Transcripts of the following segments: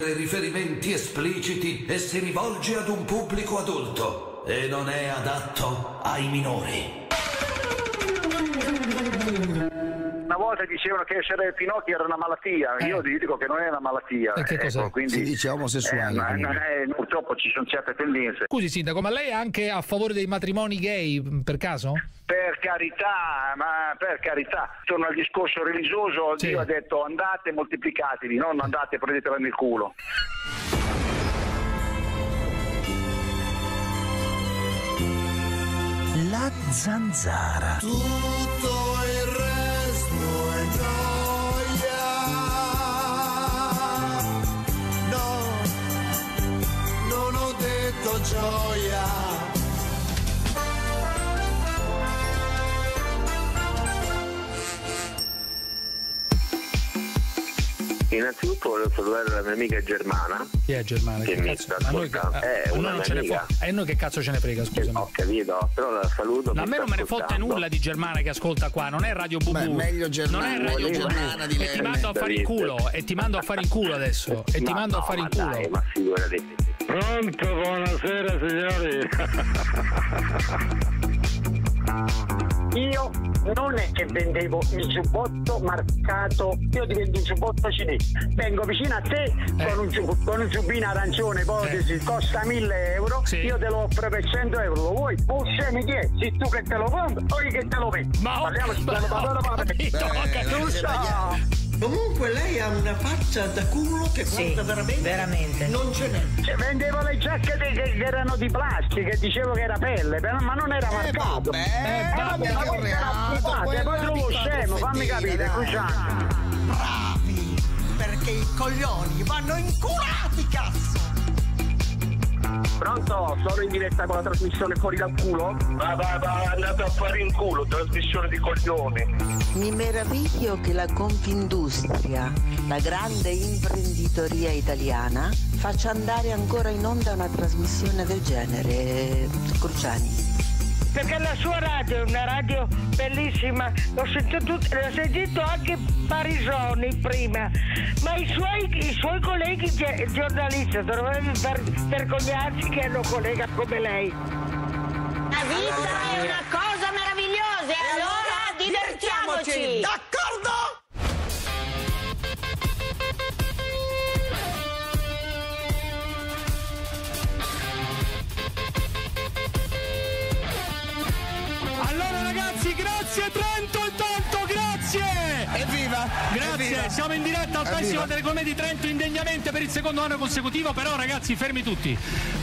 riferimenti espliciti e si rivolge ad un pubblico adulto e non è adatto ai minori. Una volta dicevano che essere Pinocchio era una malattia, Eh. io vi dico che non è una malattia. E che cos'è? quindi, Si dice omosessuale, eh, è- purtroppo ci sono certe tendenze. Scusi Sindaco, ma lei è anche a favore dei matrimoni gay, per caso? Per carità, ma per carità, torno al discorso religioso, Sì. Dio ha detto andate e moltiplicatevi, non andate e prendetela nel culo. La zanzara. Tutto gioia. Innanzitutto volevo salutare la mia amica Germana, Chi è Germana? Che Che mi sta ascoltando. eh, Eh, a una non ce ne amica. frega. E noi che cazzo ce ne frega, che scusami. ho capito, però la saluto. Ma a me non me ne fotte nulla di Germana che ascolta qua, non è Radio Bubu. Beh, meglio Germana, Non è Radio Bubu. Germana di e ti mando a fare in culo, e ti mando a fare in culo adesso. E ti Ma mando a no, fare in culo. Dai, ma figurati. Pronto, buonasera signori. Io non è che vendevo il giubbotto marcato, io ti vendo un giubbotto cinese. Vengo vicino a te Eh. con, un giub- con un giubbino arancione, ipotesi, costa 1000 euro, Sì. io te lo offro per 100 euro, lo vuoi? O scemi chi è? Sei tu che te lo compri o io che te lo vendi? Ma ho Parliamoci della parola parola. Comunque lei ha una faccia da culo che guarda veramente. veramente. Non ce n'è. Cioè, vendevo le giacche che, che erano di plastica e dicevo che era pelle, però- ma non era marcato. vabbè, Eh, vabbè, questa era reato, e poi trovo scemo, fammi capire, dai. Cruciani. Bravi! Perché i coglioni vanno incurati, cazzo! Pronto? Sono in diretta con la trasmissione fuori dal culo? Ma va, va, andate a fare in culo, trasmissione di coglioni. Mi meraviglio che la Confindustria, la grande imprenditoria italiana, faccia andare ancora in onda una trasmissione del genere. Cruciani. Perché la sua radio è una radio bellissima, l'ho sentito, l'ho sentito anche Parisoni prima, ma i suoi, i suoi colleghi gi- giornalisti dovrebbero ver- vergognarsi che hanno collega come lei. La vita è una cosa meravigliosa e allora divertiamoci! D'accordo? Ragazzi, grazie Trento intanto, grazie! Evviva! Grazie, Evviva! siamo in diretta al Evviva! Festival delle Commedie di Trento indegnamente per il secondo anno consecutivo, però ragazzi fermi tutti.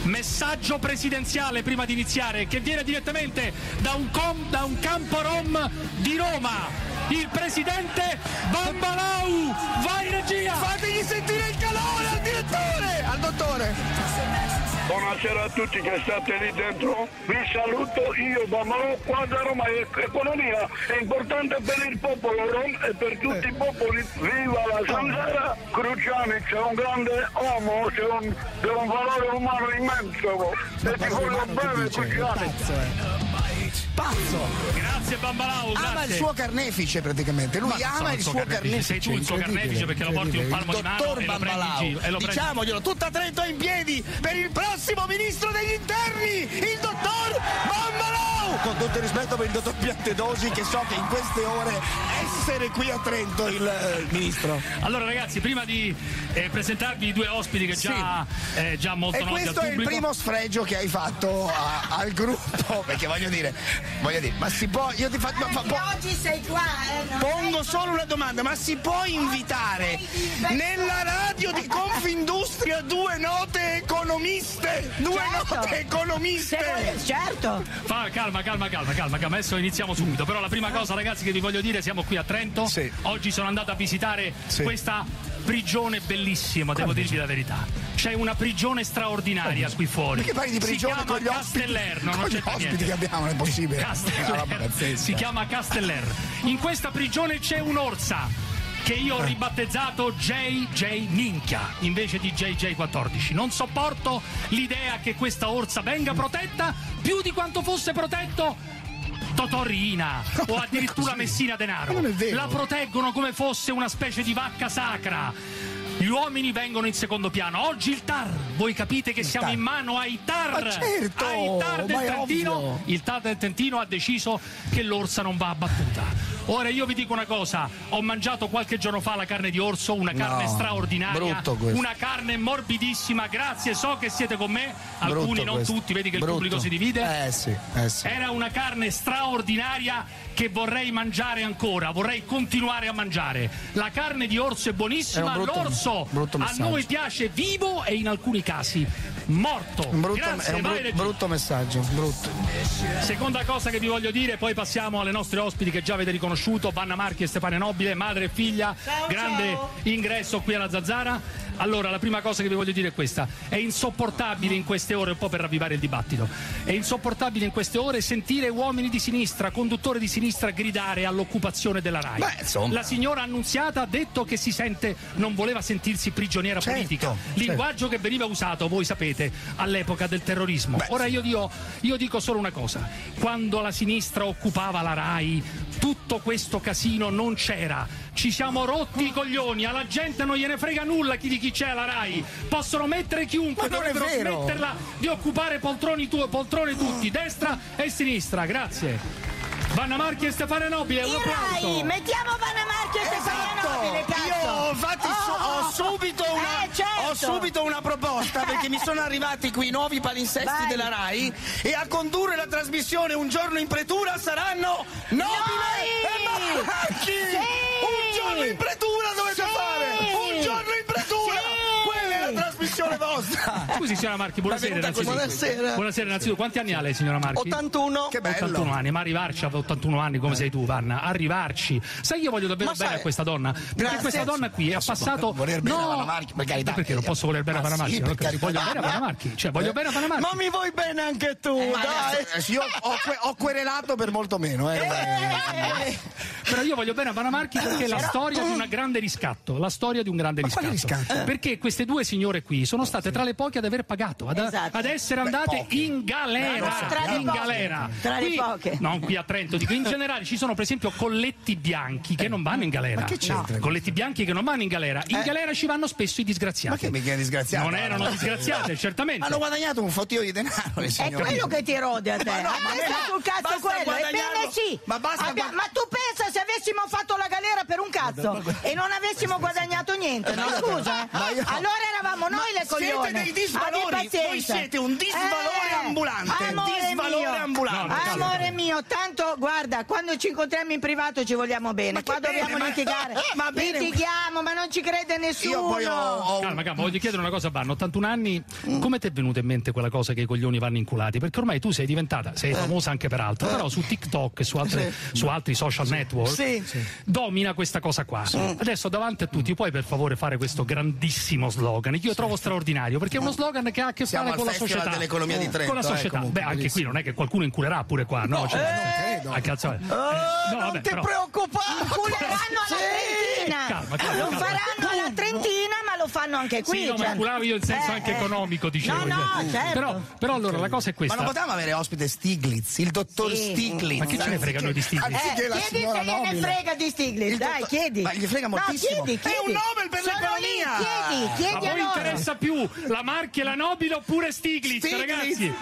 Messaggio presidenziale prima di iniziare che viene direttamente da un, com- da un campo rom di Roma. Il presidente Bambalau, vai regia! Fategli sentire il calore al direttore! Al dottore! Buonasera a tutti che state lì dentro. Vi saluto io da Marò quando a Roma è economia è importante per il popolo rom e per tutti i popoli. Viva la Zanzara! Cruciani c'è un grande uomo, c'è un, c'è un valore umano immenso. E ti voglio bene Cruciani. Pazzo, eh. Pazzo! Grazie Bambalau, grazie. Ama il suo carnefice praticamente, lui Ma ama il suo carnefice, carnefice. sei tu il suo carnefice perché lo porti un palmo di mano Dottor e lo prendi in Bambalau, giro, diciamoglielo, tutta Trento in piedi per il prossimo ministro degli interni, il dottor Bambalau! Con tutto il rispetto per il dottor Piantedosi che so che in queste ore essere qui a Trento il eh, ministro. Allora ragazzi, prima di eh, presentarvi i due ospiti che già, eh, già molto E noti questo è il primo sfregio che hai fatto a- al gruppo, perché voglio dire, voglio dire, ma si può, io ti faccio, ma- ma- Oggi sei qua, eh? Pongo sei- solo una domanda, ma si può invitare nella radio di Confindustria due note economiste? Due Certo. note economiste! Certo! Fa- calma, calma, calma, calma, calma. Adesso iniziamo subito. Però la prima cosa, ragazzi, che vi voglio dire, siamo qui a Trento. Sì. Oggi sono andato a visitare Sì. questa prigione bellissima, devo dirvi la verità. C'è una prigione straordinaria qui fuori. Perché parli di prigione si chiama con gli ospiti? Castellerno, non con c'è gli ospiti niente. che abbiamo, non è possibile. Casteller. Una roba pazzesca. si chiama Casteller. In questa prigione c'è un'orsa che io ho ribattezzato JJ Minchia invece di JJ14. Non sopporto l'idea che questa orsa venga protetta più di quanto fosse protetto Totorina o addirittura. Messina Denaro. Ma non è vero. La proteggono come fosse una specie di vacca sacra. Gli uomini vengono in secondo piano. Oggi il TAR, voi capite che siamo TAR. in mano ai TAR. Ma certo, ai TAR del Trentino. ovvio. Il TAR del Trentino ha deciso che l'orsa non va abbattuta. Ora io vi dico una cosa, ho mangiato qualche giorno fa la carne di orso, una carne No, straordinaria, una carne morbidissima, grazie, so che siete con me, alcuni Brutto non questo. tutti, vedi che il Brutto. pubblico si divide. Eh sì, eh sì. Era una carne straordinaria che vorrei mangiare ancora, vorrei continuare a mangiare. La carne di orso è buonissima, brutto- l'orso brutto a noi piace vivo e in alcuni casi morto. Brutto, Grazie, è un vai, bru- Regia. brutto messaggio, brutto. Seconda cosa che vi voglio dire, poi passiamo alle nostre ospiti che già avete riconosciuto, Vanna Marchi e Stefania Nobile, madre e figlia, grande ingresso qui alla Zazzara. Allora, la prima cosa che vi voglio dire è questa, è insopportabile in queste ore, un po' per ravvivare il dibattito, è insopportabile in queste ore sentire uomini di sinistra, conduttori di sinistra gridare all'occupazione della RAI. Beh, insomma. La signora Annunziata ha detto che si sente, non voleva sentirsi prigioniera Certo, politica. certo. Linguaggio che veniva usato, voi sapete, all'epoca del terrorismo. Beh, Ora io, dio- io dico solo una cosa, quando la sinistra occupava la RAI, tutto questo casino non c'era. Ci siamo rotti i coglioni, alla gente non gliene frega nulla chi di chi c'è alla RAI. Possono mettere chiunque, dovrebbero smetterla di occupare poltroni tu, poltrone tutti, destra e sinistra. Grazie. Vanna Marchi e Stefano Nobile, un applauso. Rai, mettiamo Vanna Marchi e Stefano Nobile, cazzo. Io infatti so- ho, subito una, Eh, certo. ho subito una proposta perché mi sono arrivati qui i nuovi palinsesti Vai. della RAI e a condurre la trasmissione un giorno in pretura saranno Nobile e Noi! Marchi! Sì! Un giorno in pretura dovete Sì! fare! Un giorno in pretura! Sì! Quella è la trasmissione vostra! Scusi signora Marchi, buonasera. Innanzitutto. Buonasera. Buonasera innanzitutto. Quanti anni ha lei signora Marchi? 81. Che bello! 81 anni, ma arrivarci a 81 anni come sei tu, Vanna, arrivarci. Sai, io voglio davvero Ma bene sai- a questa donna, perché Grazie. questa donna qui ha passato. voler bene a Vanna Marchi, per carità. Perché non posso voler bene a Ma Vanna sì, Marchi? per Non capisco. carità. voglio bene a Vanna Marchi, cioè voglio bene a Vanna Marchi. Ma mi vuoi bene anche tu, Ma dai. adesso, io ho, que- ho querelato per molto meno, eh. Però io voglio bene a Vanna Marchi perché è la storia di un grande riscatto, la storia di un grande riscatto? Perché queste due signore qui sono state tra le poche ad aver pagato, ad, Esatto. ad essere andate poche. in galera, Beh, tra le in galera. Tra le Qui- poche. Non qui a Trento, dico in generale ci sono per esempio colletti bianchi che non vanno in galera. Ma che c'entra? No. Colletti bianchi che non vanno in galera. In galera ci vanno spesso i disgraziati. Ma che mica disgraziati? Non erano disgraziate, certamente. Hanno guadagnato un fottio di denaro, le È quello che ti rode a te. Ma no, a ma sul cazzo basta quello. Ebbene sì. Ma basta Abbia- ma tu pensa se avessimo fatto la galera per un cazzo e non avessimo guadagnato niente, no? Scusa. eh. Io- Allora eravamo noi le siete coglione. dei disvalori. Voi siete un disvalore ambulante. Amore Disvalore mio. ambulante. No, Amore mio, tanto guarda, quando ci incontriamo in privato ci vogliamo bene. Ma Qua bene, dobbiamo ma- litigare. ma bene. Litighiamo, ma non ci crede nessuno. Io poi ho, ho Calma, calma, voglio chiedere una cosa a Vanno. 81 anni, come ti è venuta in mente quella cosa che i coglioni vanno inculati? Perché ormai tu sei diventata, sei famosa anche per altro, però su TikTok e su, altre- su altri social network Sì. domina questa cosa qua. Adesso davanti a tutti puoi per favore fare questo grandissimo slogan io trovo straordinario, perché è uno slogan che ha a che Siamo fare con la società. dell'economia di Trento, Con la eh, società. comunque, Beh, anche qui non è che qualcuno inculerà pure qua, no? Cioè, credo. a cazzo- eh, Oh, no, non vabbè, ti però- preoccupare. Inculeranno alla Trentina. Calma, calma, lo calma. faranno alla Trentina, ma lo fanno anche qui. Sì, no, ma cioè. inculavo io in senso Eh, anche eh. economico, dicevo. No, no, certo. però, però allora la cosa è Ma questa. non potevamo avere ospite Stiglitz, il dottor Sì. Stiglitz. Ma che ce ne frega noi di Stiglitz? Eh, la chiedi se gliene frega di Stiglitz, Il dai, chiedi. Ma gli frega moltissimo. No, È un Nobel per l'economia. Chiedi, chiedi a loro. Interessa più la Marchi e la Nobile oppure Stiglitz, Stiglitz. ragazzi?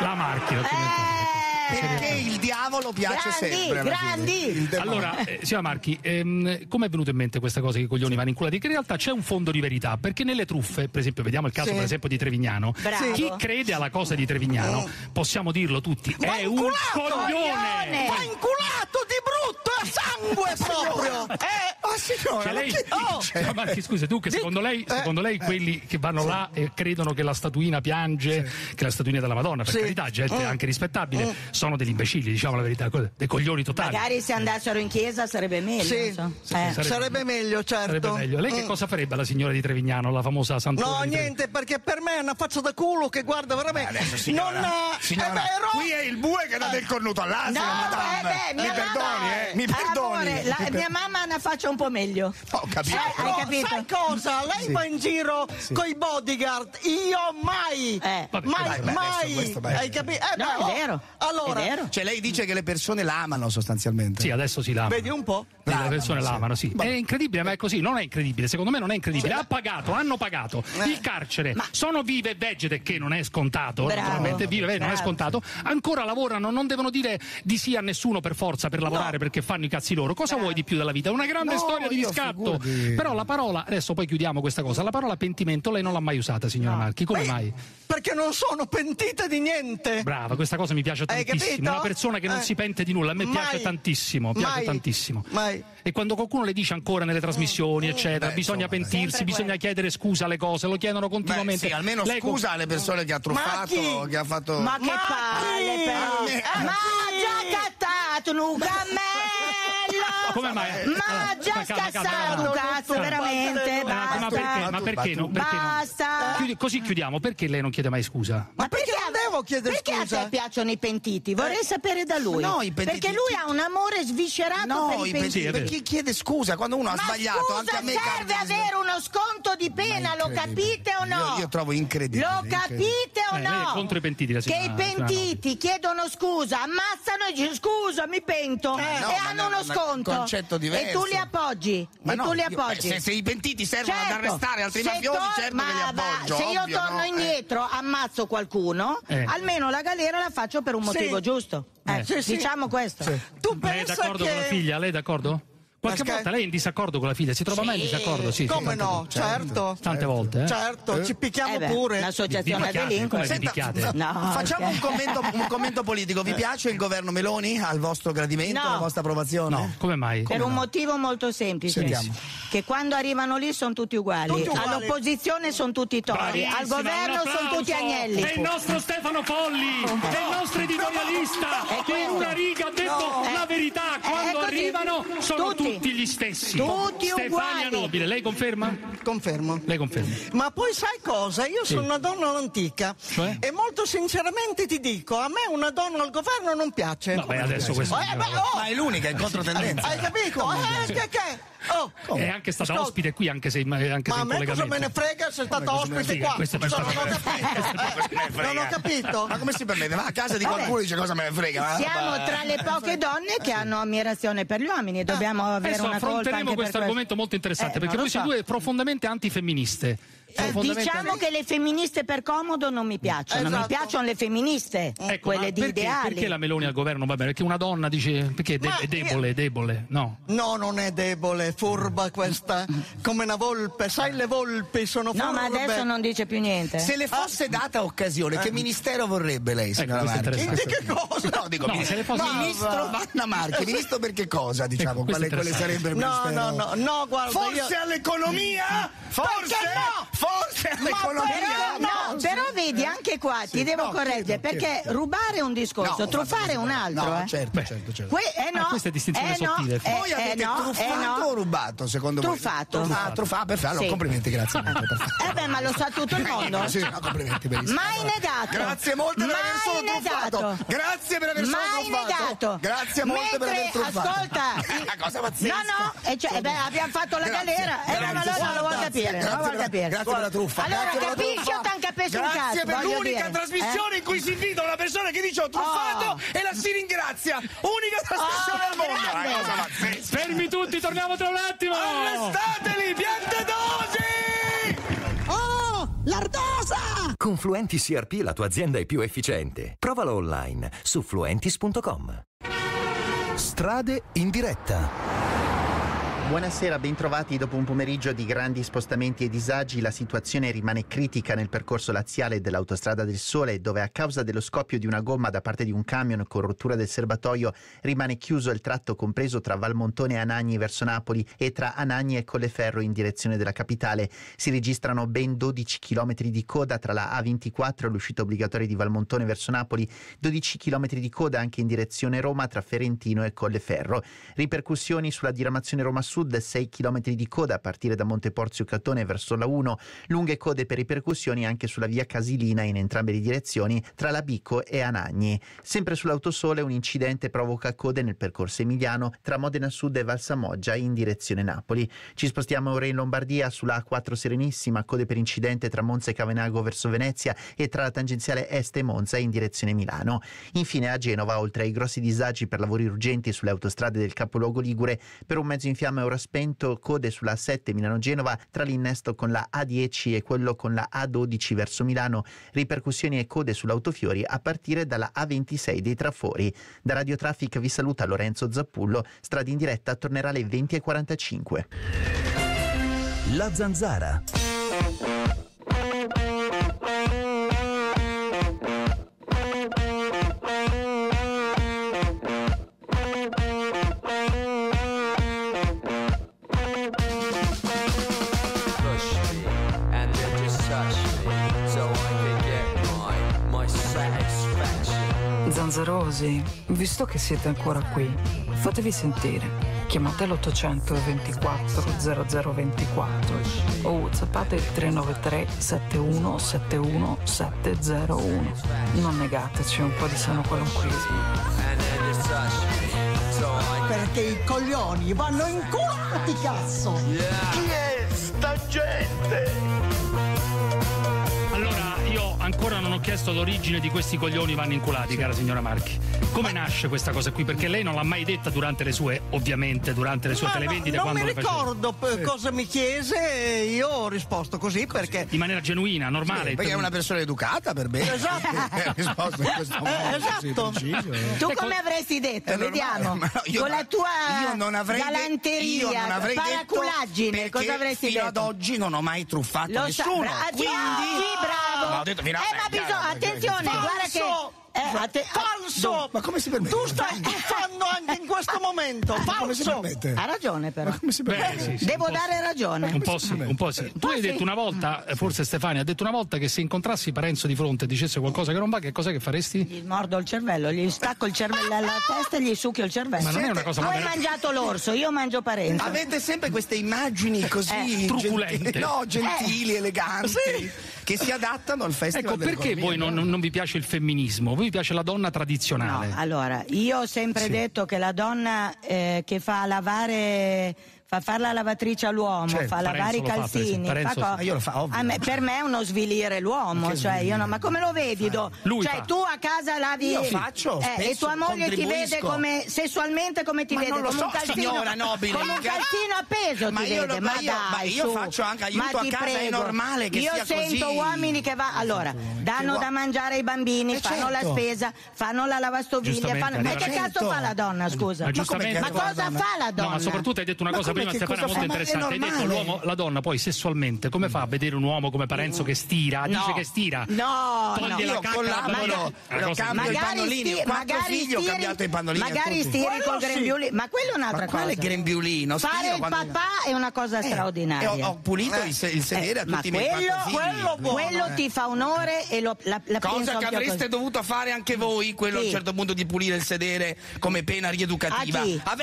La Marchi, naturalmente. Perché il diavolo piace Grandi, sempre. grandi. Allora, eh, signora Marchi, ehm, come è venuto in mente questa cosa che i coglioni vanno inculati? Che in realtà c'è un fondo di verità, perché nelle truffe, per esempio, vediamo il caso Sì. per esempio di Trevignano, Bravo. chi crede alla cosa di Trevignano, possiamo dirlo tutti, è un coglione! Ma inculato di brutto a sangue proprio. Eh, Ma signora, Cioè ma lei, Oh! Signora Marchi, scusa, tu che secondo lei, secondo lei quelli che vanno là e credono che la statuina piange, che la statuina della Madonna, per Sì. carità, gente anche rispettabile, sono degli imbecilli, diciamo la verità, dei coglioni totali. Magari se andassero in chiesa sarebbe meglio. Sì, so. sì, Eh. sarebbe- sarebbe meglio, certo. Sarebbe meglio. Lei che cosa farebbe la signora di Trevignano, la famosa Sant'Ora? No, niente, perché per me è una faccia da culo che guarda veramente. Adesso signora, non eh, signora, è vero. qui è il bue che dà del cornuto all'asino, No, madame. beh, beh, mi perdoni, eh, mi perdoni. Amore, la- mia mamma ha una faccia un po' po' meglio. Ho capito. Sai, però- hai capito? Sai cosa? Lei Sì. va in giro Sì. coi bodyguard, io mai, Eh. Vabbè, mai, dai, beh, mai. questo. Hai capito? Eh, No, beh, è oh, vero. Allora, È vero. Cioè lei dice che le persone la amano sostanzialmente. Sì, adesso si lama. vedi un po'. Le L'amano, persone sì. l'amano, sì. Ma- È incredibile, ma è così. Non è incredibile, secondo me non è incredibile. Ha pagato, hanno pagato il carcere. Sono vive e vegete, che non è scontato. Bravo. naturalmente, vive vegete non è Bravo. scontato. Ancora lavorano, non devono dire di sì a nessuno per forza per lavorare perché fanno i cazzi loro. Cosa vuoi di più della vita? Una grande No, storia di io riscatto. figurati. Però la parola, adesso poi chiudiamo questa cosa. La parola pentimento lei non l'ha mai usata, signora Marchi. Come Beh, mai? Perché non sono pentita di niente. Brava, questa cosa mi piace Hai tantissimo. capito? Una persona che non Eh. si pente di nulla, a me Mai. piace tantissimo, piace Mai. tantissimo. Mai. E quando qualcuno le dice ancora nelle trasmissioni, eccetera, Beh, bisogna insomma, pentirsi, bisogna quello. chiedere scusa alle cose, lo chiedono Beh, continuamente. sì, almeno Lei con- scusa alle persone che ha truffato, che ha fatto. Ma che Ma palle però! Eh, Ma già cattato un cammello! Come mai? Ma Allora, già scassato un cazzo, veramente, Ma, ma basta! perché? Ma perché no? Perché? Basta! Chiudi- così chiudiamo, perché lei non chiede mai scusa? Ma perché devo chiedere perché scusa? a te piacciono i pentiti? Vorrei sapere da lui. No, i pentiti- Perché lui ha un amore sviscerato No, per i pentiti, pentiti. è vero. per chi chiede scusa quando uno ha Ma sbagliato, scusa, anche a me serve di- avere uno sconto di pena, lo capite o no? Io- io trovo incredibile, Lo incredibile. capite o Eh, no? è contro i pentiti, la Che i pentiti chiedono scusa, ammazzano e dicono scusa, mi pento Eh, no, e hanno è uno un sconto. concetto diverso. E tu li appoggi. Ma e no, tu li appoggi. se, se i pentiti servono ad Certo. arrestare altri Se mafiosi, certo ma che li va, appoggio. Se io torno no? Eh. indietro, ammazzo qualcuno, Eh. Almeno la galera la faccio per un motivo Sì. giusto. Eh, Eh. Sì, sì. Diciamo questo. Tu Lei è pensa d'accordo che... con la figlia? Lei è d'accordo? Qualche scher- volta lei è in disaccordo con la figlia, si trova mai in Sì. disaccordo? Sì, sì, Come tante no? volte. Certo. Tante volte, eh? Certo, ci picchiamo Eh beh, pure. L'associazione picchiate? delinquere. Come vi picchiate? No, Facciamo un commento, un commento politico. Eh. Vi piace il governo Meloni? Al vostro gradimento? No. Alla vostra approvazione? No, come mai? Per un motivo molto semplice. Sentiamo. Che quando arrivano lì sono tutti uguali. Tutti uguali. All'opposizione sono tutti tori. Bravissima, Al governo sono tutti agnelli. È il nostro Stefano Folli, è il nostro editorialista, È che in una riga ha detto No. la verità. Eh, Quando arrivano sono Tutti. Tutti, gli stessi. Tutti Stefania uguali. Nobile, lei conferma? Confermo. Lei conferma. Ma poi sai cosa? Io Sì. sono una donna antica Cioè? e molto sinceramente ti dico, a me una donna al governo non piace. Vabbè, adesso questo. Eh, beh, oh, Ma è l'unica, è in controtendenza. hai capito? Eh, che, che? Oh, È anche stata Ascolta. ospite qui, anche se, anche se ma a in me cosa collegamento. me ne frega se è stata ospite qua? questo Non sta ho capito. Eh, Non ho capito. Ma come si permette? Va a casa di qualcuno e dice cosa me ne frega? va? Siamo tra le poche donne che hanno ammirazione per gli uomini. Dobbiamo avere Adesso una colpa affronteremo anche questo argomento molto interessante Eh, perché non voi siete due profondamente antifemministe. Eh, Profondamente diciamo che le femministe per comodo non mi piacciono, mi Esatto. piacciono le femministe, Ecco, quelle di perché, ideali. perché la Meloni al governo va bene? Perché una donna dice perché è, de- è debole, è debole, no. No, non è debole, furba questa, come una volpe. Sai, le volpi sono furbe. No, ma adesso non dice più niente. Se le fosse data occasione, che ministero vorrebbe lei, signora questo è Marchi? Di che cosa? No, dico, No, mi- se le fosse- ministro Vanna Marchi, ministro per che cosa, diciamo? Ecco, quale, quale sarebbe il No, ministero? no, no, no, guarda, Forse io- all'economia? Forse? no? Forse Però, all'economia? no, però vedi, anche qua ti devo no, correggere, chiedo, perché rubare è un discorso, No, truffare è un altro. No, eh. certo, certo, certo. Que- eh no, Ah, questa è distinzione eh no, sottile. eh, Voi eh avete no, truffato eh no. o rubato, secondo Truffato. voi? Ah, truffato, perfetto. Allora, Sì. complimenti, grazie. Eh beh, ma lo sa tutto il mondo. Sì, no, complimenti, benissimo. Mai negato. Grazie molte per Mai aver solo negato. truffato. Grazie per aver solo Mai truffato. negato. Grazie molte per aver Mentre, truffato. Ascolta. Una cosa pazzesca. No, no, cioè, eh abbiamo fatto la galera. Eh, ma allora non lo vuoi grazie, capire. Non lo la- capire. Grazie per la truffa, Allora grazie per la capisci truffa. o t'han capisci un Grazie cazzo? per voglio l'unica dire. trasmissione Eh? in cui si invita una persona che dice ho truffato Oh. e la si ringrazia. Unica trasmissione Oh, al mondo. Fermi tutti, torniamo tra un attimo! Arrestateli, piantedosi! Oh, l'ardosa! Con Fluenti CRP la tua azienda è più efficiente. Provalo online su fluentis.com. Strade in diretta. Buonasera, bentrovati. Dopo un pomeriggio di grandi spostamenti e disagi, la situazione rimane critica nel percorso laziale dell'autostrada del Sole, dove a causa dello scoppio di una gomma da parte di un camion con rottura del serbatoio rimane chiuso il tratto compreso tra Valmontone e Anagni verso Napoli e tra Anagni e Colleferro in direzione della capitale. Si registrano ben 12 km di coda tra la A24 e l'uscita obbligatoria di Valmontone verso Napoli, 12 km di coda anche in direzione Roma tra Ferentino e Colleferro. Ripercussioni sulla diramazione Roma Sud sud 6 km di coda a partire da Monteporzio Catone verso la 1, lunghe code per ripercussioni anche sulla via Casilina in entrambe le direzioni tra Labico e Anagni. Sempre sull'autosole un incidente provoca code nel percorso emiliano tra Modena Sud e Valsamoggia in direzione Napoli. Ci spostiamo ora in Lombardia sulla A4 Serenissima, code per incidente tra Monza e Cavenago verso Venezia e tra la tangenziale Est e Monza in direzione Milano. Infine a Genova, oltre ai grossi disagi per lavori urgenti sulle autostrade del capoluogo Ligure, per un mezzo in fiamme ora spento, code sulla A7 Milano-Genova tra l'innesto con la A10 e quello con la A12 verso Milano, ripercussioni e code sull'autofiori a partire dalla A26 dei Trafori. Da Radio Traffic vi saluta Lorenzo Zappullo, strada in diretta tornerà alle 20.45. La zanzara. Zanzarosi, visto che siete ancora qui, fatevi sentire. Chiamate l'800 24 0024 o whatsappate il 393 71 71 701. Non negateci un po' di sano qualunquismo. Perché i coglioni vanno in culo cazzo! Chi è sta gente? Ancora non ho chiesto l'origine di questi coglioni vanno inculati, cara signora Marchi. Come nasce questa cosa qui? Perché lei non l'ha mai detta durante le sue, ovviamente, durante le sue Ma no, televendite non quando mi ricordo p- cosa mi chiese e io ho risposto così perché In maniera genuina, normale. Perché è una persona educata per bene. Esatto. Ha risposto in questo modo. Eh, così esatto. preciso. Tu come avresti detto? È normale, Vediamo. ma no, io Con no- la tua io non avrei de- galanteria, io non avrei paraculaggine, perché cosa avresti fino detto? ad oggi non ho mai truffato Lo sa- nessuno. bra- ah, quindi sì, bravo. Ma ho detto fino eh, ma bisogna, attenzione, perché- guarda che Falso! eh, atte- falso! Ma come si permette? Tu stai tuffando anche in questo momento, come si falso! permette? Ha ragione però. Come si permette? Beh, sì, sì, Devo un dare ragione. Un po' sì, un po' sì. Tu hai detto una volta, eh, forse Stefania, ha detto una volta che se incontrassi Parenzo di fronte e dicesse qualcosa che non va, che cos'è che faresti? Gli mordo il cervello, gli stacco il cervello alla testa e gli succhio il cervello. Ma non è una cosa Tu hai mangiato l'orso, io mangio Parenzo. Avete sempre queste immagini così Eh, truculente. gentili, no, gentili, eleganti, che si adattano al festival. Ecco, perché voi non, no? non vi piace il femminismo? Voi vi piace la donna tradizionale? Allora, io ho sempre Sì. detto che la donna eh, che fa lavare fa fare la lavatrice all'uomo, Certo, fa lavare i fa, calzini, esempio. Parenzo fa co- io lo fa, me- per me è uno svilire l'uomo, cioè io no, ma come lo vedi? Do? Lui cioè fa. tu a casa lavi Io faccio, eh, e tua moglie ti vede come sessualmente come ti Ma vede non lo come so, un calzino, signora nobile, come un calzino appeso Ma ti io vede, lo- ma, ma io- dai, ma io su. faccio anche aiuto a casa, è normale che io sia sento così. uomini che va allora danno da mangiare ai bambini, Eh, fanno la certo. spesa, fanno la lavastoviglie, ma che cazzo Certo. fa la donna, scusa? Ma cosa fa la donna? Ma soprattutto hai detto una cosa prima, cosa molto fa? Ma è interessante. Hai detto la donna poi sessualmente come fa a vedere un uomo come Parenzo che stira? No. Dice che stira. No, Toglie no. la cacca collaboro, alla bambina. lo Una cosa- cambio i pannolini, sti- quattro figli, ho cambiato i pannolini magari stiri col sì. grembiulino, ma quello è un'altra Ma quale cosa. grembiulino? Fare Stiro il quando- papà è una cosa Eh, straordinaria. e ho, ho pulito il, se- il sedere a ma tutti i miei quello, quello, buono, quello eh. ti fa onore e lo, la, la Cosa che avreste così. dovuto fare anche voi, quello a un certo punto di pulire il sedere come pena rieducativa. A chi? A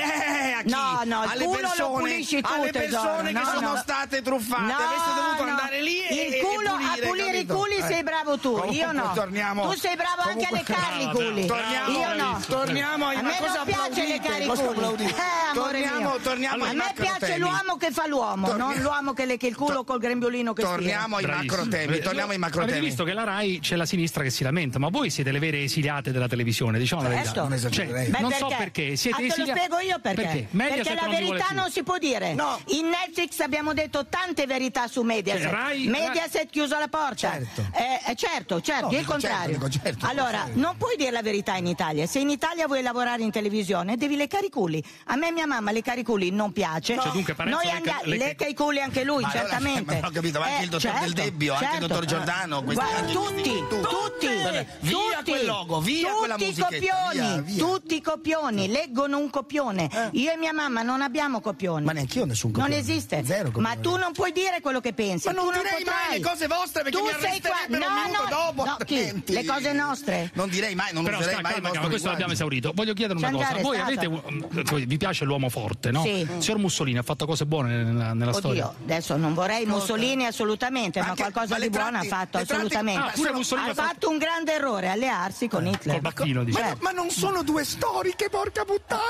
chi? No, no, il alle lo persone, pulisci tu, alle tesoro. persone che No, sono no. state truffate. No, avreste dovuto no. andare lì e, il e culo, pulire, a pulire capito? i culi Eh. sei bravo tu, io Comunque no. torniamo- tu sei bravo anche a comunque- leccarli i Brava, culi. Torniamo, io no. torniamo ai a me cosa non piace leccare i culi. Eh, torniamo, torniamo a ai me piace temi. l'uomo che fa l'uomo, Torni- non l'uomo che lecca il culo col grembiulino che Torniamo ai macro temi, Eh, torniamo ai macro Avete temi. visto che la RAI c'è la sinistra che si lamenta, ma voi siete le vere esiliate della televisione, diciamo la verità. Certo. Non. Beh, non so perché, siete ah, te lo spiego io perché. Perché? La verità non si può dire. No. In Netflix abbiamo detto tante verità su Mediaset. Rai- Mediaset chiuso la porta. Certo. Eh, eh, certo, certo, No, il dico contrario. certo, certo. allora, non puoi dire la verità in Italia. Se in Italia vuoi lavorare in televisione, devi leccare i culi. A me mia mamma leccare i culi non piace. Cioè, dunque, Noi lecca- andia- lecca- i culi anche lui, Ma allora, certamente. ma ho capito, ma anche il dottor Del Debbio, anche il certo. dottor Giordano, Guarda, tutti, tutti, Vabbè, via tutti, quel logo, via tutti quella i musichetta, copioni, via, via. tutti i copioni, leggono un copione. Io e mia mamma non abbiamo copioni. Ma neanche io nessun Non copione. esiste. Zero copioni. Ma tu non puoi dire quello che pensi. Ma non tu direi mai potrai. le cose vostre perché tu mi sei qua, no, un minuto no, dopo. no, chi? Le cose nostre. Non direi mai, non Però userei mai calma, calma, questo l'abbiamo esaurito. Voglio chiedere una cosa. Voi avete voi- vi piace l'uomo forte, no? Sì. Signor Mussolini ha fatto cose buone nella, nella storia. Oddio, adesso non vorrei Mussolini assolutamente, ma Anche- qualcosa ma di buono ha fatto, assolutamente. Ah, pure Mussolini ha fatto- fatto un grande errore, allearsi con Hitler. Col bacchino, diciamo. Certo. Ma non sono due storiche, porca puttana!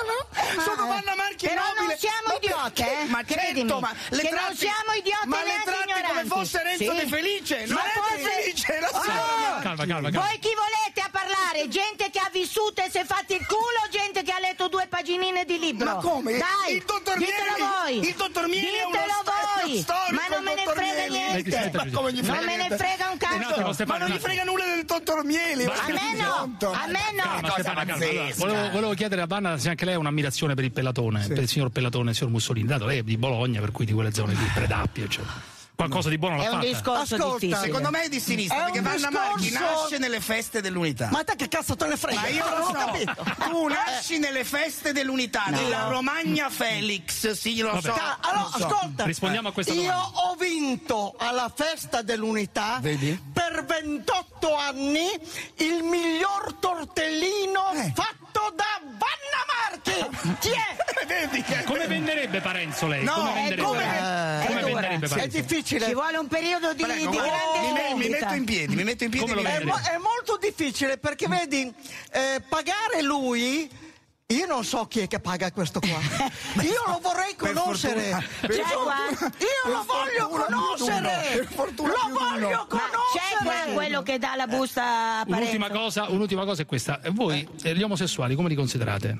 sono Ma- Vanna Marchi e però non Nobile. siamo Ma idiote, perché? eh? Ma Credimi, certo, ma le che non tratti- siamo idioti ma le tratti come ignoranti. fosse Renzo Sì. De Felice, non Ma è poi De se- Felice, la Oh! signora- Calma, calma, calma. Voi chi volete a parlare? Gente che ha vissuto e si è fatti il culo o gente che ha letto due paginine di libro? Ma come? Dai, Il dottor ditelo Mieli- voi. il dottor Mieli è uno Ditelo sto- voi. uno storico, Ma non me ne frega Mieli. niente. Aspetta, Ma come gli frega Non me ne niente? frega un cazzo. Ma non gli frega nulla del dottor Mieli. A me no, a me no. Calma, Stefano, calma. Volevo, chiedere a Vanna se anche lei ha un'ammirazione per il Pellatone, per il signor Pellatone e il signor Mussolini. Dato lei è di Bologna, per cui di quelle zone di Predappio, eccetera. Qualcosa di buono l'ha È un fatta. discorso Ascolta, difficile. secondo me è di sinistra, È perché un Vanna Marchi discorso- nasce nelle feste dell'unità. Ma te che cazzo te ne frega? Ma io non lo so, capito. tu nasci nelle feste dell'unità, No. della Romagna Felix, sì, lo Vabbè. so. Allora, lo so. ascolta. Rispondiamo a questa Io domanda. ho vinto alla festa dell'unità Vedi? per 28 anni il miglior tortellino Eh. fatto da Vanna Marchi. Chi è? Vedi Come venderebbe Parenzo lei? No, come venderebbe, dura, come è dura. venderebbe È Parenzo? Difficile. Ci vuole un periodo di, Prego, di grande mi, me- mi vendita. metto in piedi, mi metto in piedi. Mi- È, mo- è molto difficile perché vedi, eh, pagare lui. Io non so chi è che paga questo qua. Io lo vorrei Per conoscere. fortuna- per Io- fortuna- Io lo voglio conoscere. per fortuna Lo voglio Ma c'è qua conoscere. quello che dà la busta a Un'ultima cosa, un'ultima cosa è questa. Voi, eh, gli omosessuali, come li considerate?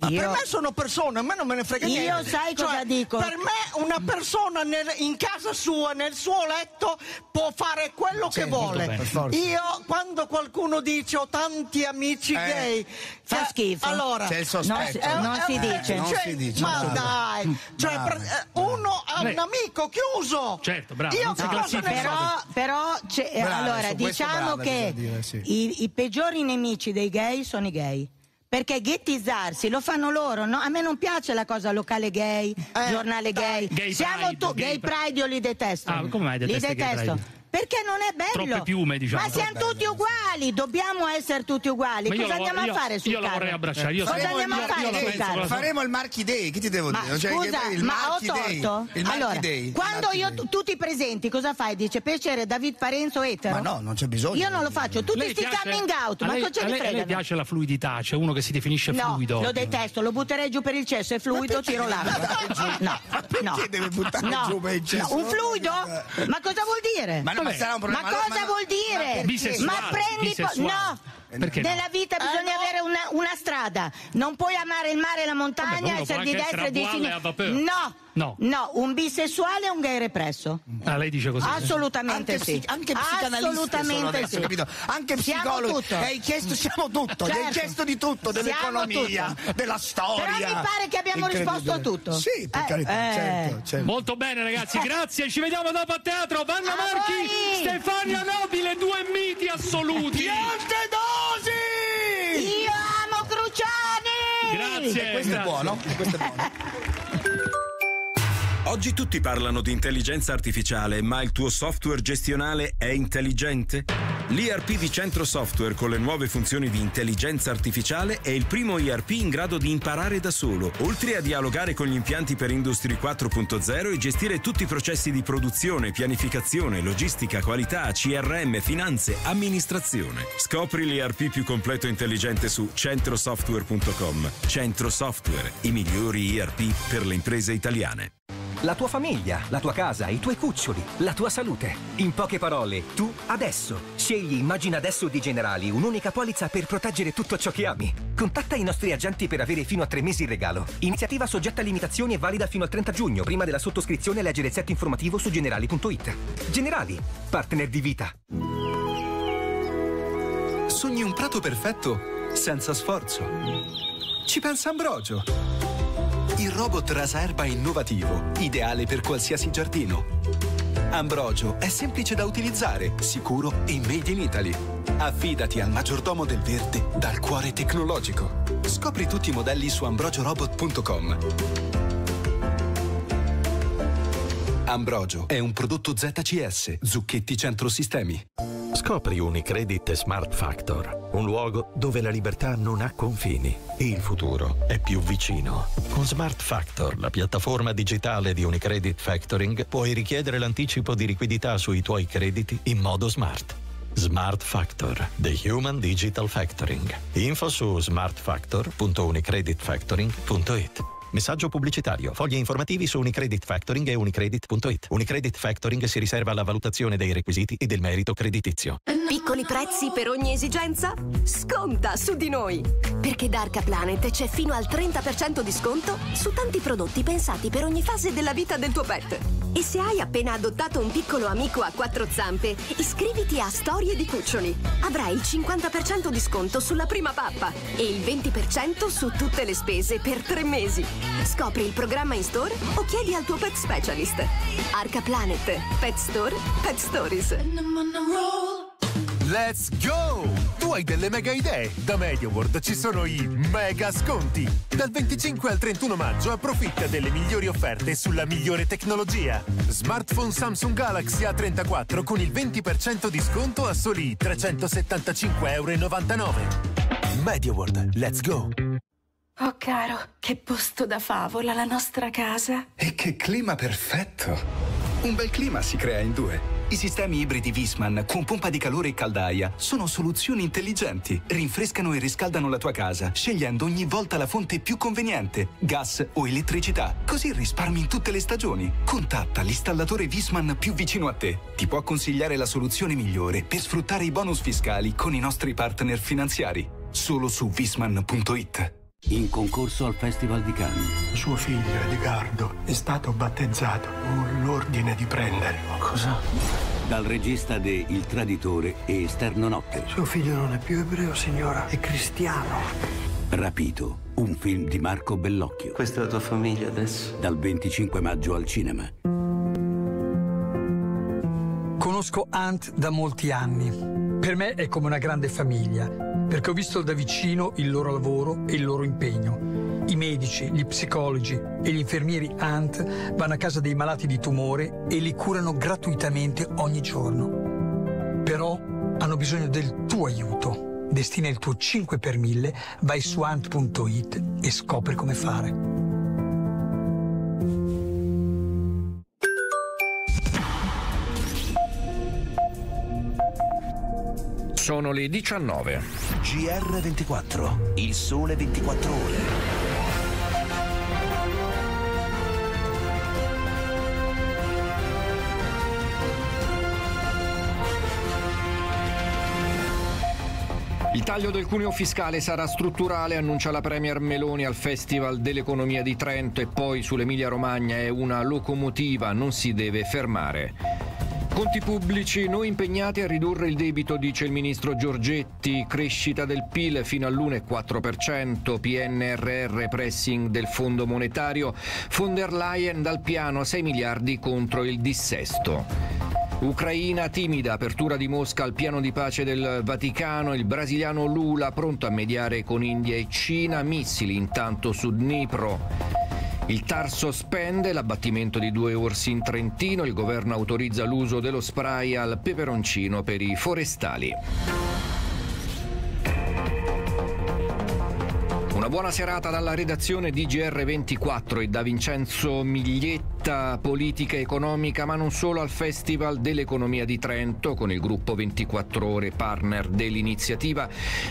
Ma per Io- me sono persone, a me non me ne frega Io niente. sai cosa Cioè, dico? Per me una persona nel- in casa sua, nel suo letto, può fare quello Sì, che vuole. Per. Io, quando qualcuno dice ho tanti amici Eh, gay, fa cioè, schifo. Allora, C'è il sospetto. No, non si eh, dice. non cioè, si dice, Ma bravo. dai, cioè, Bravo. per- eh, uno ha Lei- un amico chiuso. Certo, bravo, Io ne so? Però, però c'è- eh, Brava, allora diciamo che dire, sì. i, i peggiori nemici dei gay sono i gay. Perché ghettizzarsi lo fanno loro, no? A me non piace la cosa locale gay, giornale gay. Gay Siamo Pride, tu, gay gay pride io li detesto. Ah, come mai detesti Li detesto. Perché non è bello. Troppe piume, diciamo. Ma siamo tutti uguali, dobbiamo essere tutti uguali. Ma io Cosa lo- andiamo io- a fare sul io la carro? vorrei abbracciare, io Cosa andiamo io- a io fare sul carro? Faremo il Marchi Day, che ti devo Ma dire? Cioè, scusa, il ma ho Marchi Day. torto? Il Marchi allora, Day, quando io Day. tu ti presenti, cosa fai? Dice piacere David Parenzo etero? Ma no, non c'è bisogno. Io non lo faccio, tutti Lei sti piace- coming out, ma lei, cosa a ne lei- a lei frega? piace la fluidità, c'è uno che si definisce No, fluido. lo detesto, lo butterei giù per il cesso, è fluido, tiro l'acqua. No, no. Perché deve buttare giù per il cesso? Un fluido? Ma cosa vuol dire? Ma ma sarà un problema. Ma cosa ma- vuol dire? Bisessuale, Ma prendi no. Perché no? Nella vita bisogna no. avere una, una strada. Non puoi amare il mare e la Vabbè, montagna, può essere di destra e di sinistra. No. No. No, un bisessuale è un gay represso. Ah, lei dice così. Assolutamente Anche, sì. anche psicanaliste sono Assolutamente adesso, sì. capito? Anche Siamo psicologi. tutto. Hai chiesto, siamo tutto, gli hai Certo. chiesto di tutto, dell'economia, tutto. della storia. Però mi pare che abbiamo risposto a tutto. Sì, per Eh, carità, eh. certo, certo. Molto bene ragazzi, grazie, ci vediamo dopo a teatro. Vanna A Marchi, voi! Stefania Nobile, due miti assoluti. Dosi! Io amo Cruciani! Grazie. Questo è grazie. buono, questo è buono. Oggi tutti parlano di intelligenza artificiale, ma il tuo software gestionale è intelligente? L'ERP di Centro Software con le nuove funzioni di intelligenza artificiale è il primo ERP in grado di imparare da solo, oltre a dialogare con gli impianti per Industry 4.0 e gestire tutti i processi di produzione, pianificazione, logistica, qualità, CRM, finanze, amministrazione. Scopri l'ERP più completo e intelligente su centrosoftware.com. Centro Software, i migliori ERP per le imprese italiane. La tua famiglia, la tua casa, i tuoi cuccioli, la tua salute. In poche parole, tu adesso. Scegli Immagina adesso di Generali, un'unica polizza per proteggere tutto ciò che ami. Contatta i nostri agenti per avere fino a tre mesi in regalo. Iniziativa soggetta a limitazioni e valida fino al 30 giugno. Prima della sottoscrizione legge il set informativo su generali.it. Generali, partner di vita. Sogni un prato perfetto senza sforzo. Ci pensa Ambrogio. Il robot rasaerba innovativo, ideale per qualsiasi giardino. Ambrogio è semplice da utilizzare, sicuro e made in Italy. Affidati al maggiordomo del verde dal cuore tecnologico. Scopri tutti i modelli su ambrogiorobot.com. Ambrogio è un prodotto ZCS, Zucchetti Centro Sistemi. Scopri Unicredit Smart Factor, un luogo dove la libertà non ha confini e il futuro è più vicino. Con Smart Factor, la piattaforma digitale di Unicredit Factoring, puoi richiedere l'anticipo di liquidità sui tuoi crediti in modo smart. Smart Factor, the Human Digital Factoring. Info su smartfactor.unicreditfactoring.it. Messaggio pubblicitario. Fogli informativi su Unicredit Factoring e unicredit.it. Unicredit Factoring si riserva alla valutazione dei requisiti e del merito creditizio. Piccoli prezzi per ogni esigenza? Sconta su di noi! Perché da Arca Planet c'è fino al 30% di sconto su tanti prodotti pensati per ogni fase della vita del tuo pet. E se hai appena adottato un piccolo amico a quattro zampe, iscriviti a Storie di Cuccioli. Avrai il 50% di sconto sulla prima pappa e il 20% su tutte le spese per tre mesi. Scopri il programma in store o chiedi al tuo pet specialist. Arca Planet. Pet Store. Pet Stories. Let's go! Tu hai delle mega idee? Da MediaWorld ci sono i mega sconti! Dal 25 al 31 maggio approfitta delle migliori offerte sulla migliore tecnologia. Smartphone Samsung Galaxy A34 con il 20% di sconto a soli 375,99 euro. MediaWorld, let's go! Oh caro, che posto da favola la nostra casa. E che clima perfetto! Un bel clima si crea in due. I sistemi ibridi Visman con pompa di calore e caldaia sono soluzioni intelligenti. Rinfrescano e riscaldano la tua casa, scegliendo ogni volta la fonte più conveniente, gas o elettricità. Così risparmi in tutte le stagioni. Contatta l'installatore Visman più vicino a te. Ti può consigliare la soluzione migliore per sfruttare i bonus fiscali con i nostri partner finanziari. Solo su visman.it. In concorso al Festival di Cannes. Suo figlio Edgardo è stato battezzato con l'ordine di prendere. Cosa? Dal regista de Il Traditore e Esterno Notte. Suo figlio non è più ebreo, signora, è cristiano. Rapito, un film di Marco Bellocchio. Questa è la tua famiglia adesso? Dal 25 maggio al cinema. Conosco Ant da molti anni. Per me è come una grande famiglia, perché ho visto da vicino il loro lavoro e il loro impegno. I medici, gli psicologi e gli infermieri Ant vanno a casa dei malati di tumore e li curano gratuitamente ogni giorno. Però hanno bisogno del tuo aiuto. Destina il tuo 5 per 1000, vai su ant.it e scopri come fare. Sono le 19. GR24, il sole 24 ore. Il taglio del cuneo fiscale sarà strutturale, annuncia la Premier Meloni al Festival dell'Economia di Trento e poi sull'Emilia Romagna è una locomotiva, non si deve fermare. Conti pubblici, noi impegnati a ridurre il debito, dice il ministro Giorgetti, crescita del PIL fino all'1,4%, PNRR pressing del Fondo Monetario, von der Leyen dal piano 6 miliardi contro il dissesto. Ucraina timida, apertura di Mosca al piano di pace del Vaticano, il brasiliano Lula pronto a mediare con India e Cina, missili intanto su Dnipro. Il TAR sospende l'abbattimento di due orsi in Trentino, il governo autorizza l'uso dello spray al peperoncino per i forestali. Una buona serata dalla redazione di GR24 e da Vincenzo Miglietta, politica economica, ma non solo al Festival dell'Economia di Trento, con il gruppo 24 ore partner dell'iniziativa.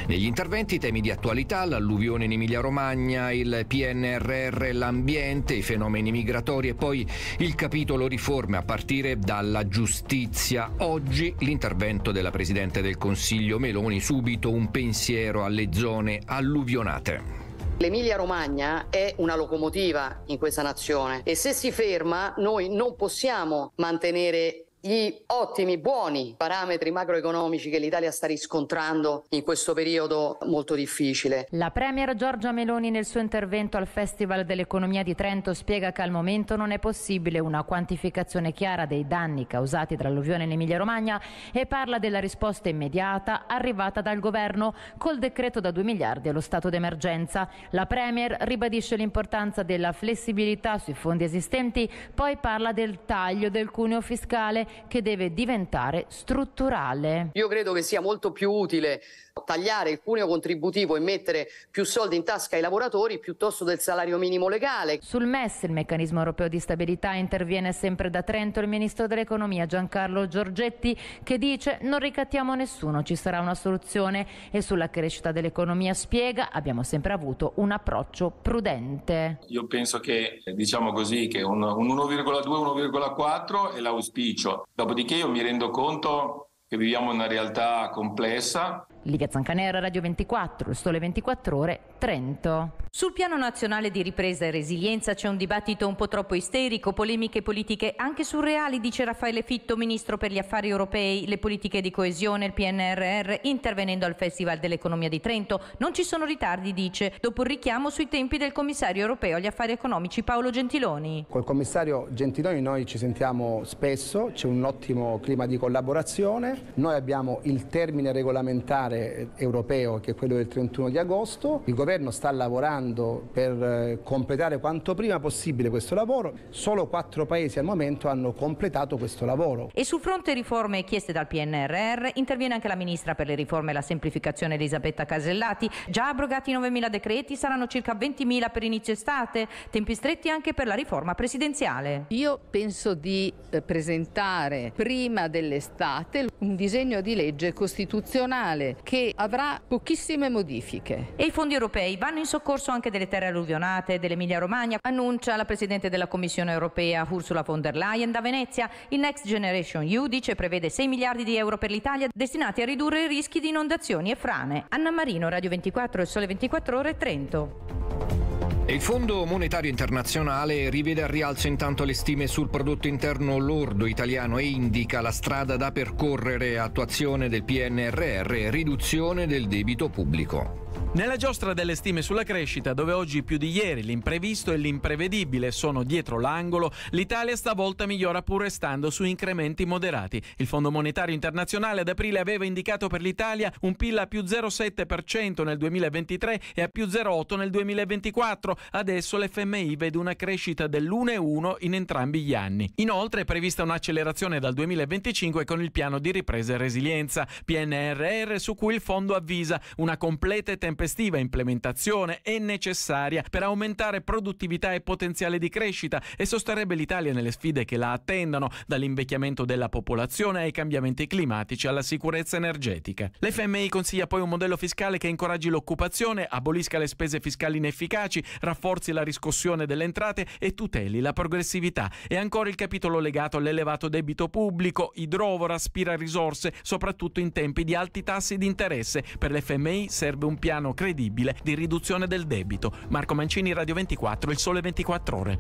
Negli interventi temi di attualità, l'alluvione in Emilia-Romagna, il PNRR, l'ambiente, i fenomeni migratori e poi il capitolo riforme a partire dalla giustizia. Oggi l'intervento della Presidente del Consiglio Meloni, subito un pensiero alle zone alluvionate. L'Emilia Romagna è una locomotiva in questa nazione e se si ferma noi non possiamo mantenere gli ottimi, buoni parametri macroeconomici che l'Italia sta riscontrando in questo periodo molto difficile. La Premier Giorgia Meloni nel suo intervento al Festival dell'Economia di Trento spiega che al momento non è possibile una quantificazione chiara dei danni causati dall'alluvione in Emilia-Romagna e parla della risposta immediata arrivata dal governo col decreto da 2 miliardi allo stato d'emergenza. La Premier ribadisce l'importanza della flessibilità sui fondi esistenti, poi parla del taglio del cuneo fiscale che deve diventare strutturale. Io credo che sia molto più utile tagliare il cuneo contributivo e mettere più soldi in tasca ai lavoratori piuttosto del salario minimo legale. Sul MES, il meccanismo europeo di stabilità, interviene sempre da Trento il ministro dell'economia Giancarlo Giorgetti che dice non ricattiamo nessuno, ci sarà una soluzione e sulla crescita dell'economia spiega abbiamo sempre avuto un approccio prudente. Io penso che diciamo così che un, un 1,2-1,4 è l'auspicio, dopodiché io mi rendo conto che viviamo una realtà complessa. Livia Zancanera, Radio 24, il Sole 24 Ore, Trento. Sul piano nazionale di ripresa e resilienza c'è un dibattito un po' troppo isterico, polemiche politiche anche surreali, dice Raffaele Fitto, ministro per gli affari europei, le politiche di coesione, il PNRR, intervenendo al Festival dell'Economia di Trento. Non ci sono ritardi, dice, dopo il richiamo sui tempi del commissario europeo agli affari economici Paolo Gentiloni. Col commissario Gentiloni noi ci sentiamo spesso, c'è un ottimo clima di collaborazione, noi abbiamo il termine regolamentare europeo che è quello del 31 di agosto, il governo sta lavorando per completare quanto prima possibile questo lavoro, solo quattro paesi al momento hanno completato questo lavoro. E sul fronte riforme chieste dal PNRR interviene anche la ministra per le riforme e la semplificazione Elisabetta Casellati, già abrogati 9.000 decreti, saranno circa 20.000 per inizio estate, tempi stretti anche per la riforma presidenziale. Io penso di presentare prima dell'estate un disegno di legge costituzionale che avrà pochissime modifiche. E i fondi europei vanno in soccorso anche delle terre alluvionate dell'Emilia Romagna, annuncia la Presidente della Commissione europea Ursula von der Leyen da Venezia. Il Next Generation EU dice prevede 6 miliardi di euro per l'Italia destinati a ridurre i rischi di inondazioni e frane. Anna Marino, Radio 24 e Sole 24 Ore, Trento. Il Fondo Monetario Internazionale rivede al rialzo intanto le stime sul prodotto interno lordo italiano e indica la strada da percorrere attuazione del PNRR riduzione del debito pubblico. Nella giostra delle stime sulla crescita, dove oggi più di ieri l'imprevisto e l'imprevedibile sono dietro l'angolo, l'Italia stavolta migliora pur restando su incrementi moderati. Il Fondo Monetario Internazionale ad aprile aveva indicato per l'Italia un PIL a più 0,7% nel 2023 e a più 0,8% nel 2024. Adesso l'FMI vede una crescita dell'1,1 in entrambi gli anni. Inoltre è prevista un'accelerazione dal 2025 con il piano di ripresa e resilienza, PNRR, su cui il fondo avvisa una completa e tempestiva implementazione è necessaria per aumentare produttività e potenziale di crescita e sosterrebbe l'Italia nelle sfide che la attendono, dall'invecchiamento della popolazione ai cambiamenti climatici alla sicurezza energetica. L'FMI consiglia poi un modello fiscale che incoraggi l'occupazione, abolisca le spese fiscali inefficaci, rafforzi la riscossione delle entrate e tuteli la progressività. E ancora il capitolo legato all'elevato debito pubblico, idrovora aspira risorse, soprattutto in tempi di alti tassi di interesse. Per l'FMI serve un piano credibile di riduzione del debito. Marco Mancini, Radio 24, Il Sole 24 Ore.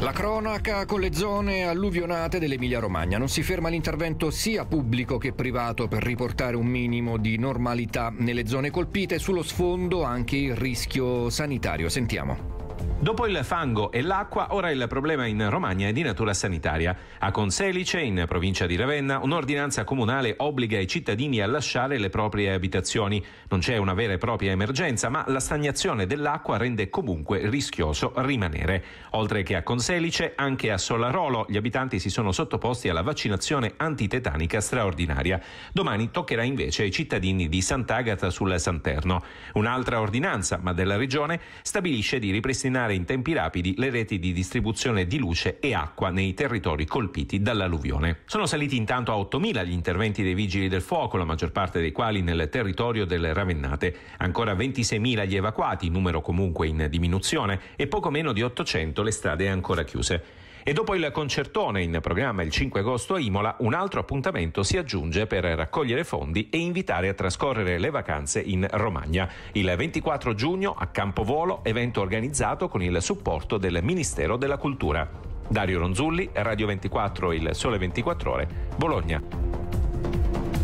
La cronaca con le zone alluvionate dell'Emilia-Romagna. Non si ferma l'intervento sia pubblico che privato per riportare un minimo di normalità nelle zone colpite. Sullo sfondo anche il rischio sanitario. Sentiamo. Dopo il fango e l'acqua, ora il problema in Romagna è di natura sanitaria. A Conselice, in provincia di Ravenna, un'ordinanza comunale obbliga i cittadini a lasciare le proprie abitazioni. Non c'è una vera e propria emergenza, ma la stagnazione dell'acqua rende comunque rischioso rimanere. Oltre che a Conselice, anche a Solarolo gli abitanti si sono sottoposti alla vaccinazione antitetanica straordinaria. Domani toccherà invece ai cittadini di Sant'Agata sul Santerno. Un'altra ordinanza, ma della regione, stabilisce di ripristinare in tempi rapidi le reti di distribuzione di luce e acqua nei territori colpiti dall'alluvione. Sono saliti intanto a 8.000 gli interventi dei vigili del fuoco, la maggior parte dei quali nel territorio delle Ravennate. Ancora 26.000 gli evacuati, numero comunque in diminuzione, e poco meno di 800 le strade ancora chiuse. E dopo il concertone in programma il 5 agosto a Imola, un altro appuntamento si aggiunge per raccogliere fondi e invitare a trascorrere le vacanze in Romagna. Il 24 giugno a Campovolo, evento organizzato con il supporto del Ministero della Cultura. Dario Ronzulli, Radio 24, Il Sole 24 Ore, Bologna.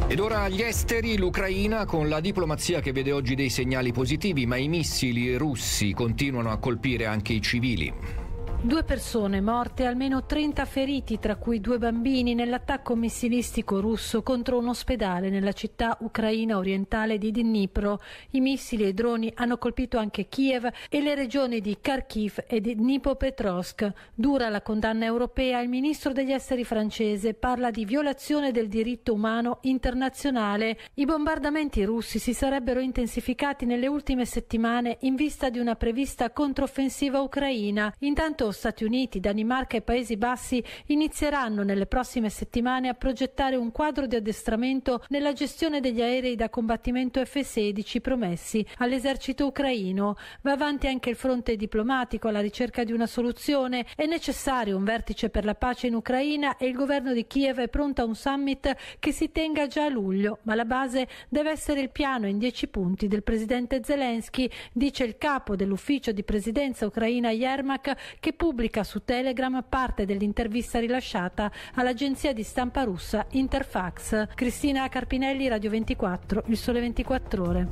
Ed ora agli esteri, l'Ucraina con la diplomazia che vede oggi dei segnali positivi, ma i missili russi continuano a colpire anche i civili. Due persone morte e almeno 30 feriti, tra cui due bambini, nell'attacco missilistico russo contro un ospedale nella città ucraina orientale di Dnipro. I missili e i droni hanno colpito anche Kiev e le regioni di Kharkiv e di Dnipropetrovsk. Dura la condanna europea. Il ministro degli esteri francese parla di violazione del diritto umano internazionale. I bombardamenti russi si sarebbero intensificati nelle ultime settimane in vista di una prevista controffensiva ucraina. Intanto Stati Uniti, Danimarca e Paesi Bassi inizieranno nelle prossime settimane a progettare un quadro di addestramento nella gestione degli aerei da combattimento F-16 promessi all'esercito ucraino. Va avanti anche il fronte diplomatico alla ricerca di una soluzione. È necessario un vertice per la pace in Ucraina e il governo di Kiev è pronto a un summit che si tenga già a luglio, ma la base deve essere il piano in dieci punti del presidente Zelensky, dice il capo dell'ufficio di presidenza ucraina Yermak, che pubblica su Telegram parte dell'intervista rilasciata all'agenzia di stampa russa Interfax. Cristina Carpinelli, Radio 24, Il Sole 24 Ore.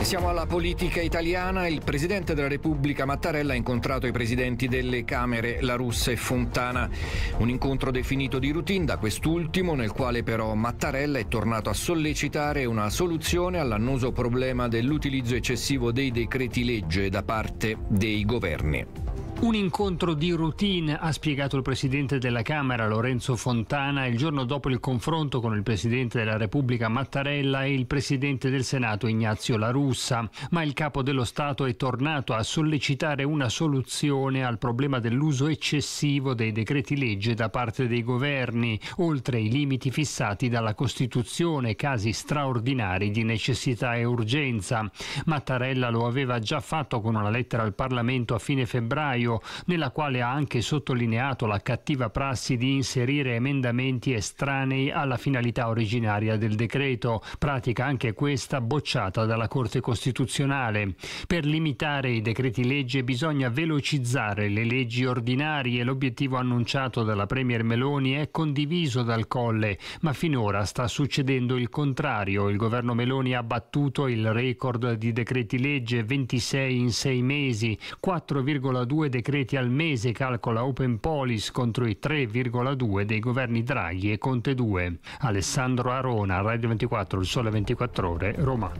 Siamo alla politica italiana. Il Presidente della Repubblica Mattarella ha incontrato i presidenti delle Camere La Russa e Fontana. Un incontro definito di routine da quest'ultimo, nel quale però Mattarella è tornato a sollecitare una soluzione all'annoso problema dell'utilizzo eccessivo dei decreti legge da parte dei governi. Un incontro di routine, ha spiegato il Presidente della Camera Lorenzo Fontana il giorno dopo il confronto con il Presidente della Repubblica Mattarella e il Presidente del Senato Ignazio La Russa. Ma il Capo dello Stato è tornato a sollecitare una soluzione al problema dell'uso eccessivo dei decreti legge da parte dei governi, oltre i limiti fissati dalla Costituzione, casi straordinari di necessità e urgenza. Mattarella lo aveva già fatto con una lettera al Parlamento a fine febbraio nella quale ha anche sottolineato la cattiva prassi di inserire emendamenti estranei alla finalità originaria del decreto, pratica anche questa bocciata dalla Corte Costituzionale. Per limitare i decreti legge bisogna velocizzare le leggi ordinarie. L'obiettivo annunciato dalla Premier Meloni è condiviso dal Colle, ma finora sta succedendo il contrario. Il governo Meloni ha battuto il record di decreti legge 26 in 6 mesi, 4,2 decreti al mese, calcola Open Polis contro i 3,2 dei governi Draghi e Conte 2. Alessandro Arona, Radio 24, il Sole 24 Ore, Roma.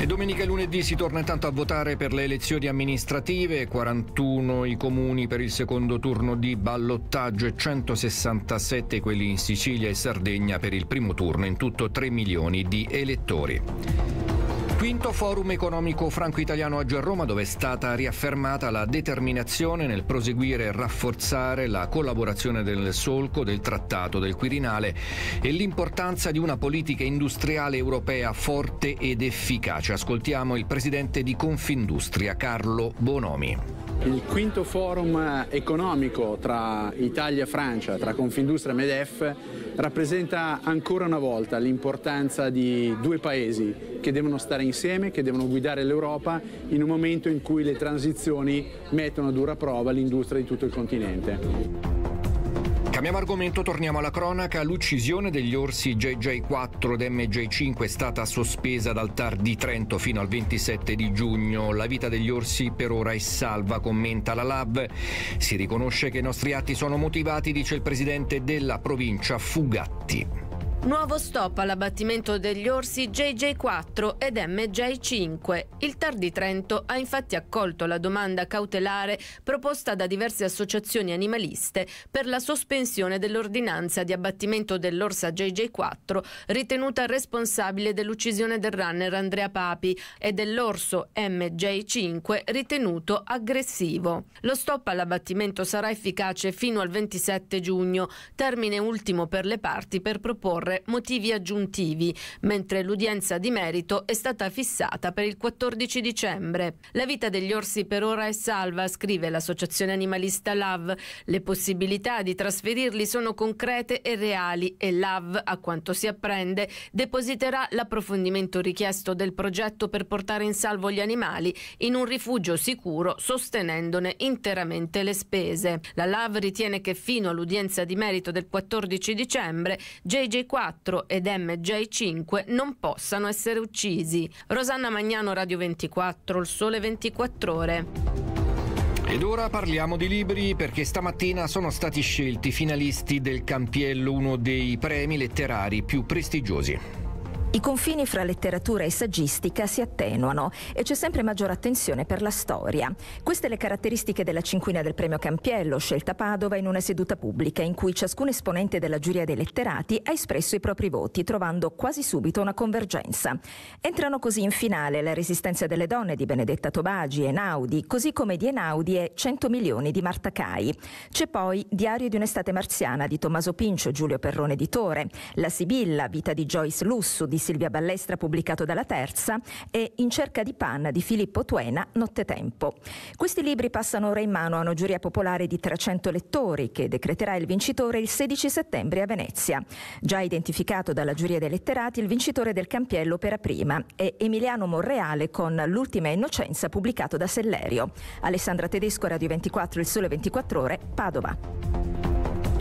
E domenica e lunedì si torna intanto a votare per le elezioni amministrative, 41 i comuni per il secondo turno di ballottaggio e 167 quelli in Sicilia e Sardegna per il primo turno, in tutto 3 milioni di elettori. Quinto forum economico franco-italiano oggi a Roma dove è stata riaffermata la determinazione nel proseguire e rafforzare la collaborazione del solco del trattato del Quirinale e l'importanza di una politica industriale europea forte ed efficace. Ascoltiamo il presidente di Confindustria Carlo Bonomi. Il quinto forum economico tra Italia e Francia, tra Confindustria e Medef, rappresenta ancora una volta l'importanza di due paesi che devono stare insieme, che devono guidare l'Europa in un momento in cui le transizioni mettono a dura prova l'industria di tutto il continente. Cambiamo argomento, torniamo alla cronaca. L'uccisione degli orsi JJ4 ed MJ5 è stata sospesa dal TAR di Trento fino al 27 di giugno. La vita degli orsi per ora è salva, commenta la LAB. Si riconosce che i nostri atti sono motivati, dice il presidente della provincia Fugatti. Nuovo stop all'abbattimento degli orsi JJ4 ed MJ5. Il TAR di Trento ha infatti accolto la domanda cautelare proposta da diverse associazioni animaliste per la sospensione dell'ordinanza di abbattimento dell'orsa JJ4 ritenuta responsabile dell'uccisione del runner Andrea Papi e dell'orso MJ5 ritenuto aggressivo. Lo stop all'abbattimento sarà efficace fino al 27 giugno, termine ultimo per le parti per proporre imporre motivi aggiuntivi, mentre l'udienza di merito è stata fissata per il 14 dicembre. La vita degli orsi per ora è salva, scrive l'associazione animalista LAV. Le possibilità di trasferirli sono concrete e reali e LAV, a quanto si apprende, depositerà l'approfondimento richiesto del progetto per portare in salvo gli animali in un rifugio sicuro, sostenendone interamente le spese. La LAV ritiene che fino all'udienza di merito del 14 dicembre JJ4 ed MJ5 non possano essere uccisi. Rosanna Magnano, Radio 24, Il Sole 24 Ore. Ed ora parliamo di libri perché stamattina sono stati scelti finalisti del Campiello, uno dei premi letterari più prestigiosi. I confini fra letteratura e saggistica si attenuano e c'è sempre maggiore attenzione per la storia. Queste le caratteristiche della cinquina del premio Campiello, scelta Padova in una seduta pubblica in cui ciascun esponente della giuria dei letterati ha espresso i propri voti, trovando quasi subito una convergenza. Entrano così in finale La resistenza delle donne di Benedetta Tobagi e Naudi, così come di Enaudi e 100 milioni di Marta Cai. C'è poi Diario di un'estate marziana di Tommaso Pincio e Giulio Perrone Editore, La Sibilla, vita di Joyce Lussu di Silvia Ballestra pubblicato dalla Terza e In cerca di panna di Filippo Tuena Nottetempo. Questi libri passano ora in mano a una giuria popolare di 300 lettori che decreterà il vincitore il 16 settembre a Venezia. Già identificato dalla giuria dei letterati il vincitore del Campiello Opera Prima è Emiliano Monreale con L'ultima innocenza pubblicato da Sellerio. Alessandra Tedesco Radio 24 Il Sole 24 Ore Padova.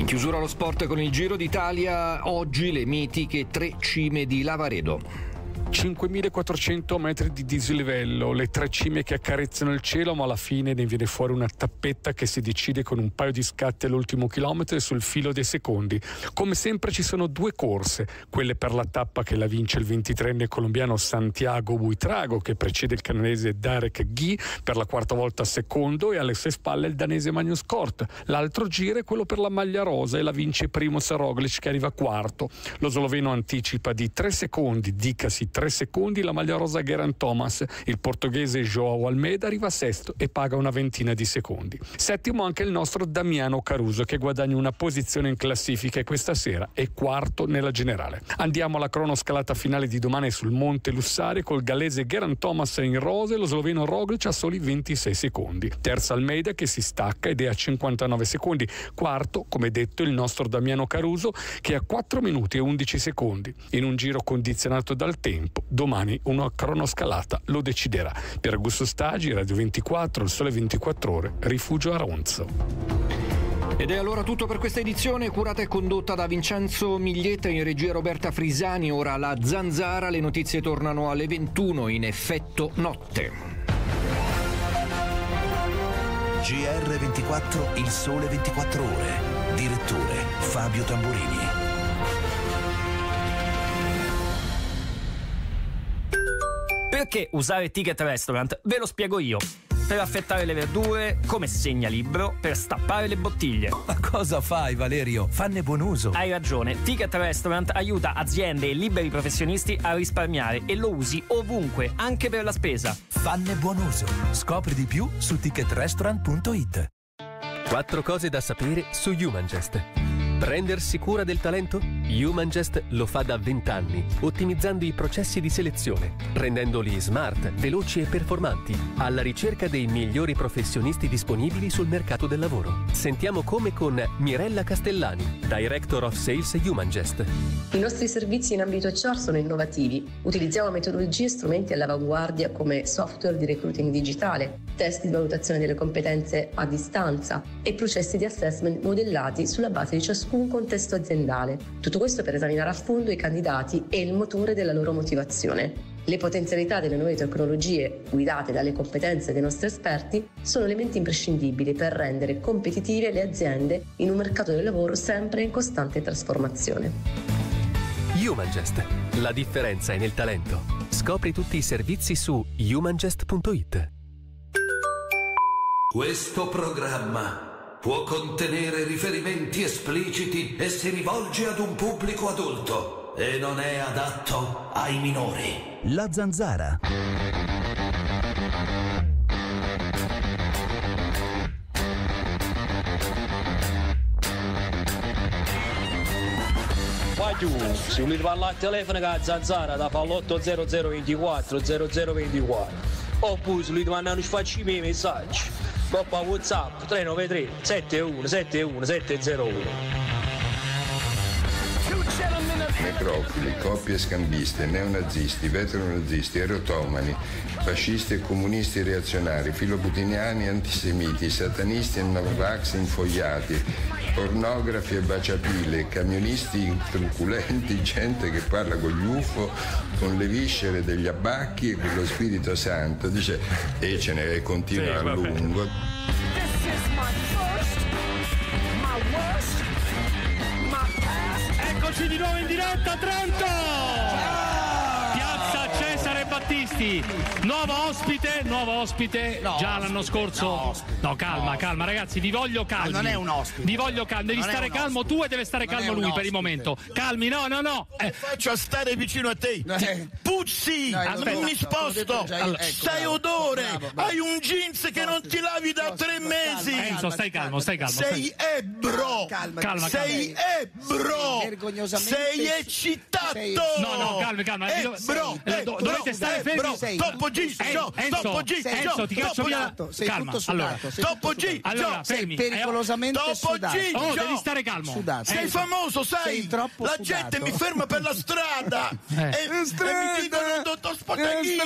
Chiusura lo sport con il Giro d'Italia, oggi le mitiche tre cime di Lavaredo. 5.400 metri di dislivello, le tre cime che accarezzano il cielo, ma alla fine ne viene fuori una tappetta che si decide con un paio di scatti all'ultimo chilometro e sul filo dei secondi. Come sempre ci sono due corse, quelle per la tappa che la vince il 23enne colombiano Santiago Buitrago, che precede il canadese Derek Ghi per la quarta volta secondo e alle sue spalle il danese Magnus Kort. L'altro giro è quello per la maglia rosa e la vince Primo Roglic che arriva quarto. Lo sloveno anticipa di tre secondi, dicasi 3 secondi la maglia rosa Geraint Thomas. Il portoghese Joao Almeida arriva sesto e paga una ventina di secondi. Settimo anche il nostro Damiano Caruso che guadagna una posizione in classifica e questa sera è quarto nella generale. Andiamo alla cronoscalata finale di domani sul Monte Lussare col gallese Geraint Thomas in rosa e lo sloveno Roglic a soli 26 secondi. Terza Almeida che si stacca ed è a 59 secondi. Quarto, come detto, il nostro Damiano Caruso che ha 4 minuti e 11 secondi in un giro condizionato dal tempo tempo. Domani una cronoscalata lo deciderà. Per Augusto Stagi, Radio 24, il Sole 24 Ore, Rifugio a Ronzo. Ed è allora tutto per questa edizione, curata e condotta da Vincenzo Miglietta in regia Roberta Frisani. Ora la zanzara, le notizie tornano alle 21 in effetto notte. GR24, il sole 24 ore. Direttore Fabio Tamburini. Perché usare Ticket Restaurant? Ve lo spiego io. Per affettare le verdure, come segna libro, per stappare le bottiglie. Ma cosa fai, Valerio? Fanne buon uso. Hai ragione, Ticket Restaurant aiuta aziende e liberi professionisti a risparmiare e lo usi ovunque, anche per la spesa. Fanne buon uso. Scopri di più su ticketrestaurant.it. Quattro cose da sapere su Humangest. Prendersi cura del talento? Humangest lo fa da 20 anni, ottimizzando i processi di selezione, rendendoli smart, veloci e performanti, alla ricerca dei migliori professionisti disponibili sul mercato del lavoro. Sentiamo come con Mirella Castellani, Director of Sales Humangest. I nostri servizi in ambito HR sono innovativi. Utilizziamo metodologie e strumenti all'avanguardia come software di recruiting digitale, test di valutazione delle competenze a distanza e processi di assessment modellati sulla base di ciascun contesto aziendale. Tutto questo per esaminare a fondo i candidati e il motore della loro motivazione. Le potenzialità delle nuove tecnologie, guidate dalle competenze dei nostri esperti, sono elementi imprescindibili per rendere competitive le aziende in un mercato del lavoro sempre in costante trasformazione. Humangest. La differenza è nel talento. Scopri tutti i servizi su humangest.it. Questo programma può contenere riferimenti espliciti e si rivolge ad un pubblico adulto e non è adatto ai minori. La zanzara. Se volete parlare al telefono con la zanzara da fallotto 0024 0024. Oppure se volete mandare un sfacci i messaggi. Coppa WhatsApp 393 71 71 701. Necrofili, coppie scambiste, neonazisti, veteronazisti, erotomani, fascisti e comunisti reazionari, filoputiniani antisemiti, satanisti e novax infogliati, pornografi e baciapile, camionisti truculenti, gente che parla con gli UFO, con le viscere degli abbacchi e con lo Spirito Santo, dice e ce ne continua Sì, a lungo. Eccoci di nuovo in diretta a Trento! Battisti, nuovo ospite, nuovo ospite, già l'anno scorso. No, calma, calma, ragazzi, vi voglio calmi. non è un ospite. Vi voglio calmi, devi Non stare calmo tu e deve stare Non calmo lui per il ospite. momento. Calmi, no, no, no. Eh, Faccio stare vicino a te. Puzzi! No, non mi sposto! Allora, Sei ecco, odore! bravo, bravo. Hai un jeans che non ti lavi da tre mesi! Enzo, stai calmo, stai calmo. Sei ebbro! Calma, calma. Sei ebbro! vergognosamente- Sei eccitato! No, no, calmi, calma. Do- dovete stare fermi. Sei. Toppo G! Toppo G! Enzo, ti caccio via. sei calma. tutto allora, sudato, tutto G! Allora, Sei fermi. pericolosamente sudato. G! Oh, devi stare calmo. Sudato. Sei famoso, sai? La gente mi ferma per la strada Eh. e, mi dicono dottor Spataghino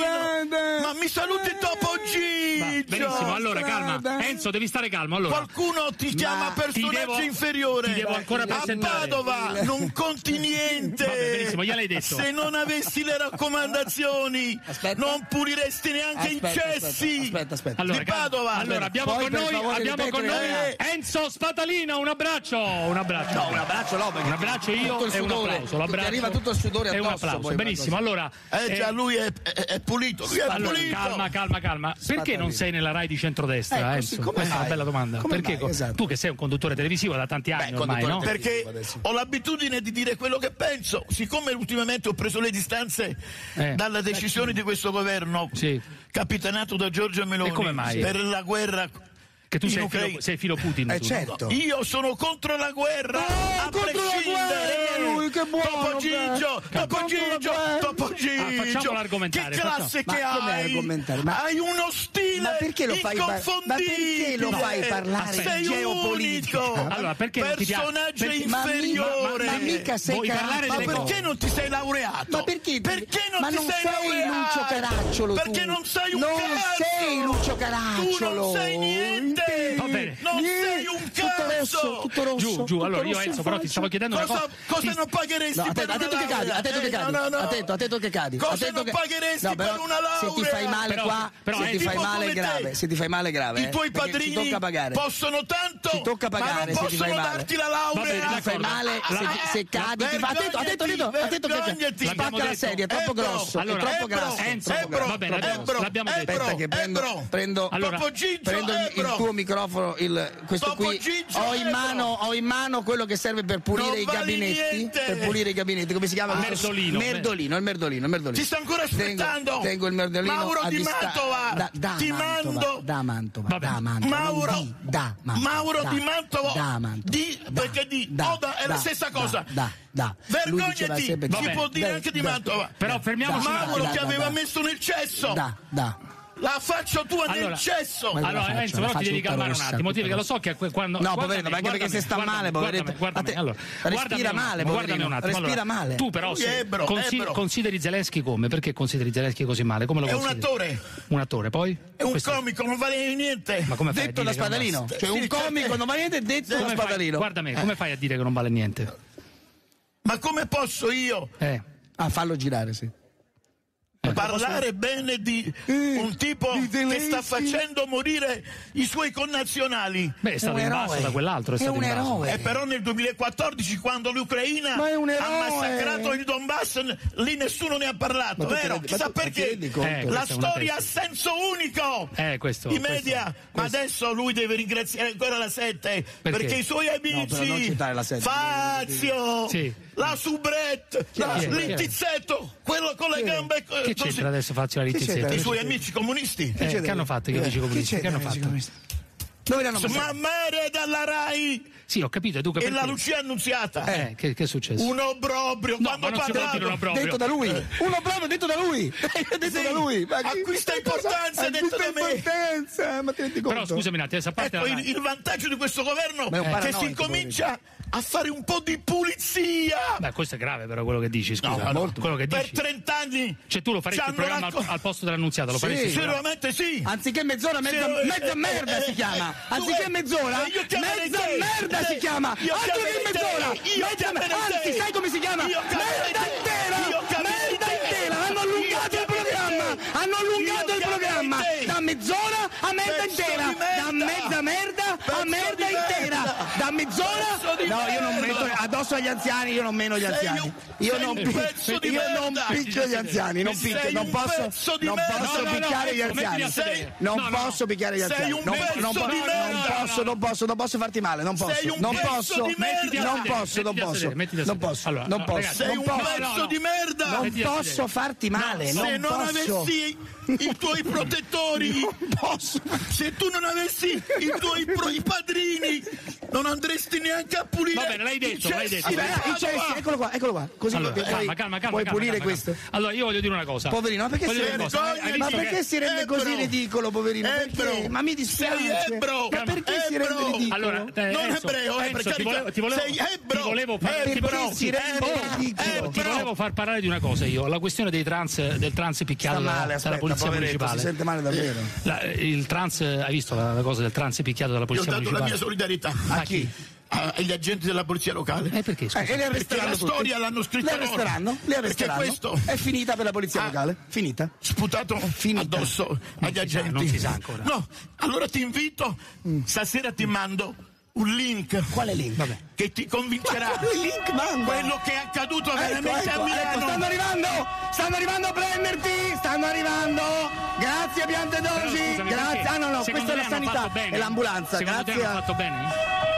ma mi saluti Topo Va, Gigio benissimo, allora calma. Enzo, devi stare calmo. Allora. Qualcuno ti chiama Ma personaggio inferiore ti devo ancora a presentare. Padova non conti niente Vabbè, benissimo, gliel'hai detto. se non avessi le raccomandazioni non puliresti neanche Aspetta, i cessi aspetta, aspetta. Allora, di. Padova allora abbiamo Poi, con noi, favore, abbiamo con noi ripetere, Enzo Spatalino, un abbraccio, un abbraccio. No, un abbraccio no, un abbraccio io tutto il e un sudore, applauso, ti l'abbraccio. arriva tutto il sudore e un addosso, applauso. poi, Benissimo, allora eh già eh, lui è, è- è pulito lui è allora, pulito calma, calma, calma. Perché non sei nella Rai di centrodestra, Ecco, Enzo? Questa è una bella domanda. Come Perché mai? Esatto. tu che sei un conduttore televisivo da tanti anni ormai, no? Perché ho l'abitudine di dire quello che penso. Siccome ultimamente ho preso le distanze Eh. dalla decisione di questo governo, capitanato da Giorgio Meloni, per la guerra Che tu sei filo, sei filo Putin. Eh, tu, no? certo. Io sono contro la guerra, a prescindere. lui, che buono, Topo Gigio. Topo Contro la Gigio, guerra. Topo Ah, Gigio. facciamolo argomentare, Che classe Ma che come hai? argomentare? Ma- Hai uno stile Ma perché lo fai par- ma perché lo fai inconfondibile. parlare Sei geopolitica? unico. Allora, perché non ti piace? Personaggio Perché- Ma inferiore. ma- ma mica sei Vuoi parlare Ma perché cose? non ti sei laureato? Ma perché? Perché non ma ti non sei sei laureato? Lucio Caracciolo Perché tu. non sei un non sei Lucio Caracciolo. Tu non sei niente. Va bene. Non sei un Tutto rosso, tutto rosso. Giù, giù, allora io Enzo però ti stavo chiedendo una Cosa, cosa. cosa Ti- non pagheresti No, per attento, una attento che cadi, laurea? attento che Eh, cadi, no, no, no. attento, attento che cadi. Cosa attento non che... pagheresti No, per una Se ti fai laurea? male Però- qua, però se è ti fai male te. grave, se ti fai male grave. I eh, tuoi padrini ci tocca pagare. possono tanto, Ci tocca ma pagare non se ti fai possono male. darti la laurea. Se ti fai male, se, se cadi, ti fa attento, attento, attento, attento che spacca la sedia, è troppo grosso, Allora, è troppo grasso. Enzo, va bene, l'abbiamo- detto. Aspetta che prendo, Ebro. prendo, il, tuo microfono, il, questo qui. Ho in, Ebro. mano, ho in mano quello che serve per pulire Non i gabinetti. niente. Per pulire i gabinetti, come si chiama? Ah, merdolino. Merdolino, il merdolino, il merdolino. Ti sta ancora Tengo- aspettando. Tengo, il merdolino Mauro a di dista- Mantova. Da, da Ti Mantova, mando. Da Mantova, Vabbè. da Mantova. Mauro. di, da Mantova. Mauro da, di Mantova. Da Mantova. Di, perché di da, Oda è da, la stessa da, cosa. Da, da. Diceva Vergognati. Si può dire Da, anche di da, Mantova. Però fermiamoci Mauro da, ti da, aveva da. messo nel cesso. Da, da. La faccia tua Allora, nel cesso. Allora, faccio, Enzo, però ti faccio devi calmare un attimo, perché lo so che quando. No, poverino, ma anche perché se sta male, te- allora, respira male, guardami poverino, un attimo. respira male. Tu però consideri Zelensky come? Perché consideri Zelensky così male? Come lo È un attore. Un attore, poi? È un comico, non vale niente. Ma come fai a Detto dire da spadalino. vale- Cioè un Sì, comico non va niente detto da spadalino. Guarda me, come fai a dire che non vale niente? Ma come posso io Eh. Ah, fallo girare, sì. Parlare bene di un tipo che sta facendo morire i suoi connazionali? Beh, è stato un invaso eroe. da quell'altro. È, È stato un eroe. E però nel 2014, quando l'Ucraina ha massacrato il Donbass, lì nessuno ne ha parlato, vero? rendi- Chissà perché? Eh, la storia ha senso unico. Eh, questo. I questo- media, ma adesso lui deve ringraziare ancora la 7 Perché? perché i suoi amici 7. Fazio, Sì la soubrette, l'intizzetto, quello con le gambe. Eh, che c'entra adesso faccio la litizzetta? I suoi amici comunisti. Eh, che hanno fatto? Che amici comunisti? Che hanno fatto? Dove l'hanno Ma Mere dalla Rai! Sì, ho capito. Dunque, e perché? la Lucia Annunziata! Eh, che, che, è successo? Un obbrobrio! No, quando obbrobrio, Detto da lui! Un obbrobrio detto da lui! Eh. detto sì, da lui! Ma acquista importanza! Cosa? Detto acquista da me! importanza! Ma ti rendi conto? Però scusami un attimo, ecco, il, il, vantaggio di questo governo è che si incomincia a fare un po' di pulizia. Beh, questo è grave, però, quello che dici. Scusa, no, molto. Quello che per 30 anni. Cioè, tu lo faresti il programma racco- al, al, posto dell'annunziata? Lo sì, faresti? Sicuramente sì. Anziché mezz'ora, mezza, sì, mezza eh, merda eh, si chiama. Anziché mezz'ora, mezza te. merda si chiama. Altro che mezz'ora. Mezza merda. Anzi, sai come si chiama? Merda intera. Merda intera. Hanno allungato il programma. Hanno allungato il programma mezz'ora a merda intera, da mezza merda a merda intera, da mezz'ora. No, io non metto addosso agli anziani, io non meno gli anziani. Io non, io non picchio gli anziani, non picchio, non posso, non posso picchiare gli anziani. Non posso picchiare gli anziani. Non posso, non posso, non posso farti male, non posso. Non posso, non posso, non posso. Non posso, non posso. Sei un pezzo di merda. Non posso farti male, non posso i tuoi protettori. Non posso. Se tu non avessi i tuoi pro- i padrini, non andresti neanche a pulire. Va bene, l'hai detto, l'hai detto. Vabbè, ah, cessi, eccolo qua, eccolo qua. Così allora, puoi, calma, calma, calma, puoi pulire questo. Allora, io voglio dire una cosa. Poverino, ma perché, si rende, cosa? Ma perché si rende, ebro. così ridicolo, poverino? Perché? Ma mi dispiace. Sei ebro. Ma perché ebro. si rende ridicolo? Allora, eh, non Enzo, ebreo, eh, Enzo, ti volevo, sei ebro. Ti volevo far, si rende ridicolo. Ti volevo far parlare di una cosa io, la questione dei trans del trans picchiato sarà polizia polizia municipale. Si sente male davvero. Eh, la, il trans, hai visto la, la, cosa del trans picchiato dalla polizia municipale? Io ho dato municipale. la mia solidarietà. A, A chi? agli agenti della polizia locale. E perché? Scusa. Eh, e le arresteranno. Perché la tutti. storia l'hanno scritta le arresteranno, loro. Arresteranno. Perché questo è finita per la polizia locale. Finita. Sputato finita. addosso agli agenti. Sa, non si sa ancora. No, allora ti invito, mm. stasera ti mando un link. Quale link? Vabbè. Che ti convincerà. Quello che è accaduto ecco, veramente ecco, a Milano. Ecco, stanno arrivando! Stanno arrivando a prenderti! Stanno arrivando! Grazie Piantedosi! Grazie. Ah no, no, questa è la sanità. E l'ambulanza. Secondo grazie. Te hanno fatto bene?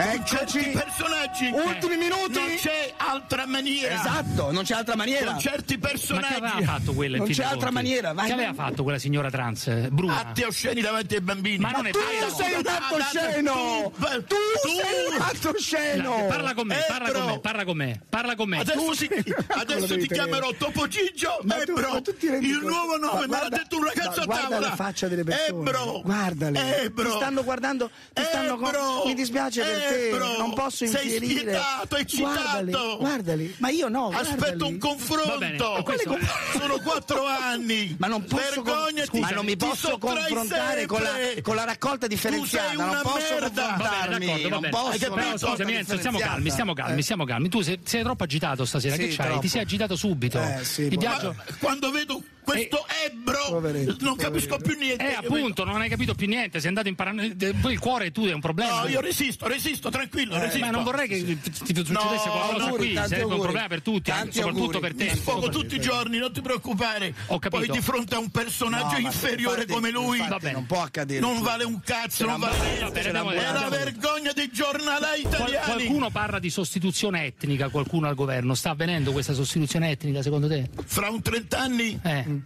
Eh, Eccoci. personaggi. Ultimi minuti. Non c'è altra maniera. Esatto, non c'è altra maniera. Con certi personaggi. Ma che aveva fatto quella? Non c'è altra maniera. Vai. Che aveva fatto quella signora trans? Eh, bruna. Atti osceni davanti ai bambini. Ma, Ma non è tu vero. sei un atto osceno. Tu, tu sei un atto osceno. Parla con me, parla con me, parla con me. Parla con me. Adesso, si, adesso ti chiamerò Topo Gigio Ma Ebro. Il nuovo nome. Me l'ha detto un ragazzo a tavola. Guarda la faccia delle persone. Ebro. Guardale. Ebro. Ti stanno guardando. Ti stanno Mi dispiace perché Pietro, non posso infierire. Sei spietato, eccitato. Guardali, guardali. Ma io no. Aspetto un confronto. Bene. Sono quattro anni. Ma non posso, Vergognati. Scusa, ma non mi posso confrontare con la, con la, raccolta differenziata. tu non posso merda. confrontarmi. Bene, non posso. Però, scusami, Enzo, stiamo calmi, stiamo calmi, eh. stiamo calmi. Tu sei, sei troppo agitato stasera. Sì, che c'hai? Troppo. Ti sei agitato subito. Eh, sì, Il viaggio... Quando vedo questo eh, e... ebro, poverito, non capisco poverito. più niente. Eh, appunto, non hai capito più niente, sei andato in paranoia. Eh, il cuore tu è un problema. No, io resisto, resisto, tranquillo, eh, resisto. Ma non vorrei che ti, succedesse no, qualcosa auguri, qui, sarebbe auguri. un problema per tutti, tanti soprattutto auguri. per te. Sfogo tutti i giorni, non ti preoccupare. Ho capito. Poi di fronte a un personaggio no, inferiore infatti, come lui, infatti, non può accadere. Non vale un cazzo, non vale niente. È la vergogna dei giornalai italiani. Qualcuno parla di sostituzione etnica, qualcuno al governo. Sta avvenendo questa sostituzione etnica secondo te? Fra un trent'anni? Eh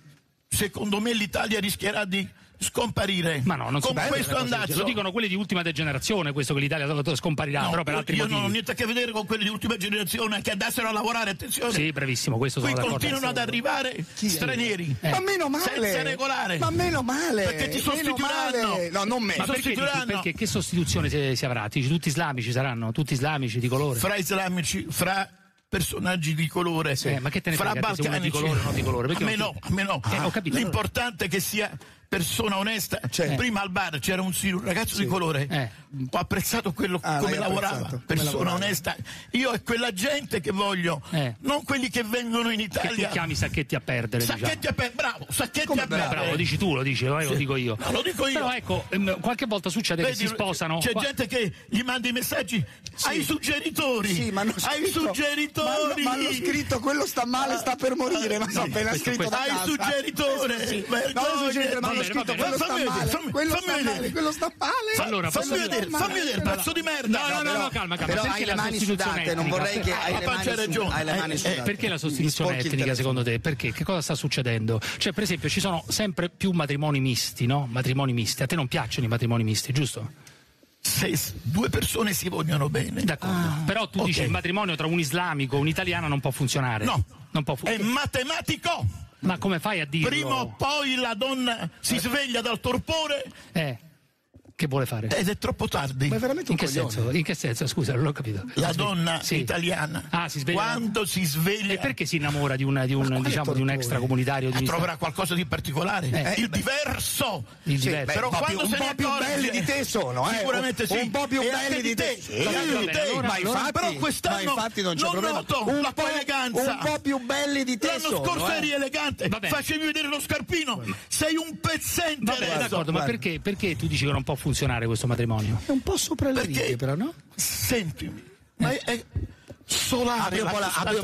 secondo me l'Italia rischierà di scomparire. Ma no, non con si questo andazzo. Lo dicono quelli di ultima generazione, questo che l'Italia scomparirà, no, però per altri io motivi. Io non ho niente a che vedere con quelli di ultima generazione che andassero a lavorare, attenzione. Sì, bravissimo, questo Qui continuano ad arrivare Chi? stranieri. Eh. Ma meno male. Senza regolare. Ma meno male. Perché ti sostituiranno. No, non me. Ma perché, perché, che sostituzione si, si avrà? Tutti islamici saranno, tutti islamici di colore. Fra islamici, fra personaggi di colore sì, eh, ma che te ne fra frega, Balcani. Di colore, no, di colore, a me no, a me no. Eh, L'importante è che sia persona onesta. Cioè, eh. prima al bar c'era un, un ragazzo di colore, eh. ho apprezzato quello ah, come lavorava, apprezzato. persona lavorava. onesta. Io è quella gente che voglio, eh. non quelli che vengono in Italia. Che chiami sacchetti a perdere. Diciamo. Sacchetti diciamo. a perdere, bravo, sacchetti come a perdere. Bravo, lo dici tu, lo dici, lo, eh, lo dico io. No, lo dico io. Però ecco, ehm, qualche volta succede Vedi, che si sposano. C'è Qua... gente che gli manda i messaggi sì. ai suggeritori. Sì, ma non ai suggeritori. Ma, hanno scritto quello sta male, sta per morire. Ma no, appena scritto questo, da Ai suggeritore. Sì. No, quello Fammi vedere, fammi- quello fammi sta vedere. male, quello sta male. Allora, Quello fammi vedere, fammi vedere, pezzo di merda. No, no, no, calma, calma. Però hai le mani sudate, non vorrei che hai le mani Eh, eh, sudate. Perché la sostituzione etnica secondo te? Perché? Che cosa sta succedendo? Cioè, per esempio, ci sono sempre più matrimoni misti, no? Matrimoni misti. A te non piacciono i matrimoni misti, giusto? Se due persone si vogliono bene. D'accordo. Però tu ok. dici il matrimonio tra un islamico e un italiano non può funzionare. No. Non può fu- È matematico. Ma come fai a dirlo? Prima o poi la donna si sveglia dal torpore Eh. Che vuole fare? ed è troppo tardi. Ma è veramente In un che coglione. senso? In che senso? Scusa, non l'ho capito. La sveglia- donna Sì. italiana, Ah, si sveglia. quando si sveglia, E perché si innamora di, una, di un, diciamo, di un extracomunitario? Di eh, troverà qualcosa di particolare. Eh, il beh. diverso. Il Sì, diverso. beh, Però un po' quando un ne po' più accorge- belli di te sono, eh. Sicuramente sì. Un po' più belli di te. E Sì, Ma infatti, Però ma quest'anno infatti non c'è problema. noto un la po', tua eleganza. un po' più belli di te L'anno sono, scorso eh. eri elegante, facevi vedere lo scarpino. Sei un pezzente adesso. d'accordo, ma perché tu dici che non può funzionare questo matrimonio? È un po' sopra le righe, però, no? Sentimi, ma è, è solare Apri un la po' la, apri.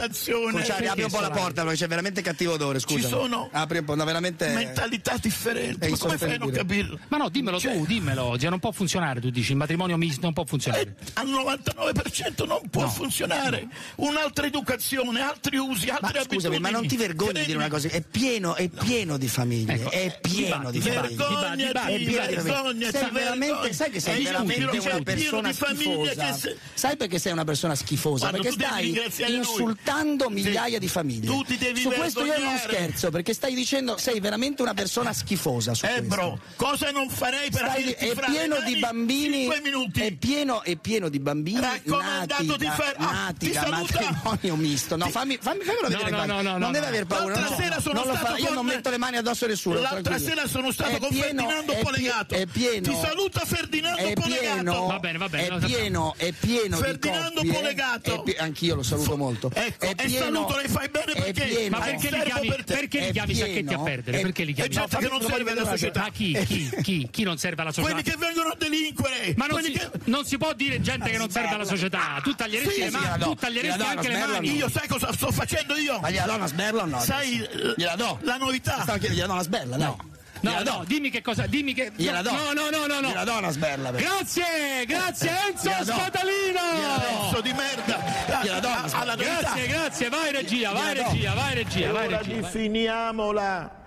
Conciari, apri un po' la porta perché c'è veramente cattivo odore, scusa. Ci sono Apri un po', no, veramente... mentalità differenti. Ma come fai a non capirlo? Ma no, dimmelo Cioè, tu, dimmelo. Cioè, non può funzionare, tu dici. Il matrimonio misto non può funzionare. Al 99% non può funzionare. Un'altra educazione, altri usi, Ma altre scusami, ma non ti vergogni di dire una cosa? È pieno, è pieno di famiglie, Ecco, è pieno di famiglie. Vergognati, È pieno di famiglie. vergognati, Sei veramente, vergognati. sai che sei veramente una persona schifosa. Sai perché sei una persona schifosa? Quando perché stai insultando migliaia di famiglie. Tu ti devi su questo io non scherzo, perché stai dicendo sei veramente una persona schifosa su Eh questo. bro, cosa non farei per Stai- è pieno di bambini è pieno, è pieno di bambini nati di da, fer- ah, nati ti da matrimonio misto no fammi, fammi, fammelo vedere no, no, no, non no, deve no. aver paura L'altra no. sera sono non lo stato fa- io non metto le mani addosso a nessuno L'altra tranquillo. sera sono stato È con pieno- Ferdinando Polegato. è pieno Ti saluta Ferdinando è Polegato. Va bene, va bene, è pieno, è pieno Ferdinando di. Polegato. È anch'io lo saluto molto. Ecco, è e saluto, le fai bene è perché pieno- Ma perché li chiami, per perché li È chiami pieno, sacchetti a perdere? è- Perché li È chiami? gente che non serve alla società. Ma chi, chi, chi, chi non serve alla società? Quelli che vengono a delinquere. Ma non si, che- non si può dire gente che non serve alla società. Tu taglieresti Sì, le mani, tu taglieresti anche le mani. no. Io sai cosa sto facendo io? ma gliela do una sberla o no Sai do la novità. Gliela do una sberla dai No, gliela do no, dimmi che cosa, dimmi che... gliela do No, no, no, no, gliela no. do una sberla perché- Grazie, grazie Enzo Gliela do. Spadalino. Pezzo di merda. Gliela do una alla. Grazie, grazie, vai regia, vai Gliela regia, vai regia, vai regia. vai. definiamola.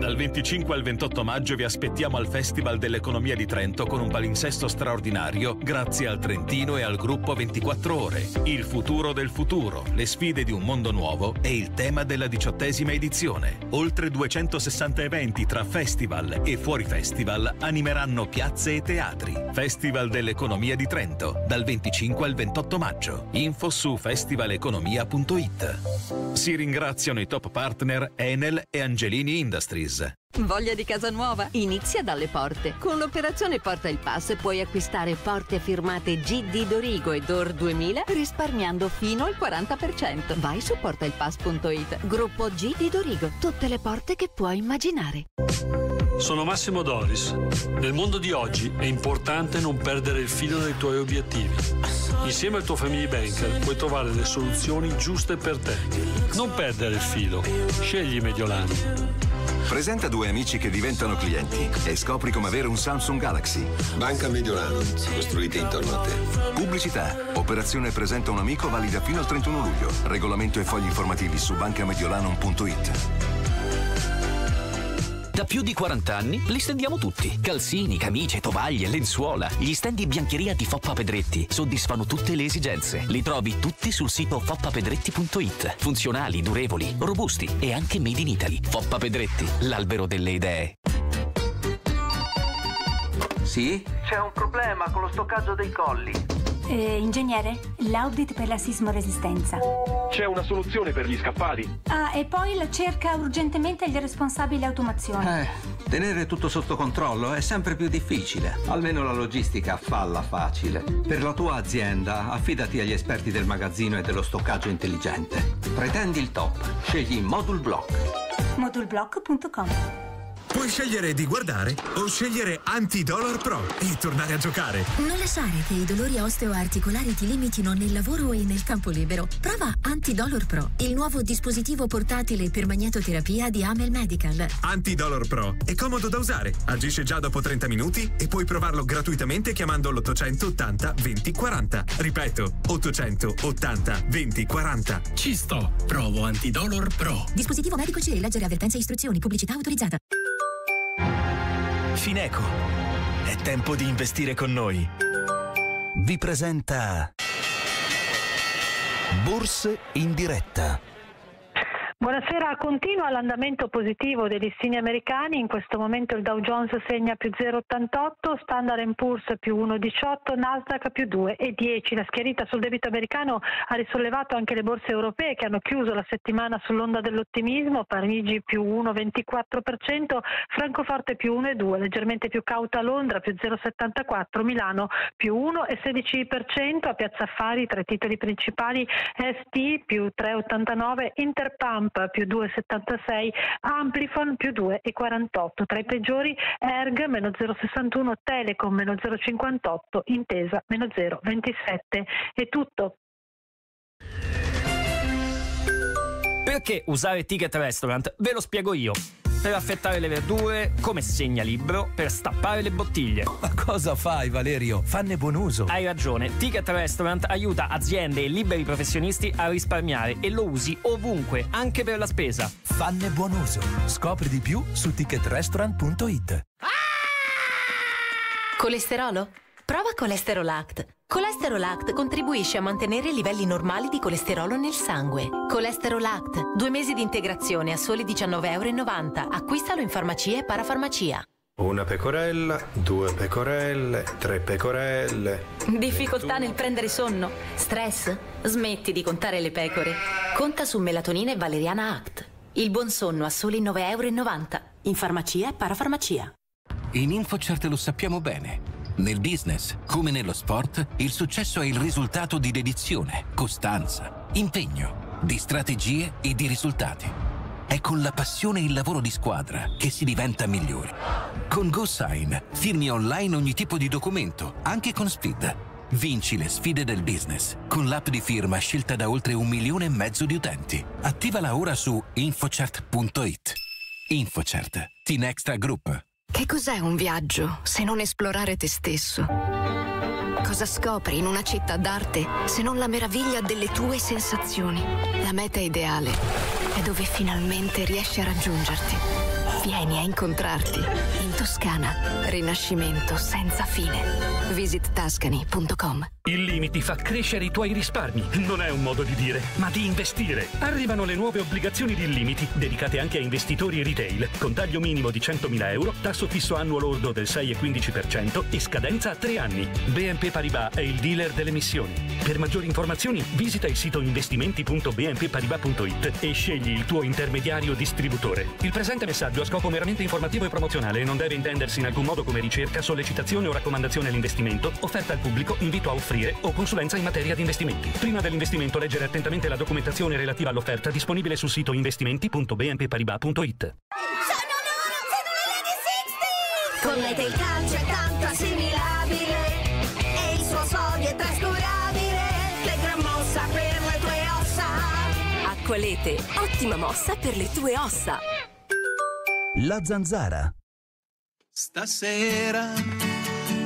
Dal 25 al 28 maggio vi aspettiamo al Festival dell'Economia di Trento con un palinsesto straordinario grazie al Trentino e al gruppo 24 Ore. Il futuro del futuro, le sfide di un mondo nuovo e il tema della diciottesima edizione. Oltre 260 eventi tra festival e fuori festival animeranno piazze e teatri. Festival dell'Economia di Trento, dal 25 al 28 maggio. Info su festivaleconomia.it. Si ringraziano i top partner Enel e Angelini Industries. Voglia di casa nuova? Inizia dalle porte. Con l'operazione Porta il Pass puoi acquistare porte firmate GD Dorigo e DOR 2000 risparmiando fino al 40%. Vai su portailpass.it. Gruppo GD Dorigo. Tutte le porte che puoi immaginare. Sono Massimo Doris. Nel mondo di oggi è importante non perdere il filo dei tuoi obiettivi. Insieme al tuo Family Banker puoi trovare le soluzioni giuste per te. Non perdere il filo. Scegli Mediolano. Presenta due amici che diventano clienti e scopri come avere un Samsung Galaxy. Banca Mediolano, costruita intorno a te. Pubblicità. Operazione presenta un amico valida fino al 31 luglio. Regolamento e fogli informativi su bancamediolano.it. Da più di 40 anni li stendiamo tutti. Calzini, camicie, tovaglie, lenzuola. Gli stendi biancheria di Foppa Pedretti soddisfano tutte le esigenze. Li trovi tutti sul sito foppapedretti.it. Funzionali, durevoli, robusti e anche made in Italy. Foppa Pedretti, l'albero delle idee. Sì? C'è un problema con lo stoccaggio dei colli. Eh, ingegnere, l'audit per la sismoresistenza. C'è una soluzione per gli scaffali? Ah, e poi la cerca urgentemente il responsabile automazione. Eh, tenere tutto sotto controllo è sempre più difficile. Almeno la logistica falla facile. Per la tua azienda, affidati agli esperti del magazzino e dello stoccaggio intelligente. Pretendi il top. Scegli Module Block. Modulblock.com Puoi scegliere di guardare o scegliere Anti-Dollar Pro e tornare a giocare. Non lasciare che i dolori osteoarticolari ti limitino nel lavoro e nel campo libero. Prova Anti-Dollar Pro, il nuovo dispositivo portatile per magnetoterapia di Amel Medical. Anti-Dollar Pro è comodo da usare, agisce già dopo 30 minuti e puoi provarlo gratuitamente chiamando l'880 2040. Ripeto, 880 2040. Ci sto, provo Antidolor Pro. Dispositivo medico CE, leggere avvertenze e istruzioni, pubblicità autorizzata. Fineco, è tempo di investire con noi. Vi presenta Borse in diretta. Buonasera, continua l'andamento positivo dei listini americani, in questo momento il Dow Jones segna più 0,88, Standard Poor's più 1,18, Nasdaq più 2,10. La schierita sul debito americano ha risollevato anche le borse europee che hanno chiuso la settimana sull'onda dell'ottimismo, Parigi più 1,24%, Francoforte più 1,2, leggermente più cauta Londra più 0,74, Milano più 1,16%, a Piazza Affari tra i titoli principali ST più 3,89, Interpump più 2,76, Amplifon più 2,48. Tra i peggiori Erg meno 0,61, Telecom meno 0,58, Intesa meno 0,27. È tutto. Perché usare Ticket Restaurant? Ve lo spiego io per affettare le verdure, come segnalibro, per stappare le bottiglie. Ma cosa fai, Valerio? Fanne buon uso. Hai ragione, Ticket Restaurant aiuta aziende e liberi professionisti a risparmiare e lo usi ovunque, anche per la spesa. Fanne buon uso. Scopri di più su ticketrestaurant.it. Colesterolo? Prova Colesterol Act. Colesterol Act contribuisce a mantenere i livelli normali di colesterolo nel sangue. Colesterol Act, due mesi di integrazione a soli 19,90 euro. Acquistalo in farmacia e parafarmacia. Una pecorella, due pecorelle, tre pecorelle. Difficoltà nel prendere sonno? Stress? Smetti di contare le pecore. Conta su Melatonina e Valeriana Act. Il buon sonno a soli 9,90 euro. In farmacia e parafarmacia. In InfoCert lo sappiamo bene. Nel business, come nello sport, il successo è il risultato di dedizione, costanza, impegno, di strategie e di risultati. È con la passione e il lavoro di squadra che si diventa migliori. Con GoSign firmi online ogni tipo di documento, anche con Speed. Vinci le sfide del business con l'app di firma scelta da oltre un milione e mezzo di utenti. Attivala ora su infocert.it. Infocert, Team Extra Group. Che cos'è un viaggio se non esplorare te stesso? Cosa scopri in una città d'arte se non la meraviglia delle tue sensazioni? La meta ideale è dove finalmente riesci a raggiungerti. Vieni a incontrarti in Toscana. Rinascimento senza fine. Visit Tuscany.com Il Limiti fa crescere i tuoi risparmi. Non è un modo di dire, ma di investire. Arrivano le nuove obbligazioni di Limiti, dedicate anche a investitori retail, con taglio minimo di 100.000 euro, tasso fisso annuo lordo del 6,15% e scadenza a 3 anni. BNP Paribas è il dealer delle missioni. Per maggiori informazioni visita il sito investimenti.bnpparibas.it e scegli il tuo intermediario distributore. Il presente messaggio scopo meramente informativo e promozionale e non deve intendersi in alcun modo come ricerca, sollecitazione o raccomandazione all'investimento, offerta al pubblico, invito a offrire o consulenza in materia di investimenti. Prima dell'investimento leggere attentamente la documentazione relativa all'offerta disponibile sul sito investimenti.bnpparibas.it. Con lei del calcio è tanto assimilabile e il suo sodio è trascurabile. Che gran mossa per le tue ossa. Acqualete, ottima mossa per le tue ossa. La zanzara. Stasera,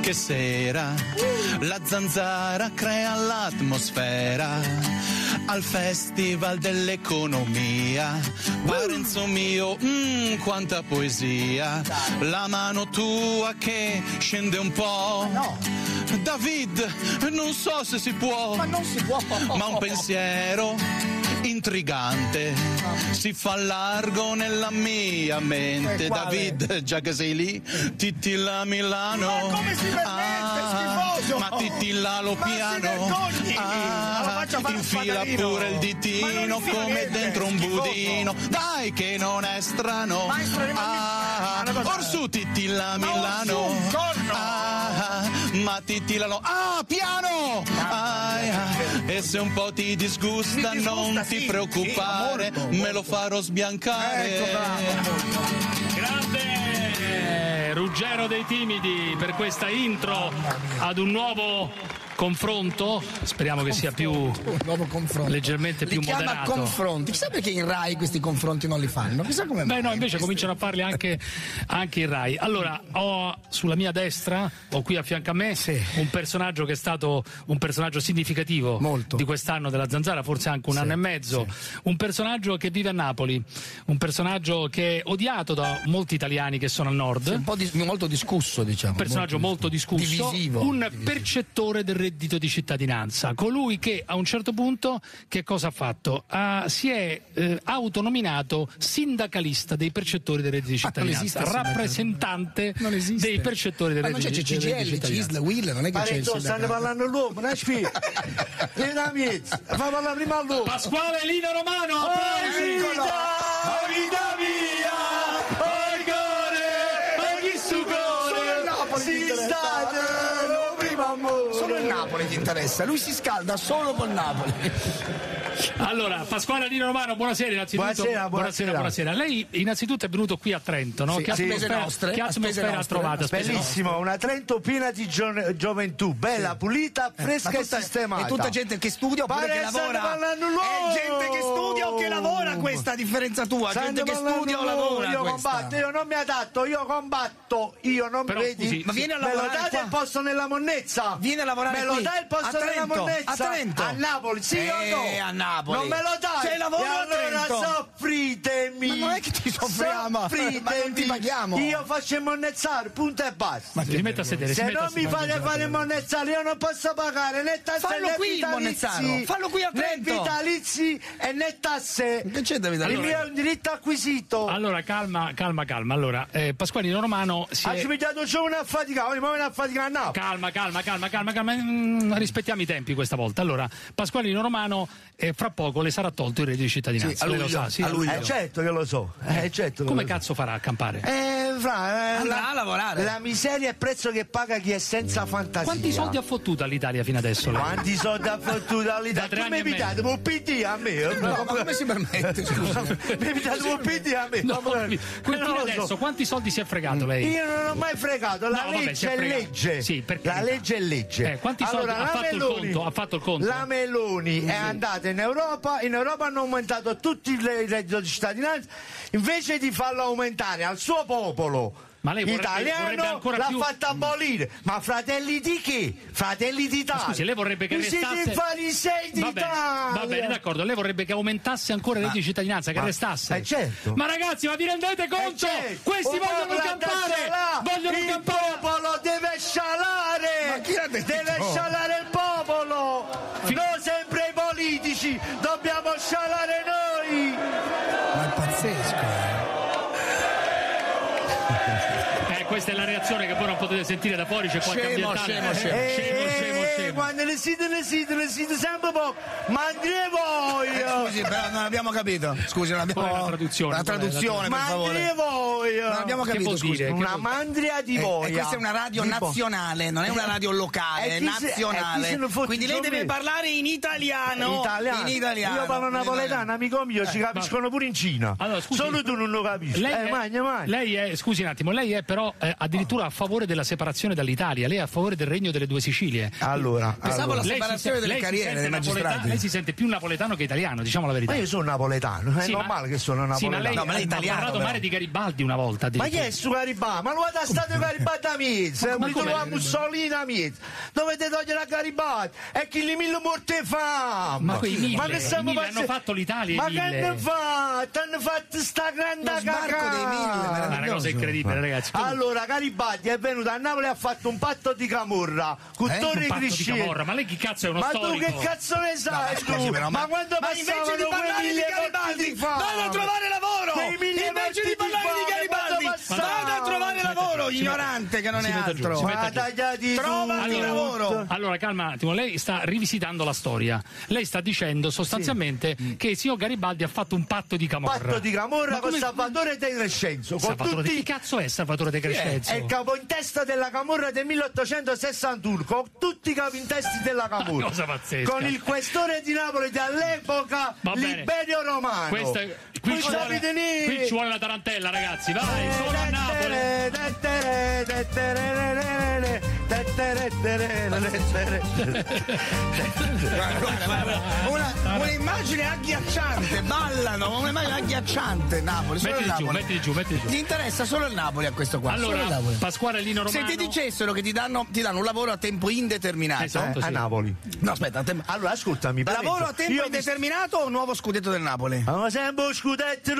che sera, la zanzara crea l'atmosfera. Al festival dell'economia, Parenzo mio, mm, quanta poesia. La mano tua che scende un po'. David, non so se si può. Ma non si può. Ma un pensiero intrigante si fa largo nella mia mente. David, già che sei lì, titilla Milano. Ma come si permette, schifoso? ma titilla lo Ma piano. Ah, infila pure il ditino come dentro un budino. Dai che non è strano. Maestro, Ah, cosa- Orsu titilla Milano. Ah, ma titillano. Ah, piano! Ah, ah, e se un po' ti disgusta, disgusta, non sì, ti sì, preoccupare, molto, me lo farò sbiancare. Ecco. Grande! Ruggero dei Timidi per questa intro ad un nuovo confronto. Speriamo che sia più confronto. leggermente Li più chiama moderato. confronti. Chissà perché in Rai questi confronti non li fanno. Chissà come Beh mai. no, invece cominciano a farli anche, anche in Rai. Allora, ho sulla mia destra, ho qui a fianco a me, un personaggio che è stato un personaggio significativo di quest'anno della Zanzara, forse anche un anno e mezzo. Un personaggio che vive a Napoli, un personaggio che è odiato da molti italiani che sono al nord. un po' dis- molto discusso, diciamo. Un personaggio molto, discusso, Divisivo. un percettore del reddito di cittadinanza, colui che a un certo punto che cosa ha fatto? Ha- si è eh, autonominato sindacalista dei percettori del reddito di esiste cittadinanza, rappresentante Non esiste. dei percettori del Ma non reddito del reddito CGL, di CISL, cittadinanza. Will, non è che c'è il stanno sindacato. parlando l'uomo, non è spie. Vieni da Miez, fa parlare prima l'uomo. Pasquale Lino Romano, applausi! Oh, vita mia, si sta prima amore. Solo il Napoli ti interessa, lui si scalda solo col Napoli. Allora, Pasquale Lino Romano, buonasera innanzitutto. Buonasera, buonasera. buonasera. Lei innanzitutto è venuto qui a Trento, no? Sì, che sì. atmosfera, Spese che nostre, atmosfera ha trovato? Bellissimo, una Trento piena di gio- gioventù, bella, pulita, fresca Ma e tutta- sistemata. È tutta gente che studia oppure Pare che lavora? È gente che studia o che lavora questa differenza tua? Stanno gente che studia o lavora Io questa? combatto, io non mi adatto, io combatto, io non Però, vedi. scusi, Ma vieni a Me lo lavorare date qua. il posto nella monnezza? Vieni a lavorare Me lo qui, dai il posto a nella Trento, monnezza? a Trento. A Napoli, sì Eh, o no? a Napoli. Non me lo dai. C'è lavoro a allora Trento. soffritemi. Ma non è che ti soffriamo, Soffritemi. ma non ti paghiamo. Io faccio il monnezzare, punto e basta. Si rimetta a sedere, Se non mi fate fare il monnezzare, io non posso pagare né tasse Fallo né qui il vitalizi, monnezzaro, fallo qui a né Trento. vitalizi e né tasse. Che c'è da vedere? Il mio è un diritto acquisito. Allora, calma, calma, calma. Allora, eh, Pasquale Lino Romano si Ha è... ci pigliato c'è una fatica, ora mi una fatica a Napoli. Calma, calma, calma, calma, calma. Mm, rispettiamo i tempi questa volta. Allora, Pasquale Lino Romano, eh, fra poco le sarà tolto il reddito di cittadinanza. Sì, a luglio, sa, sì, a luglio. Eh, certo che lo so. Eh, certo che Come lo so. cazzo farà a campare? Eh, fra, eh, Andrà la, a lavorare. La miseria è il prezzo che paga chi è senza fantasia. Quanti soldi ha fottuto all'Italia fino adesso? lei? Quanti soldi ha fottuto all'Italia? Tu mi e mezzo. un PD a me? eh? No, ma come si permette, scusa? Mi pigliate un PD a me? No, Ma- lo adesso, so. quanti soldi si è fregato lei? Io non ho mai fregato, la No, vabbè, legge è è legge. Sì, la legge è legge. Eh, quanti soldi il conto? Ha fatto il conto? La Meloni è andata in Europa, in Europa hanno aumentato tutti il reddito di cittadinanza, invece di farlo aumentare al suo popolo. Ma lei vorrebbe- vorrebbe Italiano ancora l'ha più- fatta abolire, ma fratelli di che? Fratelli d'Italia. Ma scusi, lei vorrebbe che siete restasse- i farisei Va bene, d'Italia. va bene, d'accordo. Lei vorrebbe che aumentasse ancora il reddito di cittadinanza, che ma- restasse. eh, certo. Ma ragazzi, ma vi rendete conto? Eh, certo. Questi vogliono campare! scialà. Vogliono il campare! popolo deve scialare! Ma chi l'ha detto? Deve scialare il popolo! Non sempre i politici! Dobbiamo scialare noi! Ma è pazzesco. Questa è la reazione che poi non potete sentire da fuori, c'è qualche Scemo, ambientale. scemo, scemo. Eh, scemo, scemo, Eh, scemo. Quando ne siete, ne siete, ne siete sempre poco! Mandi Eh, voi! scusi, però non abbiamo capito. Scusi, non abbiamo. Qual è la traduzione? La è la traduzione, per favore. voi! Non abbiamo Che capito, vuol scusi. dire? Una vuol- mandria di Eh, voi! e questa è una radio nazionale, non è una radio locale, Eh, è eh, nazionale. Quindi lei deve me? parlare in italiano. Italiano. In italiano. Io parlo In napoletano, amico mio, ci Eh, capiscono pure in Cina. Allora, scusi, Solo tu non lo capisci. Lei, eh, è, magna, magna. lei è, scusi un attimo, lei è però eh, addirittura a favore della separazione dall'Italia, lei è a favore del regno delle due Sicilie. Allora, Pensavo allora. la Lei si separazione se- delle carriere sente dei napoletano- magistrati. Lei si sente più napoletano che italiano, diciamo la verità. Ma io sono napoletano, è Sì, ma- normale che sono Sì, ma napoletano. lei, No, ma lei è ha italiano, parlato però. male di Garibaldi una volta. Ma chi è su Garibaldi? Ma lui è stato Garibaldi a Miez, Ma mi come- trovo a Mussolini a Miez. Dovete togliere a Garibaldi, è che li mille morte fame. Ma quei mille, che i siamo mille passi- hanno fatto l'Italia, Ma che hanno fatto? Hanno fatto sta grande Lo cagata. Ma è una cosa incredibile, ragazzi. Comunque- Allora, Garibaldi è venuto a Napoli e ha fatto un patto di camorra con Eh? Di Criscini. Ma lei chi cazzo è uno Ma tu storico? che cazzo ne sai ma scusi, tu? però, ma, ma- quando ma invece di parlare di Garibaldi, vada a trovare lavoro! Invece di parlare di Garibaldi, vada a trovare lavoro, ignorante che non è altro. Ma tagliati Trovati lavoro. Allora, calma un attimo, lei sta rivisitando la storia. Lei sta dicendo sostanzialmente che il signor Garibaldi ha fatto un patto di Camorra. Patto di Camorra Ma con Salvatore De Crescenzo. Con tutti... Chi cazzo è Salvatore De Crescenzo? È il capo in testa della Camorra del 1861 con tutti i capi in testi della Camorra. Cosa pazzesca. Con il questore di Napoli dall'epoca Va bene. Liberio Romano. Questa- qui, ci vuole, qui ci vuole la tarantella, ragazzi. Vai, solo a Napoli. Un'immagine agghiacciante, ballano, un'immagine agghiacciante Napoli, solo il Metti giù, Napoli. metti giù, metti giù. Ti interessa solo il Napoli a questo qua. solo il Allora, Napoli. Pasquale Lino Romano. Se ti dicessero che ti danno, ti danno un lavoro a tempo indeterminato Esatto, a Napoli. No, aspetta, a tempo- Allora, ascoltami. lavoro a tempo Io mi- indeterminato o nuovo scudetto del Napoli? Ma sempre scudetto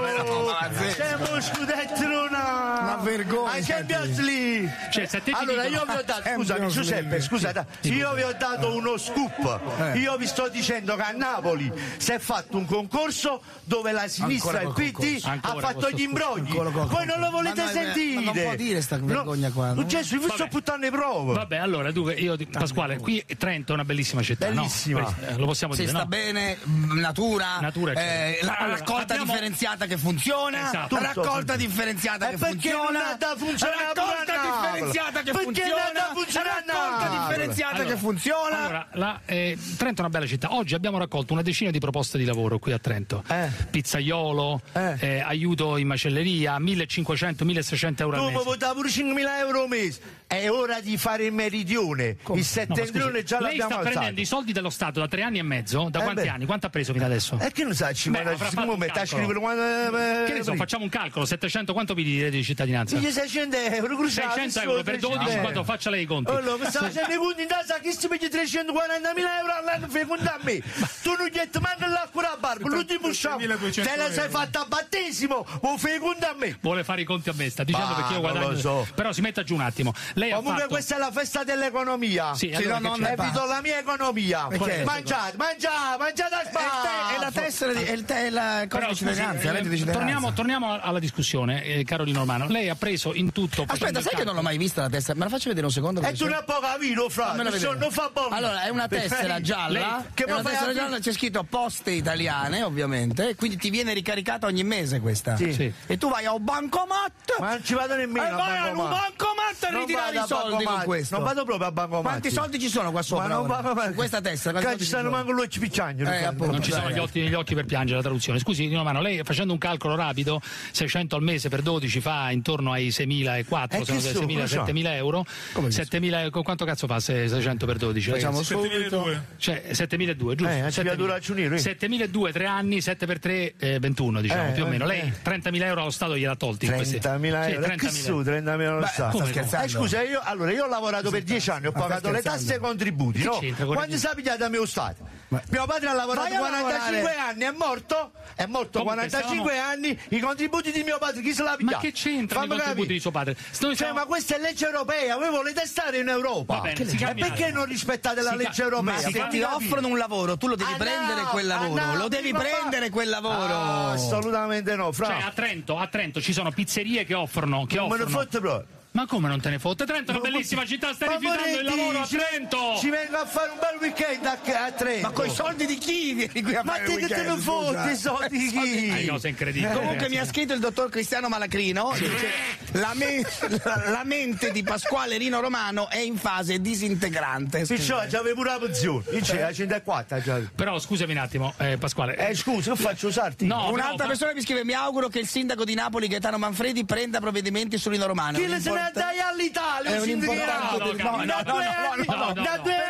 vero? Pazzesco. Sempre scudetto non Una vergogna, A Champions League. Cioè, allora dicono- io vi ho dato, scusami Giuseppe, scusate, io vi ho dato uno scoop. Eh. Io vi sto dicendo che a Napoli si è fatto un concorso dove la sinistra e il PD ha fatto gli imbrogli. Voi non lo volete Ma no, sentire. ma non può dire sta vergogna qua, no? Gesù, vi sto buttando le prove. Vabbè, allora, tu, io, Pasquale, qui Trento è una bellissima città, no? Bellissima. Eh, lo possiamo Si dire, sta no? bene, mh, natura, Natura, eh, la Allora, raccolta abbiamo- differenziata che funziona, Esatto. la Tutto. raccolta differenziata E che perché funziona, non è da funzionare la raccolta pure a Napoli? Differenziata che Perché funziona, non è la raccolta differenziata Allora, che funziona. Allora, la, eh, Trento è una bella città. Oggi abbiamo raccolto una decina di proposte di lavoro qui a Trento. Eh. Pizzaiolo, Eh. eh, aiuto in macelleria, 1500-1600 euro al Tu mi mese. vota pure 5.000 euro al mese. È ora di fare il meridione. Il No, ma settentrione scusi, già lei l'abbiamo sta alzato. prendendo i soldi dello Stato da tre anni e mezzo. Da Eh quanti beh. anni? Quanto ha preso fino adesso? E che ne sa, ci Beh, come a quando. Che ne so, facciamo un calcolo, 700 quanto vi di reddito di cittadinanza? Figli 600 euro, cruciati, 600 euro per 12, 300 quanto faccia lei i conti? Allora, mi sta facendo i conti in casa, chi si piglia 340.000 euro all'anno feconda a me? Tu non gli manca l'acqua alla barba, l'ultimo sciamo. Te la sei fatta a battesimo, feconda a me. Vuole fare i conti a me, sta dicendo perché io non guadagno. Però si metta giù un attimo. Lei ha Comunque fatto questa è la festa dell'economia. Sì, allora no, non evito la mia economia. Perché? Mangiate, mangiate, mangiate a È spazio. la tessera di, è il, è la cosa Però, di cittadinanza, eh, di cittadinanza. torniamo, torniamo alla discussione, eh, caro Di Normano. Lei ha preso in tutto. Aspetta, sai che non l'ho mai vista la tessera? Me la faccio vedere un secondo? E tu ne poca vino, fra. Non fa buono. Allora, è una tessera gialla. Che è una tessera gialla, c'è scritto poste italiane, ovviamente, quindi ti viene ricaricata ogni mese questa. Sì. Sì. E tu vai a un bancomat. Ma non ci vado nemmeno E a vai a un bancomat. a ritirare vado i soldi con questo. Non vado proprio a bancomat. Quanti soldi ci sono qua sopra? Ma non vado Su questa quanti Che soldi ci stanno sono? manco l'occhi picciagno. Eh, appunto. Non ci sono gli occhi, gli occhi per piangere la traduzione. Scusi, Di Normano, lei facendo un calcolo rapido, 600 al mese per 12 fa intorno ai 6.400, Eh, sono che dei so, 6.000, cosa so? 7.000 euro. 7.000, co- quanto cazzo fa se 600 per 12? Facciamo subito. Cioè 7.200, giusto? Eh, ci vado a ragioniere, eh. 7.200, 3 anni, 7 per 3, eh, 21 diciamo, Eh, più o eh, meno. Lei eh. 30.000 euro allo Stato gliel'ha tolti in questi 30.000 Sì, euro. Che 30.000. su 30.000 euro Beh, sta? come, scherzando? Eh, scusa, io, allora, io ho lavorato per 10 anni, ho Ma pagato le tasse e i contributi, no? Quando si è pigliato a mio Stato? Mio padre ha lavorato Vai a 45 lavorare. anni, è morto? È morto Comunque, 45 anni, i contributi di mio padre, chi se l'ha Ma pigliato? che c'entra Fammi i contributi capire. di suo padre? Cioè, siamo- ma questa è legge europea, voi volete stare in Europa? Bene, e perché non rispettate la Si ca- legge europea? Ma se ti capire. offrono un lavoro, tu lo devi Ah, prendere no, quel lavoro. ah, no, lo devi prendere quel lavoro. Ah, assolutamente no, fra. Cioè, a Trento, a Trento ci sono pizzerie che offrono. Che non me ne offrono. fotte proprio. Ma come non te ne fotte? Trento è una bellissima città, stai Ma rifiutando il lavoro a ci- Trento! Ci vengo a fare un bel weekend a, a Trento. Ma con i soldi di chi vieni qui a Ma fare te il che te ne fotti scusa? i soldi di È chi? cosa incredibile. Comunque ragazzi. mi ha scritto il dottor Cristiano Malacrino, dice, la, me- la- la mente di Pasquale Rino Romano è in fase disintegrante. Picciò, c'avevo pure la pensione. Io c'è la 104 già. Però scusami un attimo, eh, Pasquale. Eh, scusa, che faccio usarti? No, Un'altra però- persona mi scrive: Mi auguro che il sindaco di Napoli, Gaetano Manfredi, prenda provvedimenti su Rino Romano. Chi le se dai all'Italia? È un un sindacato? importante- no, Da no, due no, no, anni- no, no, da no. due Per anni non carità, ha messo per nemmeno un carità, piatto a per terra. carità, per Giù,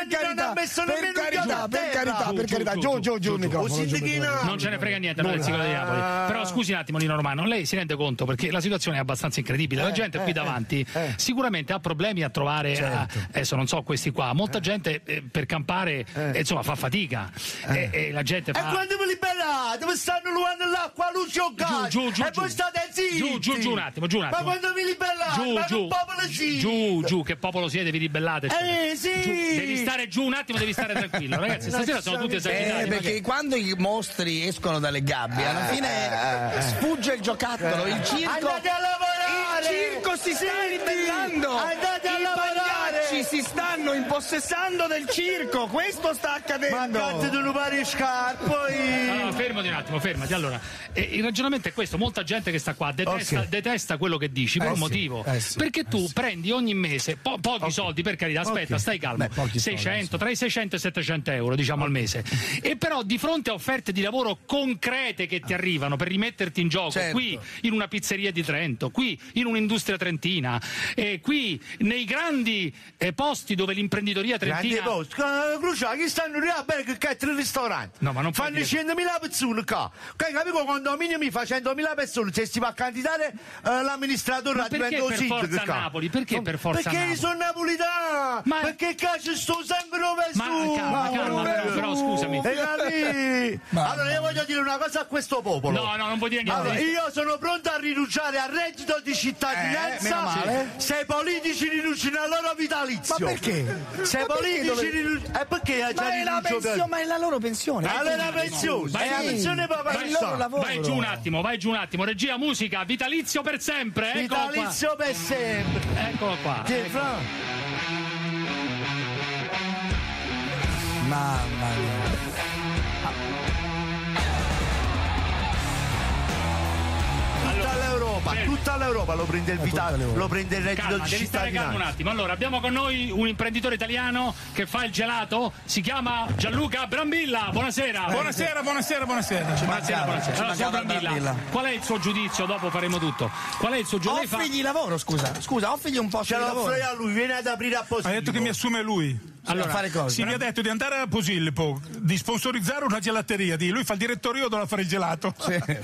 carità. giù, Giù, giù, giù, giù il giù, microfono. giù. giù microfono. Non ce ne frega niente per il di Napoli. Però scusi un attimo, Lino Romano, lei si rende conto perché la situazione è abbastanza incredibile. La gente qui davanti sicuramente ha problemi a trovare, a- adesso non so questi qua, molta gente eh, per campare eh, insomma fa fatica. E, e la gente E fa. quando vi liberate? Vi stanno ruando l'acqua, la luce o gas? Giù, giù, giù, E voi giù. state zitti? Giù, giù, giù un attimo, giù un attimo. Ma quando vi liberate? Giù, giù, popolo giù, giù, che popolo siete, vi ribellate. Eh, sì. Giù, devi stare giù un attimo, devi stare tranquillo. Ragazzi, stasera sono tutti esagerati. Eh, perché che- quando i mostri escono dalle gabbie, alla fine sfugge il giocattolo, il circo. Andate a lavorare! Il circo si sta ribellando! Andate a I lavorare! pagliacci si stanno impossessando del circo! Questo sta accadendo! Ma cazzo pari scarpe, poi... Allora, fermo fermati un attimo, fermati. Allora, eh, il ragionamento è questo: molta gente che sta qua detesta, Ok. detesta quello che dici per Eh un sì, motivo. eh sì, perché tu prendi ogni mese po- pochi soldi, per carità, aspetta, Ok. stai calmo. Beh, pochi soldi, 600, tra i 600 e i 700 euro, diciamo al mese. E però di fronte a offerte di lavoro concrete che ti arrivano per rimetterti in gioco, Certo. qui in una pizzeria di Trento, qui in un'industria trentina, eh, qui nei grandi eh, posti dove l'imprenditoria Grandi trentina. posti, eh, che stanno lì a bene che quattro ristoranti. No, ma non fanno dire- 100.000 persone qua. Che capivo quando minimo fa 100.000 persone, se si va a candidare eh, l'amministratore Ma a perché diventa un per sindaco forza qua. Napoli? Perché per forza Perché Napoli? sono napolitano! Ma- Perché cazzo sto sempre dove Ma su? calma, calma, però, però, scusami. E allora io voglio dire una cosa a questo popolo. No, no, non puoi dire niente. Allora, io sono pronto a rinunciare al reddito di Eh, cittadinanza male. se i politici rinunciano al loro vitalizio. Ma perché? Se i politici dove- rinunciano. E perché Ma è, la pensione, ma è la loro pensione. Ma è la pensione, Vai è la pensione per È il loro lavoro. Vai giù un attimo, vai giù un attimo. Regia musica, vitalizio per sempre. Eccolo qua. Vitalizio per sempre. Eccolo qua. Che Mamma mia. Tutta l'Europa, fermi. tutta l'Europa lo prende il vitale, lo prende il reddito Calma, di devi stare calmo un attimo. Allora, abbiamo con noi un imprenditore italiano che fa il gelato, si chiama Gianluca Brambilla. Buonasera. Buonasera, buonasera, buonasera. Buonasera, mancava, buonasera. ci Allora, signor mancava Brambilla, Brambilla. qual è il suo giudizio? Dopo faremo tutto. Qual è il suo giudizio? Lei fa- Offrigli lavoro, scusa. Scusa, offrigli un posto Ce di lo lavoro. offre a lui, viene ad aprire a posto. Ha detto che mi assume lui. Allora, fare cosa? Sì, mi ha detto di andare a Posillipo, di sponsorizzare una gelateria. Di lui fa il direttore, io devo fare il gelato.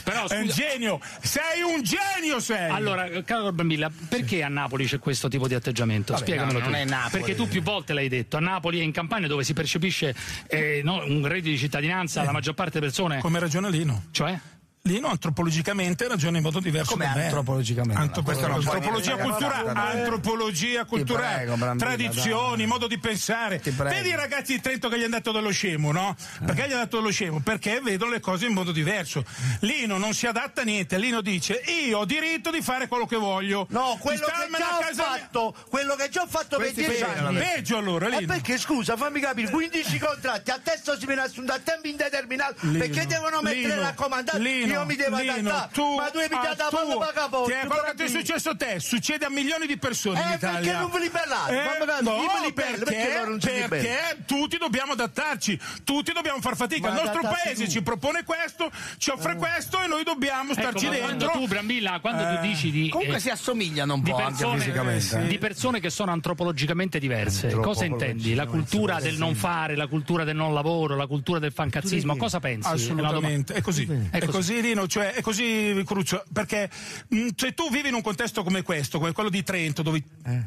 Però, È un genio! Sei un genio, sei! Allora, caro Brambilla, perché a Napoli c'è questo tipo di atteggiamento? Vabbè, Spiegamelo no, tu. non è Napoli. Perché tu più volte l'hai detto, a Napoli e in Campania dove si percepisce eh, no, un reddito di cittadinanza, la maggior parte delle persone... Come ragiona Lino? Cioè? Lino antropologicamente ragiona in modo diverso Come da me. antropologicamente? Antropologia niente culturale, antropologia culturale, prego, Brambilla, tradizioni, modo di pensare. Vedi i ragazzi di Trento che gli hanno dato dello scemo, no? Perché gli hanno dato dello scemo? Perché vedono le cose in modo diverso. Lino non si adatta a niente, Lino dice io ho diritto di fare quello che voglio. No, quello che già ho casa mia. fatto, quello che già ho fatto per Questi 10 peggio, anni. peggio allora, Lino. perché scusa, fammi capire, 15 contratti, a testo si viene assunto a tempo indeterminato, Lino, perché devono mettere Lino, raccomandati, Lino, io mi devo Lino, adattare. tu, ma tu hai pigliato ah, la palla tu, per capo. ti è quello che ti è successo a te, succede a milioni di persone in Eh, Italia. perché non ve li parlate? Eh, capire, no, li perché perché, non perché tutti dobbiamo adattarci, tutti dobbiamo far fatica. Ma Il nostro paese tu. ci propone questo, ci offre questo e noi dobbiamo Ecco, starci ma quando dentro. tu, Brambilla, quando tu Eh, dici di... Comunque eh, si assomigliano un di po' anche persone, fisicamente. eh. di persone che sono antropologicamente diverse. Cosa intendi? La cultura del non fare, la cultura del non lavoro, la cultura del fancazzismo. Cosa pensi? Assolutamente, è così. È così, Rino, cioè è così Cruccio, perché mh, se tu vivi in un contesto come questo, come quello di Trento, dove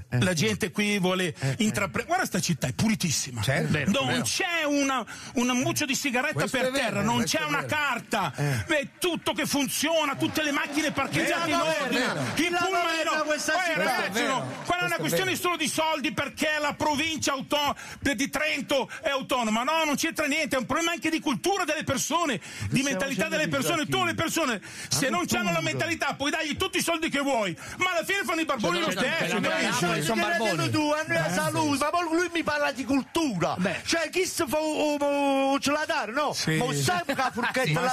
la gente qui vuole intraprendere. Guarda sta città, è pulitissima. Vero, non vero. c'è una, una muccio di sigaretta Questo per è vero, terra, non c'è una vero. carta, è tutto che funziona, tutte le macchine parcheggiate in ordine, La pullman Poi, città. ragazzi, no, non è una questione vero. solo di soldi perché la provincia auto- di Trento è autonoma. No, non c'entra niente, è un problema anche di cultura delle persone, di mentalità delle persone. Tu le persone, se non hanno la mentalità, puoi dargli tutti i soldi che vuoi, ma alla fine fanno i barboni lo stesso. Ma capisci? poi sono barboni. tu, a noi a salute, ma poi lui mi parla di cultura. Cioè, chi si fa un gelatare, no? Sì. Ma sai che la forchetta noi?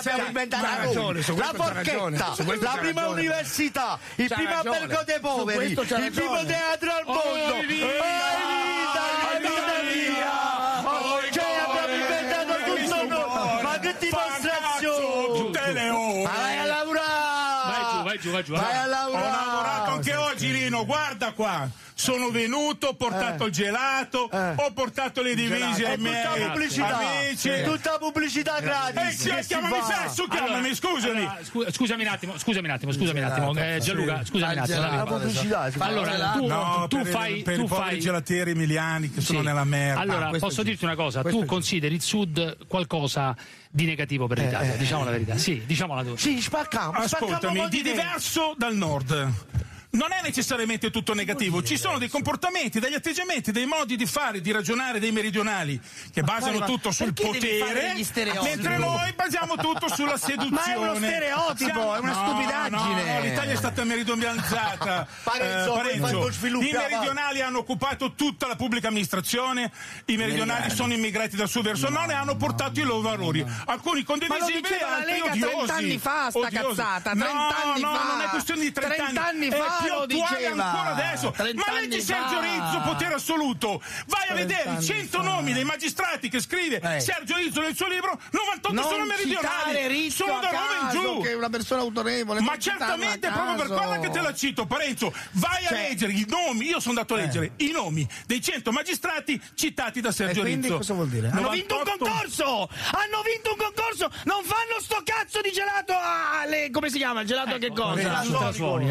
La c'ha ragione, forchetta, la prima università, il primo albergo dei poveri, il primo teatro al mondo. Oh, via! vita, vita! Oh, Cioè, abbiamo inventato tutto noi. Ma che dimostrazione! Ma vai a lavorare! Vai giù, vai giù, vai giù. Vai a Ho lavorato lavorare! anche oggi, Rino, guarda qua. Sono venuto, ho portato il gelato, ho portato le divise ai miei tutta pubblicità, amici. tutta pubblicità Eh, gratis. sì, che si chiamami sesso, chiamami, scusami. allora, scu- scusami un attimo, scusami un attimo, scusami un attimo. Eh, Gianluca, scusami un attimo. Gelato, La pubblicità. Allora, tu, No, tu per, fai. per tu i fai gelatieri emiliani che sono Sì. nella merda. Allora, Questo posso dirti una cosa, tu consideri il Sud qualcosa di negativo per l'Italia, diciamo la verità. Sì, diciamola tu. Sì, spacchiamo Ascoltami, di diverso dal nord. Non è necessariamente tutto negativo, ci sono dei comportamenti, degli atteggiamenti, dei modi di fare, di ragionare dei meridionali che basano ma tutto sul potere, mentre noi basiamo tutto sulla seduzione. Ma è uno stereotipo, è una no, stupidaggine. No, no, l'Italia è stata meridionalizzata. Parenzo, Eh, sviluppi I meridionali hanno occupato tutta la pubblica amministrazione, i meridionali sono immigrati dal suo verso nord e hanno portato i loro valori. Alcuni condivisibili, la altri odiosi. 30 anni fa, sta Odiosi. cazzata, No, 30 anni no, fa. non è questione di 30, 30 anni è fa attuale diceva. ancora adesso. 30 Ma leggi Sergio. Rizzo, potere assoluto. Vai a 30 vedere i anni 100 fa. nomi dei magistrati che scrive Eh. Sergio Rizzo nel suo libro, 98 Non sono meridionali. Sono a da Roma in giù. che è una persona autorevole. Ma a certamente proprio per quella che te la cito, Parenzo, vai a Cioè- Eh. leggere i nomi, io sono andato a leggere i nomi dei 100 magistrati citati da E Sergio quindi Rizzo. cosa vuol dire? Hanno vinto un 98 concorso! Hanno vinto un concorso! Non fanno sto cazzo di gelato alle... come si chiama? Il gelato a che cosa? Agli ultrasuoni,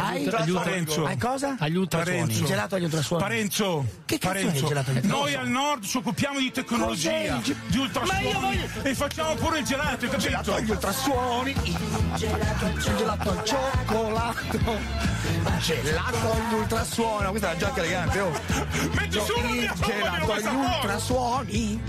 Parenzo. Ai cosa? Agli ultrasuoni. Parenzo. Il gelato agli ultrasuoni. Parenzo, Che cazzo è il Parenzo, gelato agli noi ultrasuoni? al nord ci occupiamo di tecnologia, Cos'è il di ultrasuoni Ma io voglio- e facciamo pure il gelato, hai capito? gelato agli ultrasuoni, il gelato, il gelato al cioccolato, gelato agli ultrasuoni, questa è una giacca elegante, oh. Metti su una il mia gelato agli ultrasuoni.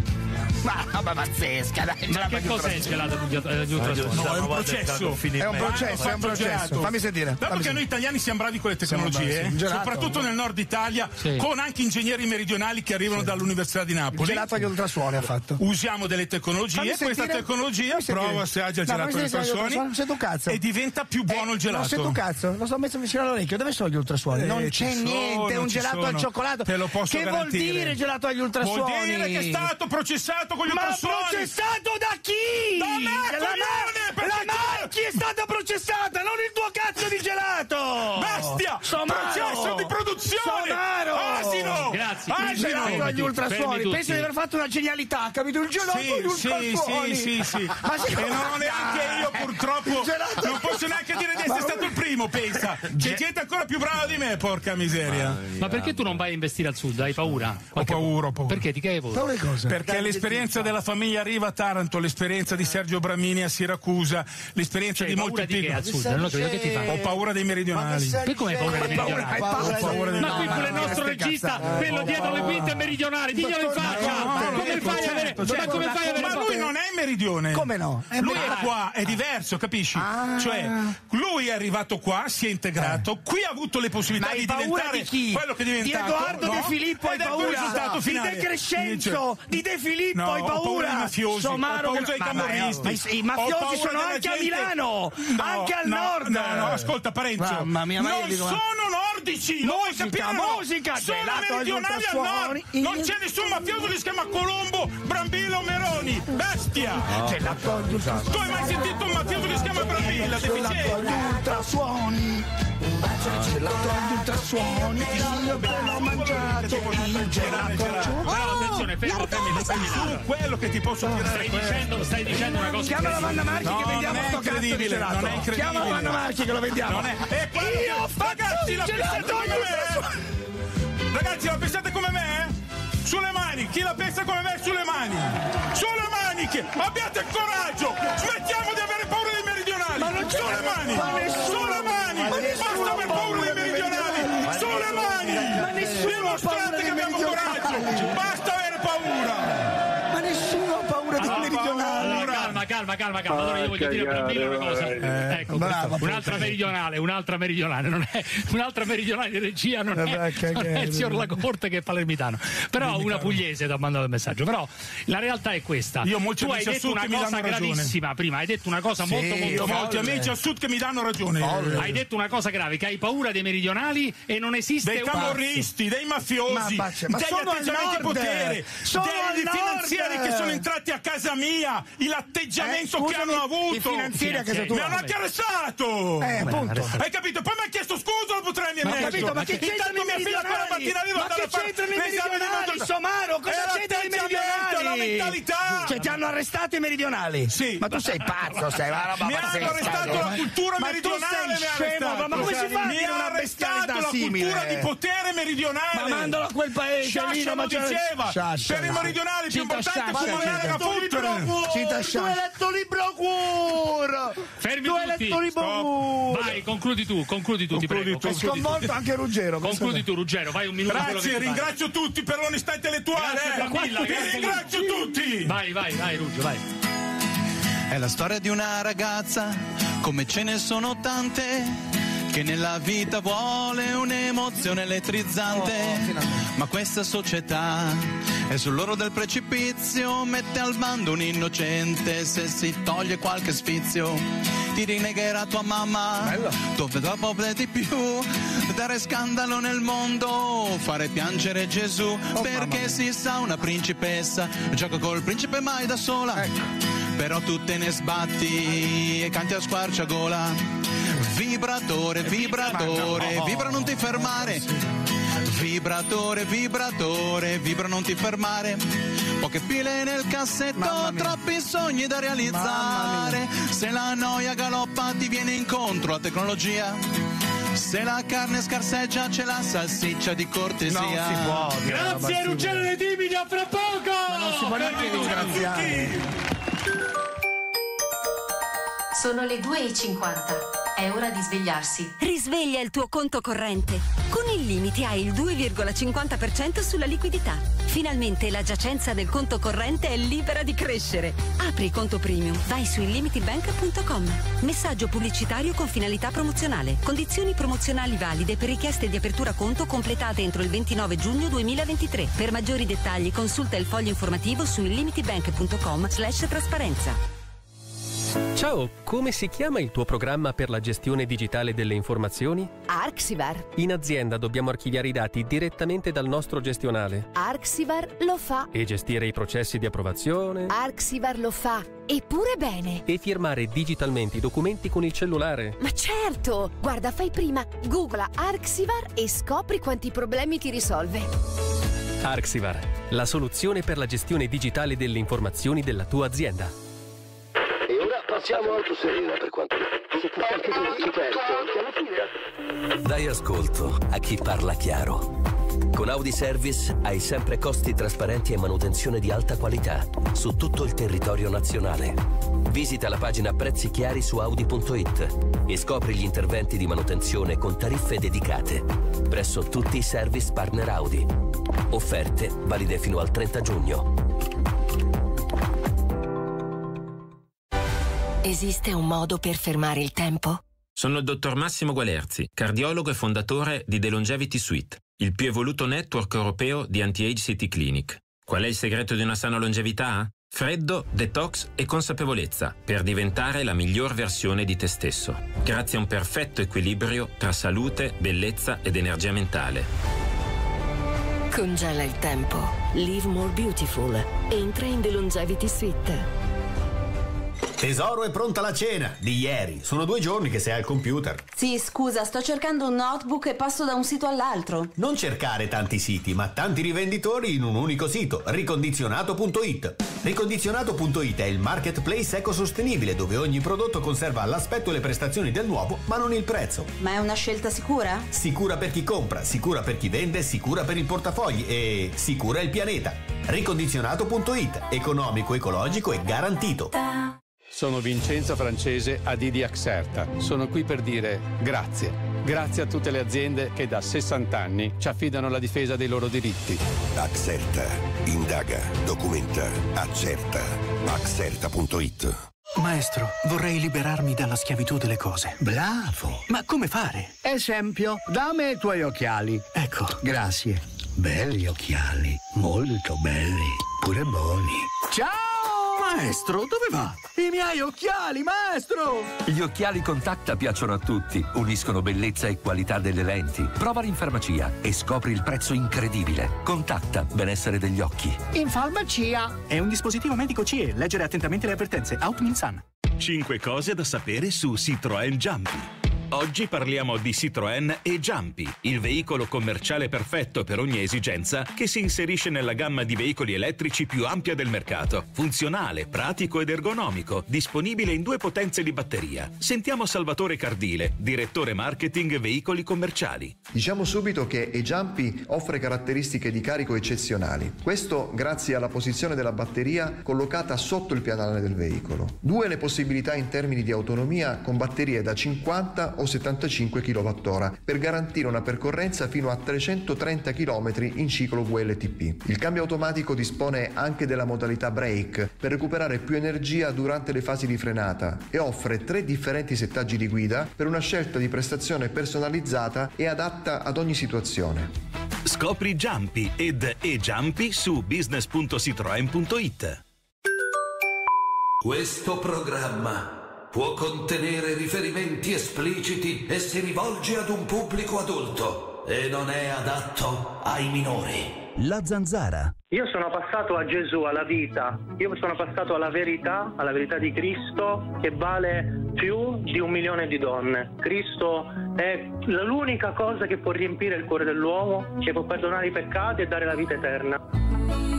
Ma roba pazzesca, dai. Ma che cos'è il gelato agli agli ultrasuoni? No, è un processo. È un processo, è un processo. Fammi sentire. Dato che noi italiani siamo bravi con le tecnologie, eh, soprattutto nel nord Italia, con anche ingegneri meridionali che arrivano dall'Università di Il Napoli. gelato agli ultrasuoni ha fatto. Usiamo delle tecnologie, questa tecnologia prova se aggia il gelato agli ultrasuoni non sento un cazzo. e diventa più buono il Non gelato. sento un cazzo, lo sto messo vicino all'orecchio. Dove sono gli ultrasuoni? Eh, non c'è niente, è un gelato al cioccolato. Te lo posso che vuol dire gelato agli ultrasuoni? Vuol dire che è stato processato con gli Ma ultrasuoni. processato da chi? Da me, la, la Marchi è stata processata, non il tuo cazzo di gelato! Bestia! Somaro! Processo di produzione! Somaro! Asino! Grazie. Asino! Gelato agli ultrasuoni, tutti. penso di aver fatto una genialità, capito? Il gelato Sì, agli sì, ultrasuoni! sì, sì, sì. Ma sì, E non ho neanche io purtroppo non posso neanche dire di Ma- essere stato il primo, pensa. C'è gente ancora più brava di me, porca miseria. Ma perché tu non vai a investire al sud? Hai paura? Ho paura, ho paura. Perché ti che hai paura? Paura di cosa? Perché l'esperienza della famiglia Riva a Taranto, l'esperienza di Sergio Bramini a Siracusa, l'esperienza Cioè, di molti piccoli. ho che paura dei meridionali. Per come hai paura dei meridionali? paura, Ho paura dei Ma qui pure il nostro regista, quello dietro le quinte meridionali, diglielo in faccia! Ma come fai a avere? Ma come fai a avere Ma lui non è meridione. Come no? È lui è qua, è diverso, capisci? Cioè, lui è arrivato qua, si è integrato, qui ha avuto le possibilità Ma di diventare di chi? quello che è diventato. Di Edoardo? De Filippo hai Ed il paura? Di. De Crescenzo, di De Filippo No, hai ho paura paura? dei mafiosi, Somaro ho paura dei Ma- ma- i- mafiosi paura sono anche a gente- Milano, No, anche al no, nord. No, no, ascolta Parenzo. Mamma mia, ma non dico, ma- sono nordici, Musica, capire? no? musica, sono meridionali al nord. Non c'è nessun mafioso che si chiama Colombo, Brambilla o Meroni. Bestia! Tu hai mai sentito un mafioso che si chiama Brambilla, deficiente? ultrasuoni. Gelato agli ultrasuoni. Io ve l'ho mangiato. Il gelato cioccolato. attenzione, fermo, fermi, fermi. Su quello che ti posso tirare Stai dicendo, stai dicendo una cosa Chiama la Vanna Marchi No, che vendiamo è sto cazzo di incredibile, gelato. non è incredibile. Chiama la Vanna Marchi che lo vendiamo. Quello che- Io Ragazzi, la gelato pensate come me? Ragazzi, la pensate come me? Sulle mani, chi la pensa come me sulle mani? Sulle maniche! Abbiate il coraggio! Smettiamo di avere paura dei meridionali! Ma non c'è- sulle mani! ma nessuno- sulle mani! ma nessuno Basta aver paura dei meridionali! Sulle mani! Ma nessuno ha Dimostrate che abbiamo coraggio! Basta ha calma, calma, calma. Allora io voglio dire per Emilio una cosa. ecco, bravo, questo. un'altra meridionale, un'altra meridionale, non è un'altra meridionale di regia, non Eh, è, non è il signor Lacorte che è palermitano. Però una pugliese ti ha mandato il messaggio. Però la realtà è questa. Io molti tu hai amici a detto una cosa gravissima prima, hai detto una cosa Sì, molto molto grave. molti amici al sud che mi danno ragione. Hai detto una cosa grave, che hai paura dei meridionali e non esiste dei un camorristi, dei mafiosi, Ma bacia- ma degli sono al atteggiamenti di nord! potere, Sono dei finanzieri nord! che sono entrati a casa mia, l'atteggiamento Eh, che hanno avuto. i finanzieri tua. Mi hanno anche arrestato. Eh, appunto. Hai capito? Poi mi ha chiesto scusa dopo tre anni e Ma mezzo. capito, ma che Intanto c'entrano i mia figlia quella meridionali? mattina andare che a fare c'entrano i l'esame di meridionali. Somaro? Cosa È c'entrano i meridionali? la mentalità. Cioè ti hanno arrestato i meridionali? Sì. Ma tu sei pazzo, sei una roba Mi hanno arrestato la cultura Ma tu meridionale. mi scemo, ma come si fa a Mi dire ha una arrestato la cultura di potere meridionale. Ma mandalo a quel paese, Sciascia lo diceva. Per meridionale è più importante comunale cita. che fottere. Cita Sciascia. Letto libro cur! Fermi tu hai tutti. letto libro cur! Vai, concludi tu, concludi tu, ti Concludi prego. tu. È sconvolto anche Ruggero. Concludi tu, Ruggero, vai un minuto. Grazie, ti ringrazio tutti per l'onestà intellettuale. Grazie, eh. Grazie, ringrazio tutti. Vai, vai, vai, Ruggio, vai. È la storia di una ragazza, come ce ne sono tante, che nella vita vuole un'emozione elettrizzante. Ma questa società è sull'oro del precipizio, mette al bando un innocente se si toglie qualche sfizio. Ti rinnegherà tua mamma, dove dopo di più, dare scandalo nel mondo, fare piangere Gesù, perché si sa una principessa, gioca col principe mai da sola. Però tu te ne sbatti e canti a squarciagola. Vibratore, vibratore, vibra non ti fermare. Vibratore, vibratore, vibra non ti fermare. Poche pile nel cassetto, troppi sogni da realizzare. Se la noia galoppa ti viene incontro la tecnologia. Se la carne scarseggia c'è la salsiccia di cortesia. Non si può Grazie. Ruggero Le Timidi, a fra poco! Ma non si può neanche ringraziare. Sono le 2.50. È ora di svegliarsi. Risveglia il tuo conto corrente. Con il limite hai il 2,50% sulla liquidità. Finalmente la giacenza del conto corrente è libera di crescere. Apri conto premium. Vai su illimitibank.com. Messaggio pubblicitario con finalità promozionale. Condizioni promozionali valide per richieste di apertura conto completate entro il 29 giugno 2023. Per maggiori dettagli consulta il foglio informativo su illimitibank.com slash trasparenza. Ciao, come si chiama il tuo programma per la gestione digitale delle informazioni? Arxivar. In azienda dobbiamo archiviare i dati direttamente dal nostro gestionale Arxivar lo fa. e gestire i processi di approvazione Arxivar lo fa. Eppure bene. e firmare digitalmente i documenti con il cellulare. Ma certo! Guarda, fai prima, googla Arxivar e scopri quanti problemi ti risolve. Arxivar, la soluzione per la gestione digitale delle informazioni della tua azienda. Passiamo al serena per quanto fine Dai ascolto a chi parla chiaro. Con Audi Service hai sempre costi trasparenti e manutenzione di alta qualità su tutto il territorio nazionale. Visita la pagina Prezzi Chiari su Audi.it e scopri gli interventi di manutenzione con tariffe dedicate presso tutti i service partner Audi. Offerte valide fino al 30 giugno. Esiste un modo per fermare il tempo? Sono il dottor Massimo Gualerzi, cardiologo e fondatore di The Longevity Suite, il più evoluto network europeo di anti-age city clinic. Qual è il segreto di una sana longevità? Freddo, detox e consapevolezza per diventare la miglior versione di te stesso, grazie a un perfetto equilibrio tra salute, bellezza ed energia mentale. Congela il tempo. Live more beautiful. Entra in The Longevity Suite. Tesoro, è pronta la cena di ieri. Sono due giorni che sei al computer. Sì, scusa, sto cercando un notebook e passo da un sito all'altro. Non cercare tanti siti, ma tanti rivenditori in un unico sito, ricondizionato.it. Ricondizionato.it è il marketplace ecosostenibile dove ogni prodotto conserva l'aspetto e le prestazioni del nuovo, ma non il prezzo. Ma è una scelta sicura? Sicura per chi compra, sicura per chi vende, sicura per il portafogli e sicura il pianeta. Ricondizionato.it, economico, ecologico e garantito. Sono Vincenzo Francese a Didi Axerta. Sono qui per dire grazie. Grazie a tutte le aziende che da 60 anni ci affidano la difesa dei loro diritti. Accerta, indaga, documenta, accerta. Accerta.it Maestro, vorrei liberarmi dalla schiavitù delle cose. Bravo! Ma come fare? Esempio, dammi i tuoi occhiali. Ecco. Grazie. Belli occhiali, molto belli, pure buoni. Ciao! Maestro, dove va? I miei occhiali, maestro! Gli occhiali Contacta piacciono a tutti, uniscono bellezza e qualità delle lenti. Provali in farmacia e scopri il prezzo incredibile. Contatta, benessere degli occhi. In farmacia. È un dispositivo medico CE. Leggere attentamente le avvertenze. Outmin Sun. 5 cose da sapere su Citroën Jumpy. Oggi parliamo di Citroën e Jumpy, il veicolo commerciale perfetto per ogni esigenza che si inserisce nella gamma di veicoli elettrici più ampia del mercato. Funzionale, pratico ed ergonomico, disponibile in due potenze di batteria. Sentiamo Salvatore Cardile, direttore marketing veicoli commerciali. Diciamo subito che E-Jumpy offre caratteristiche di carico eccezionali. Questo grazie alla posizione della batteria collocata sotto il pianale del veicolo. Due le possibilità in termini di autonomia con batterie da 50 o 75 kWh per garantire una percorrenza fino a 330 km in ciclo VLTP. Il cambio automatico dispone anche della modalità brake per recuperare più energia durante le fasi di frenata e offre tre differenti settaggi di guida per una scelta di prestazione personalizzata e adatta ad ogni situazione. Scopri Jumpy ed e-Jumpy su business.citroen.it. Questo programma può contenere riferimenti espliciti e si rivolge ad un pubblico adulto e non è adatto ai minori. La zanzara. Io sono passato a Gesù, alla vita, io sono passato alla verità, alla verità di Cristo che vale più di un milione di donne. Cristo è l'unica cosa che può riempire il cuore dell'uomo, che può perdonare i peccati e dare la vita eterna.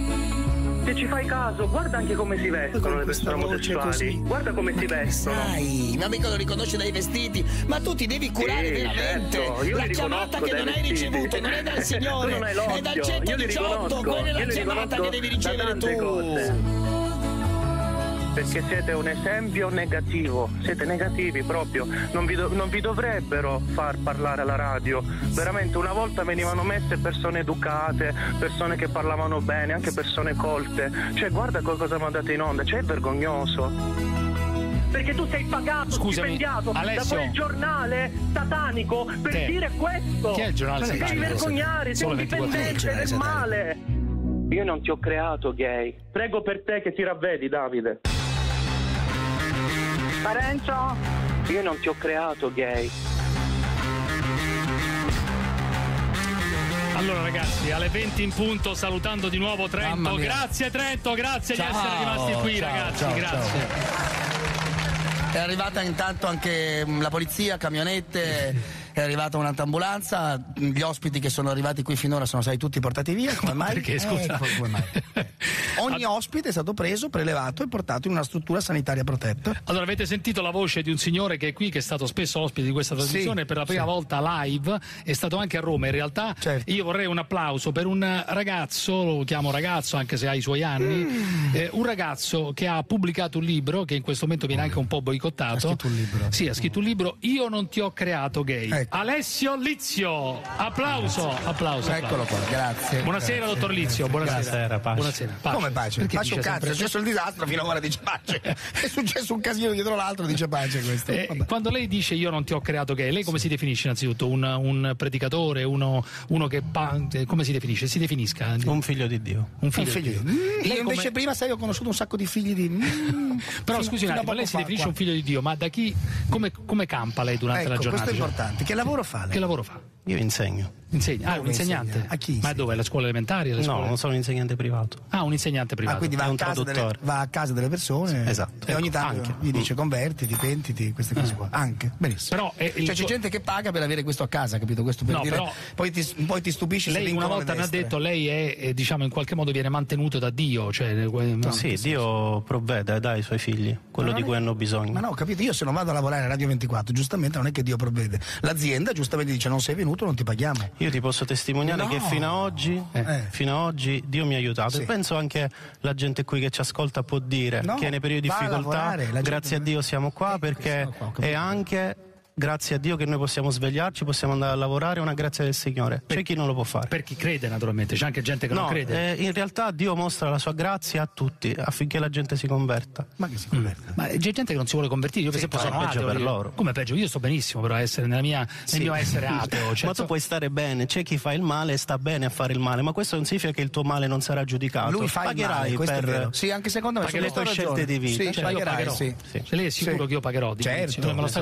Se ci fai caso, guarda anche come si vestono le persone omosessuali. Guarda come si vestono. Sai, ma mica lo riconosci dai vestiti, ma tu ti devi curare Sì, veramente. certo, la chiamata che non hai ricevuto non è dal Signore, è dal io li 118, riconosco, quella è la chiamata che devi ricevere tu. cose. Perché siete un esempio negativo, siete negativi proprio, non vi, do- non vi dovrebbero far parlare alla radio. Veramente una volta venivano messe persone educate, persone che parlavano bene, anche persone colte. Cioè guarda co- cosa mandate in onda, cioè è vergognoso. Perché tu sei pagato, Scusami, stipendiato da Alessio. quel giornale satanico per Che? dire questo. Che è il giornale Ti satanico? devi vergognare, sei un 24 ore. dipendente del male. Io non ti ho creato gay. Prego per te che ti ravvedi, Davide. Parenzo? Io non ti ho creato gay. Allora ragazzi, alle 20 in punto salutando di nuovo Trento. Grazie Trento, grazie di Ciao, essere rimasti qui ciao, ragazzi, ciao, grazie. È arrivata intanto anche mm, la polizia, camionette, è arrivata un'altra ambulanza, gli ospiti che sono arrivati qui finora sono stati tutti portati via, come mai? Perché, scusa? Eh, come mai? Ogni ospite è stato preso, prelevato e portato in una struttura sanitaria protetta. Allora, avete sentito la voce di un signore che è qui, che è stato spesso ospite di questa trasmissione Sì, per la prima sì. volta live, è stato anche a Roma. In realtà, Certo. io vorrei un applauso per un ragazzo, lo chiamo ragazzo anche se ha i suoi anni, Mm. eh, un ragazzo che ha pubblicato un libro che in questo momento viene anche un po' boicottato. Ha scritto un libro. Sì, ha scritto un libro. Io non ti ho creato gay. Ecco. Alessio Lizio, applauso, applauso. Eccolo qua, grazie. Buonasera, Grazie. dottor Lizio. Buonasera. Buonasera, pace. Buonasera, pace. Come pace? Perché pace dice un cazzo, sempre- è successo il disastro, fino ad ora dice pace. è successo un casino dietro l'altro, dice pace questo. Eh, quando lei dice io non ti ho creato gay, lei come si definisce innanzitutto? Un, un predicatore, uno, uno che pa- eh, come si definisce? Si definisca? Un figlio di Dio. Un figlio, Un figlio di di- Dio. Mm, Lei come- invece prima sai ho conosciuto un sacco di figli di. mm, Però fino- scusi un attimo, lei si fa, definisce qua. un figlio di Dio, ma da chi come, come campa lei durante Ecco, la giornata? questo è Cioè, importante. Che lavoro fa lei? Che lavoro fa? Io insegno. Insegna. Ah, un insegnante? insegna? A chi Ma dove? Alle scuole elementari? Alle No, scuole- non sono un insegnante privato. Ah, un insegnante privato. Ah, quindi va a, casa delle, va a casa delle persone Esatto. e ogni Ecco, tanto anche. gli dice convertiti, pentiti, queste cose qua. Anche, benissimo. Però il cioè, c'è suo- gente che paga per avere questo a casa, capito? Questo per No, dire. però- Poi, ti, poi ti stupisci se Lei una volta mi ha detto lei è, eh, diciamo in qualche modo viene mantenuto da Dio, cioè eh, no, sì, Dio provvede e dà ai suoi figli quello di non cui hanno bisogno. Ma no, capito, io se non vado a lavorare a Radio 24, giustamente non è che Dio provvede. L'azienda giustamente dice non sei venuto, non ti paghiamo. Io ti posso testimoniare No. che fino a oggi, Eh. fino a oggi Dio mi ha aiutato Sì. e penso anche la gente qui che ci ascolta può dire No, che nei periodi di difficoltà, lavorare, la gente- grazie a Dio siamo qua Eh, perché siamo qua, è anche grazie a Dio che noi possiamo svegliarci, possiamo andare a lavorare, è una grazia del Signore. C'è chi non lo può fare. per chi crede naturalmente, c'è anche gente che No, non crede. eh, in realtà Dio mostra la sua grazia a tutti affinché la gente si converta. Ma che si converte? Ma c'è gente che non si vuole convertire, io per Sì, esempio sono ateo. per io- loro. Come peggio? Io sto benissimo però a essere nella mia, nel Sì. mio essere ateo. Cioè, ma tu puoi stare bene, c'è chi fa il male e sta bene a fare il male, ma questo non significa che il tuo male non sarà giudicato. Lui fa il Pagherai male, questo è per vero. Sì, anche secondo me per le tue ragione. scelte di vita. Sì, cioè, io pagherai, pagherò. sì. Cioè, lei è sicuro Sì. che io pagherò? di Certo. me lo sta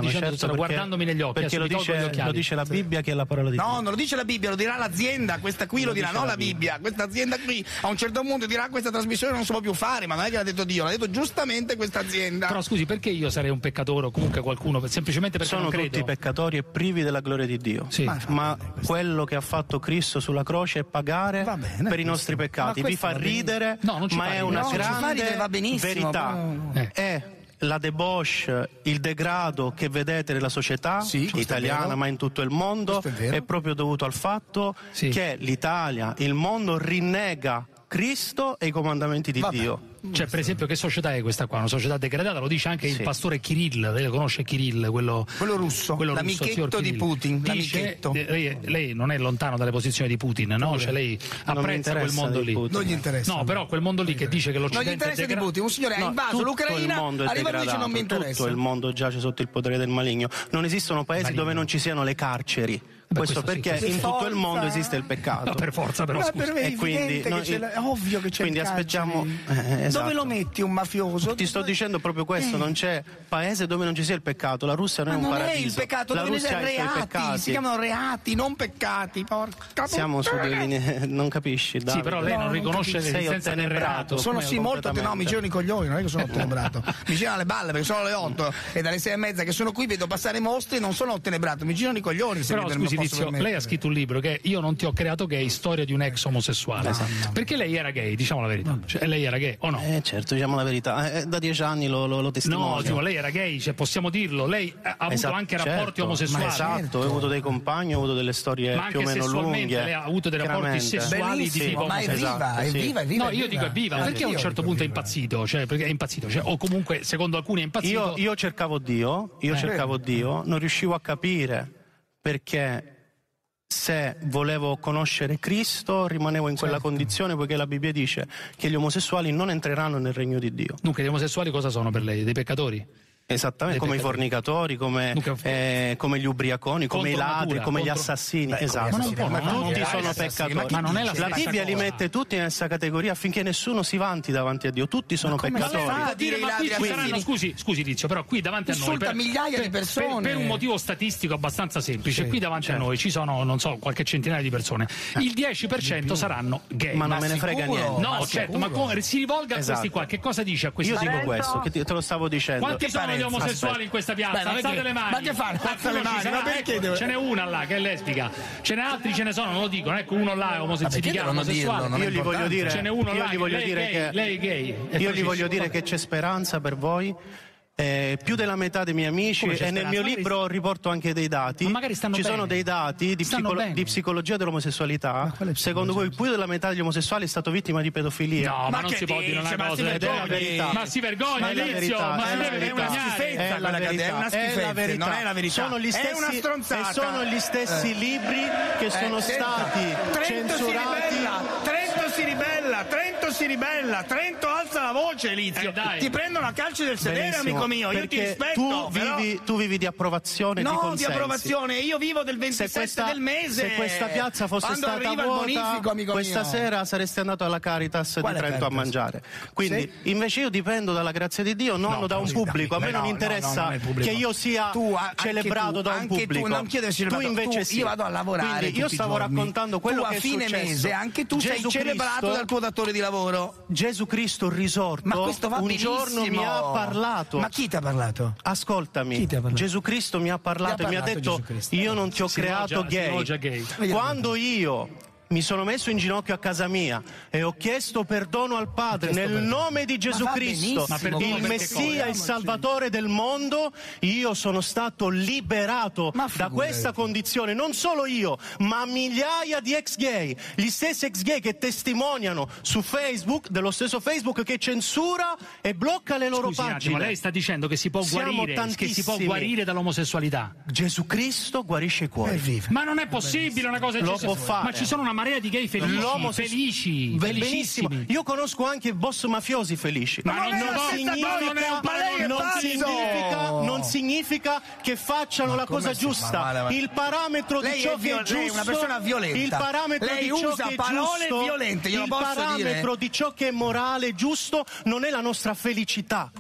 guardandomi negli occhi. Perché lo dice, lo dice, la Bibbia che è la parola di Dio. No, non lo dice la Bibbia, lo dirà l'azienda, questa qui lo, lo dirà, no la Bibbia. Bibbia. Questa azienda qui a un certo punto dirà questa trasmissione non si può più fare, ma non è che l'ha detto Dio, l'ha detto giustamente questa azienda. Però scusi, perché io sarei un peccatore o comunque qualcuno, semplicemente perché sono tutti peccatori e privi della gloria di Dio. Sì. Ma, ma quello che ha fatto Cristo sulla croce è pagare bene, per i nostri peccati. Vi fa ridere, no, ma è una no, grande verità. Eh. È la debauche, il degrado che vedete nella società sì, italiana ma in tutto il mondo è, è, proprio dovuto al fatto sì. che l'Italia, il mondo rinnega Cristo e i comandamenti di Vabbè. Dio. Cioè, per esempio, che società è questa qua? Una società degradata, lo dice anche sì. il pastore Kirill, lei lo conosce Kirill, quello, quello russo, quello l'amichetto russo, di Putin. Dice, lei, lei, non è lontano dalle posizioni di Putin, no? Cioè, lei apprezza quel mondo lì. Non gli interessa. No, però quel mondo lì che dice che l'Occidente. Non gli interessa degra- di Putin, un signore no, ha invaso l'Ucraina, arriva lì e dice non mi interessa. Tutto il mondo giace sotto il potere del maligno. Non esistono paesi maligno. dove non ci siano le carceri. Questo perché in tutto il mondo esiste il peccato. No, per forza, però. Ma per me è quindi, no, che è ovvio che c'è Quindi aspettiamo. Eh, eh esatto. Dove lo metti un mafioso? Ti sto dicendo proprio questo: eh. non c'è paese dove non ci sia il peccato. La Russia non Ma è un non paradiso. Non è il peccato, la Russia ha reati. Peccati. Si chiamano reati, non peccati. Porca Siamo su delle linee. Non capisci. Davide. Sì, però lei no, non riconosce l'esistenza del reato. Sono sì molto. No, mi girano i coglioni, non è che sono ottenebrato. mi girano le balle perché sono le 8 e dalle 6 e mezza che sono qui vedo passare mostre e non sono ottenebrato. Mi girano i coglioni se però, scusi, giudizio. Lei ha scritto un libro che Io non ti ho creato gay, storia di un ex omosessuale. No, no. Perché lei era gay, diciamo la verità. Cioè, lei era gay o no? Eh, certo, diciamo la verità. Eh, da dieci anni lo, lo, lo No, tipo, lei era gay, cioè, possiamo dirlo. Lei ha avuto esatto, anche certo, rapporti omosessuali. esatto, ho avuto dei compagni, ho avuto delle storie più o meno lunghe. Lei ha avuto dei rapporti sessuali Benissimo, di tipo ma è viva, esatto, è viva, è viva. No, io dico è viva, perché a un certo punto è impazzito, cioè perché è impazzito, cioè, o comunque secondo alcuni è impazzito. Io, io cercavo Dio, io eh. cercavo Dio, non riuscivo a capire perché se volevo conoscere Cristo rimanevo in certo. quella condizione poiché la Bibbia dice che gli omosessuali non entreranno nel regno di Dio. Dunque gli omosessuali cosa sono per lei? Dei peccatori? Esattamente, come i fornicatori, come, eh, come, gli ubriaconi, come contro i ladri, natura, come contro... gli assassini. Beh, esatto. Ma, ma tutti sono peccatori. Ma, non è la, la Bibbia li mette tutti nella stessa categoria affinché nessuno si vanti davanti a Dio. Tutti sono peccatori. Ma dire, ma qui ci saranno, scusi, scusi Lizio, però qui davanti a noi. Per, migliaia di persone. Per, per, un motivo statistico abbastanza semplice. Sì, qui davanti certo. a noi ci sono, non so, qualche centinaia di persone. Il 10% saranno gay. Ma non me ne frega niente. No, certo, ma si rivolga a questi esatto. qua. Che cosa dice a questi qua? Io dico questo, te lo stavo dicendo. Quanti sono gli omosessuali aspetta. in questa piazza. Beh, Alzate le mani. Ma che fanno? Alza le mani. Ma ecco, perché ecco, deve... Ce n'è una là che è lesbica. Ce n'è altri, ce ne sono, non lo dicono. Ecco uno là è omosessuale. Ma dirlo, non io gli voglio dire. Ce n'è uno là. Lei è gay. Io gli voglio dire che c'è speranza per voi eh, più della metà dei miei amici e nel mio libro magari... riporto anche dei dati. Ci bene. sono dei dati di, psicolo- di psicologia dell'omosessualità, secondo cui più della metà degli omosessuali è stato vittima di pedofilia. No, ma, ma non si può dire una ma cosa, eh. è della verità. Ma si vergogna, Elizio, ma, ma è, è, una schifezza, è la verità, è una schifezza, non è la verità. Sono gli stessi, è una stronzata. E sono gli stessi eh. libri che sono eh, stati censurati si ribella, Trento si ribella, Trento alza la voce, Lizio. Eh, ti prendono a calci del sedere, Benissimo, amico mio. Io ti rispetto. Tu vivi, però... tu vivi di approvazione no, di di approvazione. Io vivo del 27 questa, del mese. Se questa piazza fosse Quando stata vuota, questa mio. sera saresti andato alla Caritas Quale di Trento Caritas? a mangiare. Quindi, sì? invece, io dipendo dalla grazia di Dio, non no, da un pubblico. A me no, non interessa no, non che io sia tu, celebrato tu, da un pubblico. Tu, non chiedo tu invece tu, sì. Io vado a lavorare. Quindi io stavo raccontando quello che a fine mese, anche tu sei celebrato imparato dal tuo datore di lavoro. Gesù Cristo risorto. Ma questo va un benissimo. giorno mi ha parlato. Ma chi ti ha parlato? Ascoltami. Parlato? Gesù Cristo mi ha parlato, ha parlato e mi ha detto: Io non ti ho si creato già, gay. gay. Quando io mi sono messo in ginocchio a casa mia e ho chiesto perdono al Padre nel perdono. nome di Gesù ma Cristo, il Messia, il Salvatore del mondo. Io sono stato liberato da questa condizione, non solo io, ma migliaia di ex gay, gli stessi ex gay che testimoniano su Facebook, dello stesso Facebook che censura e blocca le loro Scusi, pagine. Ma lei sta dicendo che si può Siamo guarire, che si può guarire dall'omosessualità. Gesù Cristo guarisce i cuori. Ma non è possibile una cosa di Lo può. Ma ci sono una marea di gay felici. L'uomo felici, benissimo. Io conosco anche boss mafiosi felici. Ma, ma non, non, significa, non, non significa, non significa che facciano ma la cosa giusta. Male, ma... Il parametro lei di ciò che è giusto. Lei è una persona violenta. Il parametro lei di ciò che è giusto. Violente, il parametro dire. di ciò che è morale, giusto, non è la nostra felicità.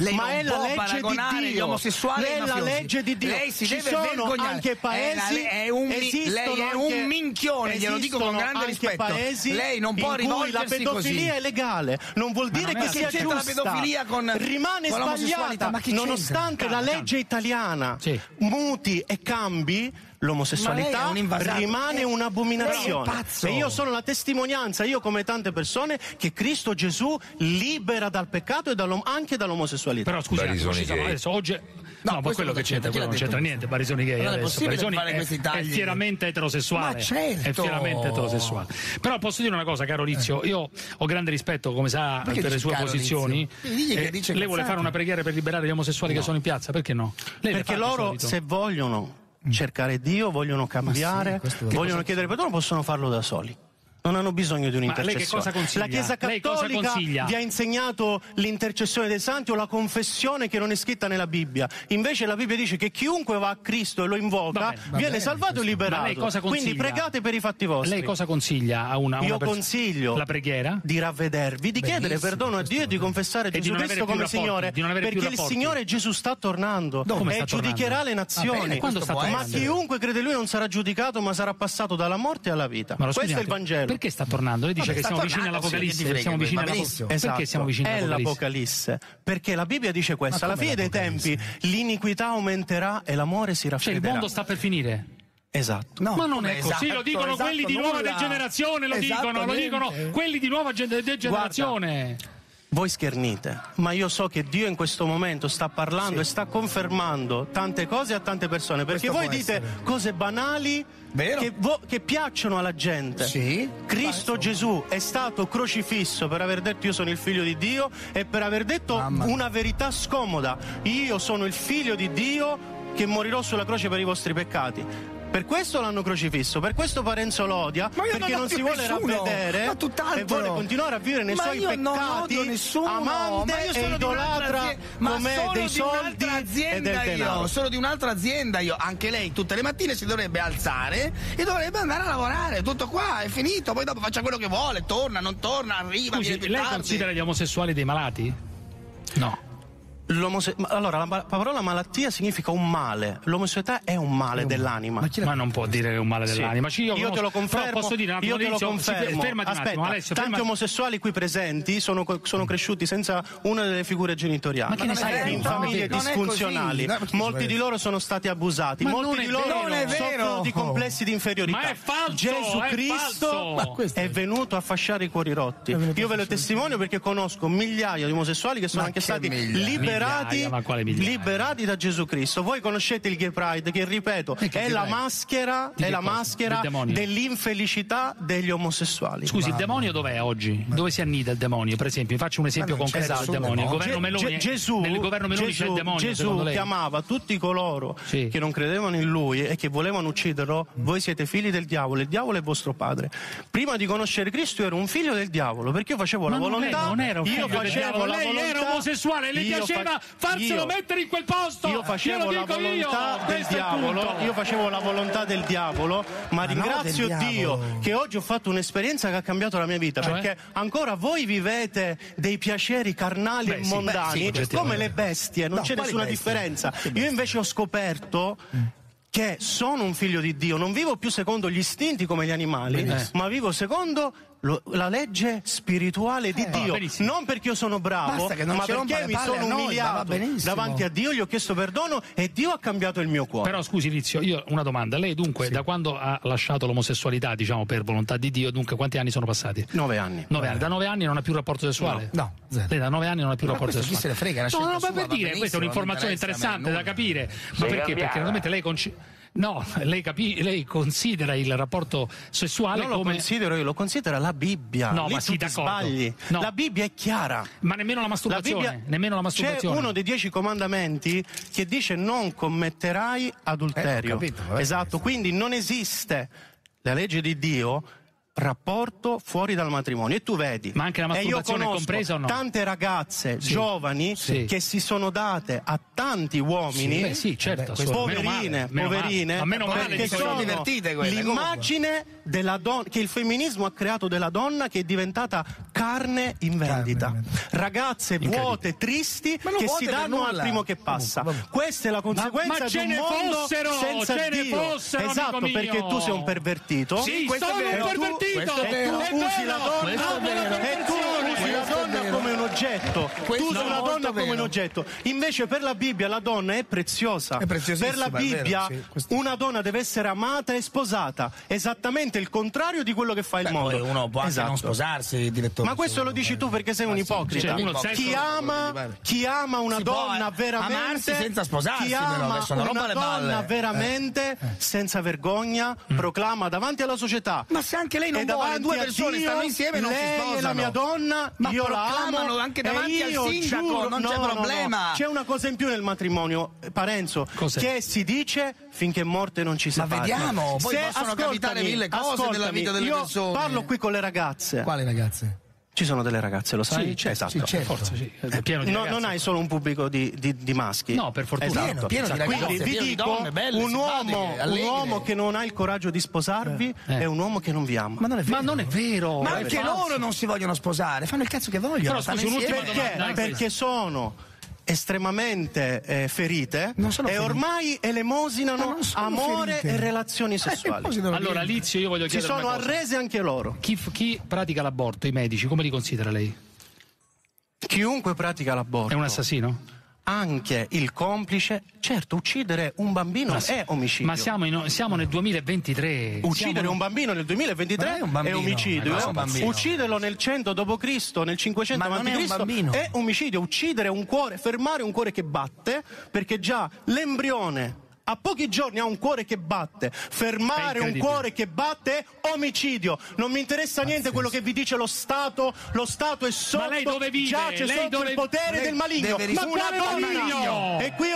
Lei ma è la legge di Dio. ai è la legge di Dio. Lei si Ci deve sono vergognare. anche È paesi la- è un lei è un minchione, glielo dico con grande rispetto. paesi Lei non può cui la rivolgersi pedofilia così. è legale, non vuol Ma dire non è che sia c'entra la giusta. pedofilia con- rimane con sbagliata Ma nonostante la legge italiana muti e cambi Ma lei l'omosessualità è un rimane Eh, un'abominazione e io sono la testimonianza io come tante persone che Cristo Gesù libera dal peccato e dall'om- anche dall'omosessualità Però gay. adesso oggi No, ma questo quello che c'entra, quello non c'entra niente, Barisoni gay Non è adesso. Barisoni fare è, è fieramente eterosessuale. Ma certo. È fieramente eterosessuale. Però posso dire una cosa, caro Lizio, io ho grande rispetto, come sa, Perché per le sue posizioni. Eh, lei vuole fare una preghiera per liberare gli omosessuali che sono in piazza? Perché no? Lei le perché loro se vogliono cercare Dio vogliono cambiare questo- vogliono chiedere perdono possono farlo da soli non hanno bisogno di un'intercessione. La Chiesa Cattolica vi ha insegnato l'intercessione dei santi o la confessione che non è scritta nella Bibbia. Invece la Bibbia dice che chiunque va a Cristo e lo invoca Va bene, va viene bene, salvato e liberato. Quindi pregate per i fatti vostri. Lei cosa consiglia a una, a una Io consiglio la preghiera? di ravvedervi, di chiedere Bellissimo perdono a Dio e di confessare di Gesù Cristo come rapporti, Signore, perché il. Signore Gesù sta tornando Come e sta tornando? giudicherà le nazioni. bene, quando sta ma chiunque crede in lui non sarà giudicato, ma sarà passato dalla morte alla vita. Questo è il Vangelo. Perché sta tornando? Lei dice Vabbè, che siamo vicini tornando, all'Apocalisse. sì, siamo vicini va alla- benissimo. Perché Esatto, siamo vicini è all'Apocalisse? l'Apocalisse. Perché la Bibbia dice questo: alla fine dei tempi l'iniquità aumenterà e l'amore si Cioè il raffredderà. mondo sta per finire. Esatto. ma non è esatto, così, lo dicono esatto, quelli di nuova degenerazione, lo dicono, lo dicono quelli di nuova gen- degenerazione. Voi schernite, ma io so che Dio in questo momento sta parlando e sta confermando tante cose a tante persone, perché Questo voi dite essere. cose banali che, vo- che piacciono alla gente. Cristo Gesù è stato crocifisso per aver detto io sono il figlio di Dio e per aver detto una verità scomoda. Io sono il figlio di Dio che morirò sulla croce per i vostri peccati. Per questo l'hanno crocifisso, per questo Parenzo lo odia, Ma io perché non non si vuole nessuno, ravvedere ma tutt'altro. e vuole continuare a vivere nei Ma suoi io non peccati, odio nessuno, amante ma io e sono di un'altra idolatra come sono dei di soldi un'altra e azienda del denaro. io, sono di un'altra azienda io, anche lei tutte le mattine si dovrebbe alzare e dovrebbe andare a lavorare, tutto qua, è finito, poi dopo faccia quello che vuole, torna, non torna, arriva, viene Scusi, più lei tardi. considera gli omosessuali dei malati? No. L'omose- ma- allora, la ma- parola malattia significa un male. L'omosessualità è un male dell'anima. Ma non può dire che è un male Sì. dell'anima. Ci- Io, conosco- te lo confermo. posso dire io te lo confermo. fermati un Aspetta, attimo, Alessio, tanti fermati. omosessuali qui presenti sono, sono cresciuti senza una delle figure genitoriali. Ma che ne sai in famiglie disfunzionali. No, Molti di loro sono stati abusati. Ma Molti di loro soffrono vero. di complessi di inferiorità. Ma è falso, Gesù è Cristo falso. Ma è venuto a fasciare i cuori rotti. Io ve lo testimonio perché conosco migliaia di omosessuali che sono Ma anche che stati migliaia? Liberati, liberati da Gesù Cristo. Voi conoscete il Gay Pride, che ripeto, che è la maschera, è la maschera dell'infelicità degli omosessuali. Scusi, il demonio dov'è oggi? Dove si annida il demonio? Per esempio, faccio un esempio non concreto del demonio. Il governo Meloni, Ge- Gesù, nel governo Meloni c'è il Gesù- demonio, Gesù chiamava tutti coloro che non credevano in lui e che volevano ucciderlo, voi siete figli del diavolo, il diavolo è vostro padre. Prima di conoscere Cristo ero un figlio del diavolo, perché io facevo Ma la non volontà. non era un io figlio del facevo la lei volontà- era omosessuale, le io piaceva fa- farselo io- mettere in quel posto. Io facevo Glielo la dico io, volontà del diavolo, io facevo la volontà del diavolo, ma, no, ringrazio del Dio diavolo. che oggi ho fatto un'esperienza che ha cambiato la mia vita, Cioè? perché ancora voi vivete dei piaceri carnali Beh, e sì, beh, mondani sì, come le bestie, non No, c'è nessuna bestie? differenza. Io invece ho scoperto che sono un figlio di Dio, non vivo più secondo gli istinti come gli animali, Benissimo. ma vivo secondo lo- la legge spirituale di Dio. benissimo. Non perché io sono bravo, ma perché mi sono noi, umiliato davanti a Dio, gli ho chiesto perdono e Dio ha cambiato il mio cuore. Però scusi Lizio, io una domanda. Lei dunque da quando ha lasciato l'omosessualità, diciamo per volontà di Dio, dunque quanti anni sono passati? Nove anni. Nove anni. Da nove anni non ha più rapporto sessuale? No, zero. Lei da nove anni non ha più Ma rapporto questo chi sessuale. se ne frega, no, no, ma per dire, questa è un'informazione interessante da capire. Ma perché? Perché naturalmente lei conci- No, lei, capi- lei considera il rapporto sessuale lo come. considero io, lo considera la Bibbia. No, Lì ma sì, d'accordo. sbagli. No. La Bibbia è chiara. Ma nemmeno la La masturbazione. Bibbia Nemmeno la c'è masturbazione. uno dei dieci comandamenti che dice non commetterai adulterio. Eh, capito, vabbè. esatto, quindi non esiste la legge di Dio rapporto fuori dal matrimonio e tu vedi ma anche la masturbazione e io compresa o no? tante ragazze Sì. giovani Sì. che si sono date a tanti uomini Sì, beh, sì, certo, poverine Meno male, meno poverine male. Meno male, perché dico io. sono Sono divertite quelle, l'immagine della donna che il femminismo ha creato della donna che è diventata carne in vendita. Ragazze vuote tristi Ma che si danno al primo che passa. questa è la conseguenza ma ce di un ne mondo fossero, senza ce ne Dio. fossero, esatto perché tu sei un pervertito. Sì, Questo è sono un. Tu- pervertito. e tu È usi vero. la donna e tu usi la donna come un oggetto. Questo tu usi molto donna come un oggetto. Invece per la Bibbia la donna è preziosa. È per la è vero, Bibbia sì, una donna deve essere amata e sposata. Esattamente il contrario di quello che fa il Beh, mondo. poi uno può anche Esatto. non sposarsi, direttore. ma questo lo dici tu perché sei un ipocrita. cioè, uno chi, ama, chi ama una Si donna eh, veramente senza sposarsi, chi però, ama rompa una donna Eh. veramente senza vergogna proclama davanti alla società Ma se anche lei non vuole, due persone Dio, stanno insieme non si lei è sposano. la mia donna Ma io la amo anche e davanti al io sindaco, giuro- non c'è no, no, no. problema. c'è una cosa in più nel matrimonio eh, Parenzo Cos'è? che si dice finché morte non ci Ma separa vediamo, poi Se- possono capitare mille cose nella vita delle io persone. parlo qui con le ragazze Quali ragazze? Ci sono delle ragazze, lo sai? Sì, certo, esatto. sì, certo. Forza, sì. È pieno di No, ragazze. non hai solo un pubblico di, di- di maschi. No, per fortuna. Esatto. Pieno, pieno di ragazze, Quindi vi pieno di dico, donne belle, un, uomo, un uomo che non ha il coraggio di sposarvi è un uomo che non vi ama. Ma non è vero. Ma non è vero. Ma anche loro non si vogliono sposare, fanno il cazzo che vogliono. Però, scusi. Perché? domanda, eh, Perché sono estremamente eh, ferite sono e ferite. ormai Ma elemosinano sono amore ferite. e relazioni sessuali. elemosinano Allora. Lizio, io voglio Si chiedere sono una cosa. arrese anche loro. Chi, chi pratica l'aborto, i medici, come li considera lei? Chiunque pratica l'aborto È un assassino? Anche il complice, certo, uccidere un bambino Ma è omicidio. Ma siamo, in- siamo nel 2023. Uccidere Siamo- un bambino nel 2023 Ma è bambino, omicidio. ma è bambino. Ucciderlo nel 100 d.C., nel 500 Ma non è un a.C. bambino. è omicidio. Uccidere un cuore, fermare un cuore che batte, perché già l'embrione a pochi giorni ha un cuore che batte. Fermare un cuore che batte è omicidio. Non mi interessa niente quello che vi dice lo Stato. Lo Stato è sotto, lei dove vive? giace Lei sotto dove- il potere lei del maligno. Ma una donna maligno? e qui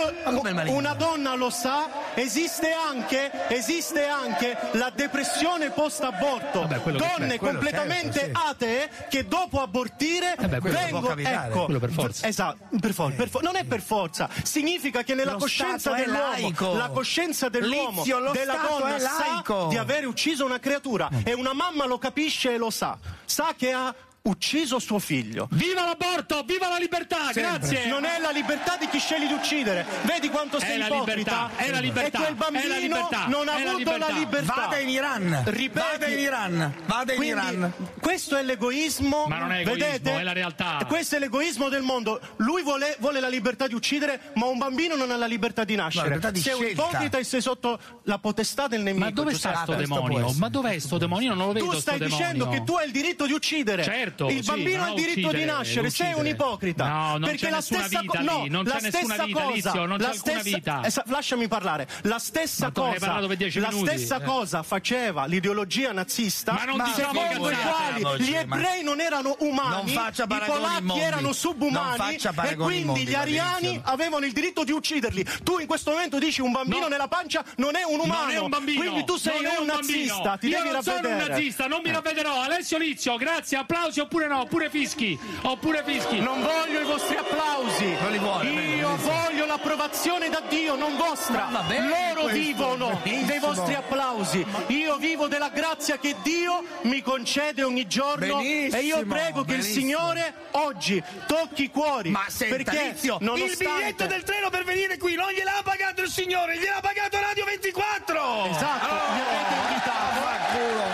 una donna lo sa, esiste anche, esiste anche la depressione post-aborto. Donne completamente certo, sì. atee che dopo abortire Eh beh, quello vengo- può capitare. ecco, Quello per forza. Esatto, per for- per for- non è per forza, significa che nella Lo coscienza dell'uomo, laico. La coscienza dell'uomo, Lizio, della Stato donna sa di aver ucciso una creatura e una mamma lo capisce e lo sa. Sa che ha ucciso suo figlio. Viva l'aborto! Viva la libertà! Grazie! Non è la libertà di chi sceglie di uccidere. Vedi quanto sei È la ipocrita? libertà, è la libertà, E quel è la bambino libertà, non ha è la avuto la libertà. libertà. Vada in Iran. Ripeti. Vada in Iran. Vada in Quindi, Iran. Questo è l'egoismo. Ma non è egoismo, vedete? è la realtà. Questo è l'egoismo del mondo. Lui vuole, vuole la libertà di uccidere, ma un bambino non ha la libertà di nascere. libertà di sei un ipocrita e sei sotto la potestà del nemico. Ma dove sta Giuseppe. sto questo può demonio? Ma dov'è sto demonio? Io non lo vedo Tu sto stai demonio. dicendo che tu hai il diritto di uccidere. Certo, il sì, bambino ha il diritto uccidere, di nascere. Sei uccidere. un ipocrita. No, non perché c'è la nessuna stessa vita co- no, lì, non la c'è nessuna stessa vita, cosa, Lizio, non c'è alcuna stessa- vita. eh, lasciami parlare. La stessa Ma cosa, parlato per dieci la minuti. stessa Eh. cosa faceva l'ideologia nazista. Ma non diciamo secondo i quali gli Ma- ebrei non erano umani, Non faccia i polacchi erano subumani e quindi gli ariani avevano il diritto di ucciderli. Tu in questo momento dici un bambino No. nella pancia non è un umano. Non è un bambino. Quindi tu sei non è un, nazista, ti Io devi non sono un nazista, non mi ravvederò. Alessio Lizio, grazie, applausi oppure no, oppure fischi. Oppure fischi. Non voglio i vostri applausi. Non li vuole, bene, Io benissimo. voglio l'approvazione da Dio, non vostra. Bene Loro vivono benissimo. dei vostri applausi. Io vivo della grazia che Dio mi concede ogni giorno. Benissimo, e io prego che il benissimo. Signore oggi tocchi i cuori. Ma senta, perché Lizio, il nonostante... biglietto del treno per venire qui non gliel'ha pagato il signore, gliel'ha pagato Radio 24! Esatto, mi avete invitato.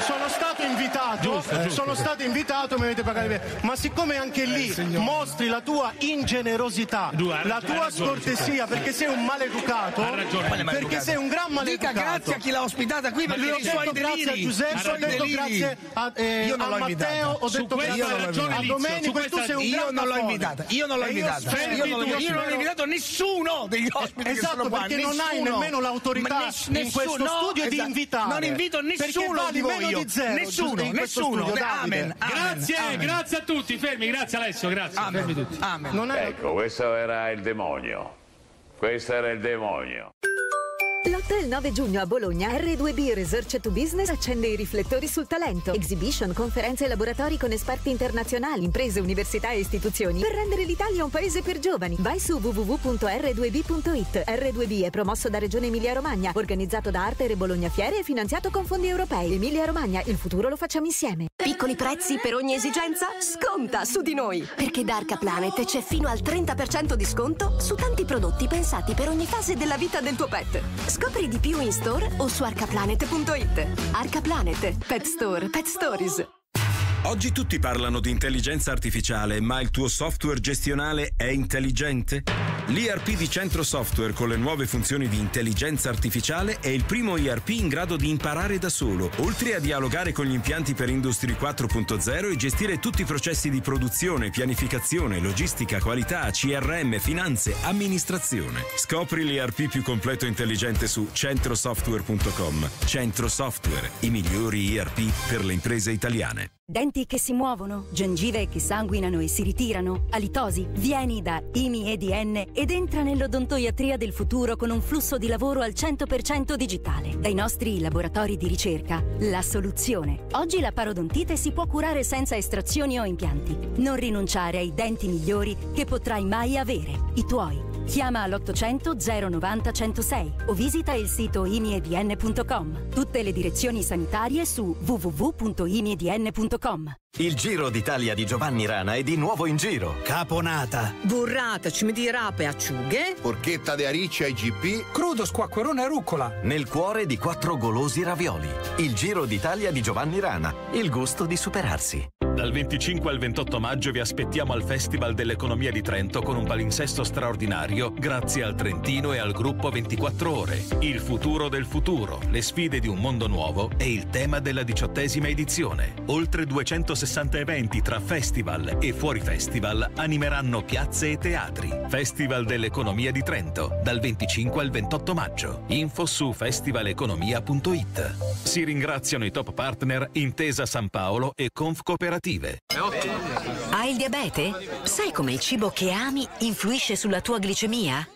Sono stato invitato, Giusto, giusto. sono stato invitato, mi avete pagato bene. Ma siccome anche lì mostri la tua ingenerosità, la tua scortesia, perché sei un maleducato, perché sei un gran maleducato. Dica grazie a chi l'ha ospitata qui perché Io ho i suoi detto grazie a. Giuseppe, ho detto grazie a, eh, Matteo, ho Su detto grazie a Domenico e tu sei un Io non l'ho invitata, io non l'ho invitata, io non, ho invitato nessuno degli ospiti che Esatto, perché non hai nessuno. nemmeno l'autorità in questo nessuno, studio di esatto. invitare. Non invito nessuno di voi. meno io. di zero, nessuno, nessuno. studio. Amen, amen, Grazie, amen. grazie a tutti, fermi, grazie Alessio, grazie. Amen, Fermi tutti. amen. Non è Ecco, questo era il demonio. Questo era il demonio. L'8 e il 9 giugno a Bologna R2B Research to Business accende i riflettori sul talento. Exhibition, conferenze e laboratori con esperti internazionali, imprese, università e istituzioni per rendere l'Italia un paese per giovani. Vai su www.r2b.it. R2B è promosso da Regione Emilia Romagna, organizzato da Arte e Bologna Fiere e finanziato con fondi europei. Emilia Romagna, il futuro lo facciamo insieme. Piccoli prezzi per ogni esigenza? Sconta su di noi! Perché da Arca Planet c'è fino al 30% di sconto su tanti prodotti pensati per ogni fase della vita del tuo pet. Scopri di più in store o su arcaplanet.it. Arca Planet, Pet Store, Pet Stories. Oggi tutti parlano di intelligenza artificiale, ma il tuo software gestionale è intelligente? L'ERP di Centro Software con le nuove funzioni di intelligenza artificiale è il primo ERP in grado di imparare da solo, oltre a dialogare con gli impianti per Industry 4.0 e gestire tutti i processi di produzione, pianificazione, logistica, qualità, CRM, finanze, amministrazione. Scopri l'ERP più completo e intelligente su centrosoftware.com. Centro Software, i migliori ERP per le imprese italiane. Denti che si muovono, gengive che sanguinano e si ritirano, alitosi. Vieni da IMI EDN ed entra nell'odontoiatria del futuro con un flusso di lavoro al 100% digitale. Dai nostri laboratori di ricerca, la soluzione. Oggi la parodontite si può curare senza estrazioni o impianti. Non rinunciare ai denti migliori che potrai mai avere, i tuoi. Chiama all'800 090 106 o visita il sito imiedn.com. Tutte le direzioni sanitarie su www.imiedn.com. Il Giro d'Italia di Giovanni Rana è di nuovo in giro. Caponata. Burrata, cimi di rape, acciughe. Porchetta de arici ai GP. Crudo, squacquerone e rucola. Nel cuore di quattro golosi ravioli. Il Giro d'Italia di Giovanni Rana. Il gusto di superarsi. Dal 25 al 28 maggio vi aspettiamo al Festival dell'Economia di Trento con un palinsesto straordinario grazie al Trentino e al gruppo 24 Ore. Il futuro del futuro, le sfide di un mondo nuovo e il tema della diciottesima edizione. Oltre 260 eventi tra festival e fuori festival animeranno piazze e teatri. Festival dell'Economia di Trento, dal 25 al 28 maggio. Info su festivaleconomia.it. Si ringraziano i top partner Intesa San Paolo e Conf Cooperative. Hai il diabete? Sai come il cibo che ami influisce sulla tua glicemia?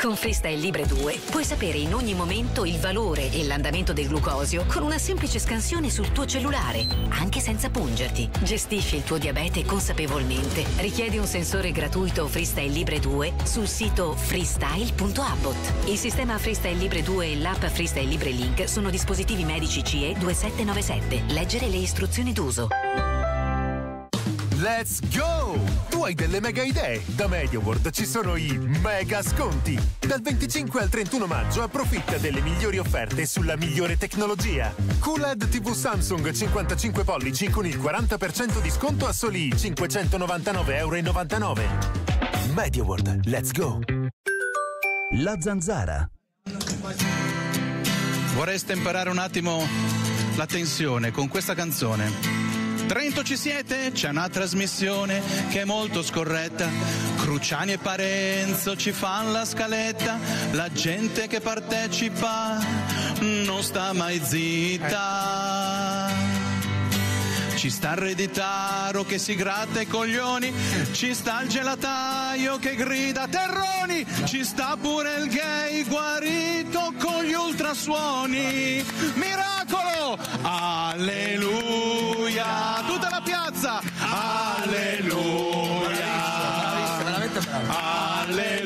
Con Freestyle Libre 2 puoi sapere in ogni momento il valore e l'andamento del glucosio con una semplice scansione sul tuo cellulare, anche senza pungerti. Gestisci il tuo diabete consapevolmente. Richiedi un sensore gratuito Freestyle Libre 2 sul sito freestyle.abbot. Il sistema Freestyle Libre 2 e l'app Freestyle Libre Link sono dispositivi medici CE 2797. Leggere le istruzioni d'uso. Let's go! Tu hai delle mega idee? Da MediaWorld ci sono i mega sconti! Dal 25 al 31 maggio approfitta delle migliori offerte sulla migliore tecnologia. QLED TV Samsung 55 pollici con il 40% di sconto a soli 599,99 euro. MediaWorld, let's go! La zanzara. Vorrei stemperare un attimo la tensione con questa canzone. Trento ci siete? C'è una trasmissione che è molto scorretta. Cruciani e Parenzo ci fanno la scaletta. La gente che partecipa non sta mai zitta. Ci sta il reditaro che si gratta i coglioni, ci sta il gelataio che grida terroni, ci sta pure il gay guarito gli ultrasuoni. Miracolo! Alleluia! Tutta la piazza! Alleluia! Alleluia!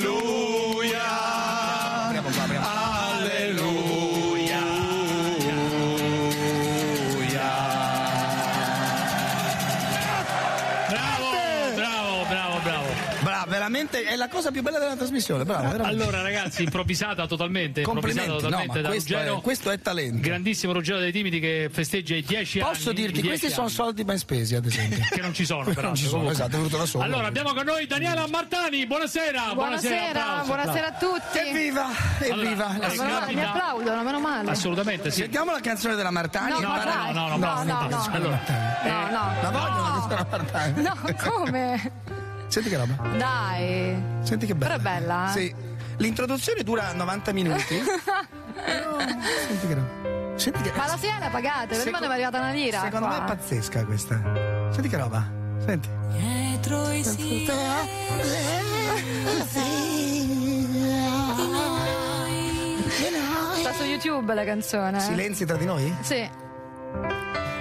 È la cosa più bella della trasmissione. Bravo, veramente. Allora, ragazzi, improvvisata totalmente. improvvisata totalmente no, da questo Ruggero. è- questo è talento. Grandissimo Ruggero dei Timidi che festeggia i 10 anni. Posso dirti, i 10 questi sono anni. soldi ben spesi, ad esempio. Che non ci sono, Non però. ci sono, esatto, è venuto da solo. Allora, abbiamo con noi Daniela Martani. Buonasera. Buonasera, applausi, buonasera a tutti. Evviva, evviva. Allora, Meno male, mi applaudono, meno male. Assolutamente sì. Sentiamo la canzone della Martani. No, e ma parla- dai. no, no, no, no, no. Allora, No, no. La voglio la canzone della Martani. No, come? Senti che roba. Dai. Senti che bella. Però è bella. Eh. Sì. L'introduzione dura 90 minuti. no, senti che roba. Senti che... Ma la sirena pagate, prima non è arrivata una lira. Secondo qua. me è pazzesca questa. Senti che roba. Senti. Dietro i Sta su YouTube la canzone. Silenzi tra di noi? Sì. È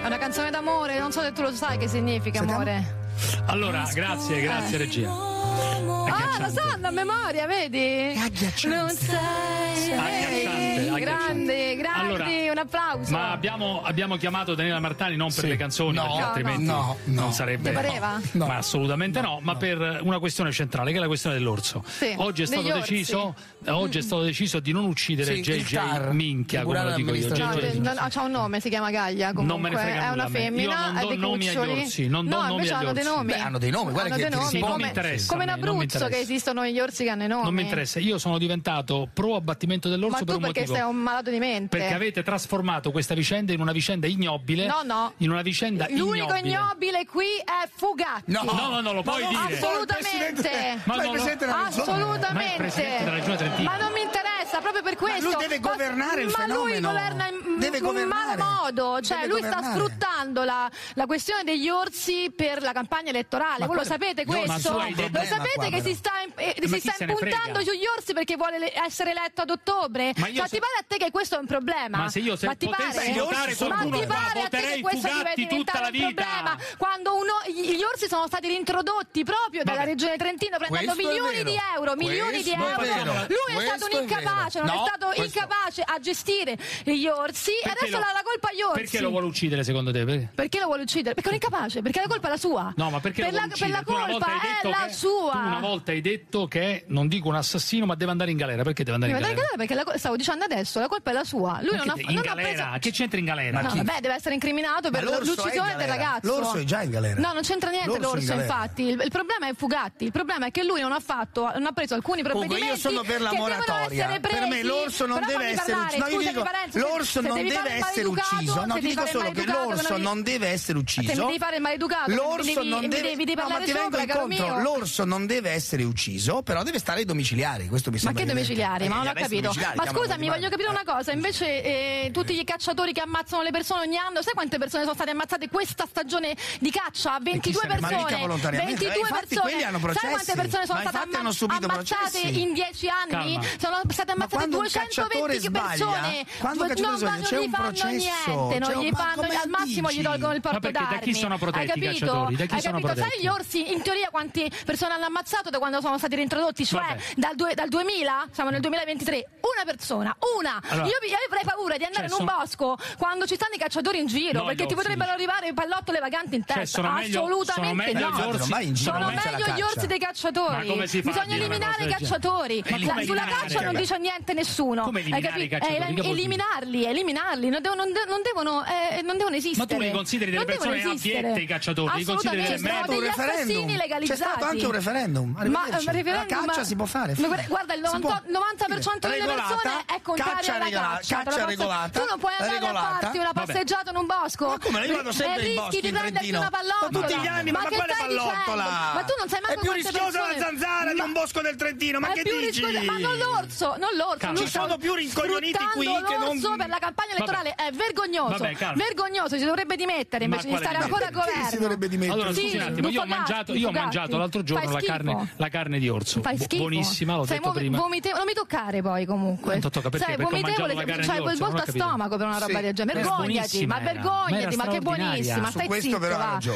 una canzone d'amore, non so se tu lo sai che significa Sentiamo. amore. Allora, grazie, grazie eh. regia. Ah, lo so, a memoria, vedi? Agghiacciante. Non sai. Agghiacciante, agghiacciante. Grandi, grande, allora, un applauso. Ma abbiamo, abbiamo, chiamato Daniela Martani non per sì. le canzoni, no, perché altrimenti no, no, non sarebbe. Ti pareva? No, ma assolutamente no, ma per una questione centrale, che è la questione dell'orso. Sì, Oggi è stato deciso. Orsi eh, oggi è mm. stato deciso di non uccidere sì, JJ Minchia come lo dico io JJ. No, c'ha un nome si chiama Gaglia comunque non me ne frega è nulla, una femmina io non do nomi agli orsi non do no, nomi agli orsi. nomi. Beh, hanno dei nomi guarda hanno che nomi, come, non mi interessa come in Abruzzo che esistono gli orsi che hanno i nomi non mi interessa io sono diventato pro abbattimento dell'orso per un perché motivo. perché sei un malato di mente? Perché avete trasformato questa vicenda in una vicenda ignobile. No no. In una vicenda ignobile l'unico ignobile. qui è Fugatti. No. No no lo puoi dire. assolutamente. Ma il presidente della regione partiti. Ma non mi interessa, proprio per questo. Ma lui deve governare ma, il ma fenomeno. Ma lui governa in, deve governare. in mal modo, cioè deve lui governare. sta sfruttando la, la, questione degli orsi per la campagna elettorale. Ma Voi lo sapete questo? Lo sapete che si sta, eh, eh si sta impuntando sugli orsi perché vuole essere eletto ad ottobre? Ma, ma cioè, so... ti pare a te che questo è un problema? Ma se io se ma ti potessi pare? votare qualcuno ma ti pare a te che questo la un Problema, quando uno, gli orsi sono stati reintrodotti proprio dalla regione Trentino prendendo milioni di euro, milioni di euro lui è stato un incapace, non no, è stato questo... incapace a gestire gli orsi perché e adesso lo... ha la colpa agli orsi. Perché lo vuole uccidere secondo te? Perché, perché lo vuole uccidere? Perché è un incapace, perché la colpa è la sua. No, ma perché per, la, per la, colpa è la che, sua. una volta hai detto che non dico un assassino, ma deve andare in galera. Perché deve andare deve in galera? Perché la, stavo dicendo adesso, la colpa è la sua. Lui non, non ha fatto. In non galera? Preso... Che c'entra in galera? No, vabbè, deve essere incriminato per l'uccisione del ragazzo. L'orso è già in galera. No, non c'entra niente l'orso, infatti. Il problema è Fugatti. Il problema è che lui non ha fatto, non ha preso alcuni provvedimenti. Comunque io sono per la moratoria. Per me l'orso non deve essere ucciso. No, l'orso non deve essere ucciso. No, ti dico solo che l'orso non deve essere ucciso. Se mi devi fare il maleducato, l'orso non deve essere L'orso non deve essere ucciso, però deve stare ai domiciliari. Questo mi sembra. Ma che domiciliari? Ma eh, non eh, ho capito. Ma scusami, voglio capire una eh. cosa. Invece, tutti gli cacciatori che ammazzano le persone ogni anno, sai quante persone sono state ammazzate questa stagione di caccia? 22 persone. 22 persone. Sai quante persone sono state ammazzate in 10 anni? anni sono state ammazzate 220 persone. Quando no, sbaglia, non c'è gli fanno processo, niente, non gli fanno, al massimo gli tolgono il porto d'armi. Da chi sono protetti Hai capito? Da chi Hai capito? Sai gli orsi in teoria quante persone hanno ammazzato da quando sono stati reintrodotti, cioè dal, due, dal, 2000, siamo nel 2023, una persona, una. Allora, io, io, avrei paura di andare cioè, in un sono... bosco quando ci stanno i cacciatori in giro, no, perché ti potrebbero arrivare i pallottole vaganti in testa. Cioè, Assolutamente meglio, no. Sono meglio, gli orsi, dei cacciatori. Bisogna eliminare i cacciatori. La, sulla caccia non dice niente nessuno. Come eliminare eh, eliminarli, eliminarli, non devono, non devono, eh, non devono esistere. Ma tu li consideri delle non persone abiette i cacciatori? Li consideri delle metodi? degli assassini legalizzati. C'è stato anche un referendum. Ma eh, referendum, la caccia ma, si può fare. Fine. Guarda, il 90, 90 delle persone è contrario alla caccia. Caccia regolata. Tu non puoi andare a farti una passeggiata in un bosco. Ma come? Io vado eh, sempre in boschi in Trentino. Ma tutti gli anni, ma quale pallottola? Ma tu non sai mai È più rischiosa la zanzara di un bosco del Trentino, ma che dici? Ma non l'orso, non l'orso. Calma. Ci sono più rincoglioniti qui che non per la campagna elettorale Vabbè. è vergognoso. Vabbè, vergognoso, si dovrebbe dimettere invece di stare ancora a governo. Si dovrebbe dimettere. Allora, scusi sì, un attimo, io ho mangiato, io ho mangiato l'altro giorno la carne, la carne di orso. Fai schifo. Buonissima, l'ho detto prima. Non mi toccare poi comunque. Non tocca? Sei perché vomitevole, c'hai quel volto a stomaco per una roba del genere. Vergognati, ma vergognati, ma che buonissima, stai zitto,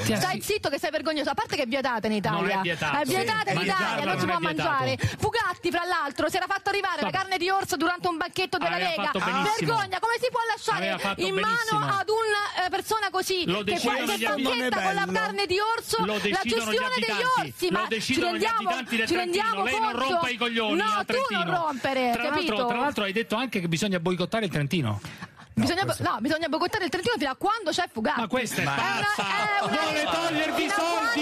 Stai zitto che sei vergognoso, a parte che è vietata in Italia. È vietata in Italia, non si può mangiare. Fugatti fra l'altro dentro, si era fatto arrivare la carne di orso durante un banchetto della Aveva Lega. Vergogna, come si può lasciare in benissimo. mano ad una eh, persona così lo che qualche banchetta con la carne di orso la gestione degli orsi, ma ci rendiamo, ci rendiamo lei non rompa i coglioni no, tu non rompere, tra l'altro, tra l'altro hai detto anche che bisogna boicottare il Trentino. Ah, no, bisogna, questo... no, bisogna boicottare il Trentino fino a quando c'è Fugatti. Ma questa è pazza! Una, è una... Vuole togliervi i soldi!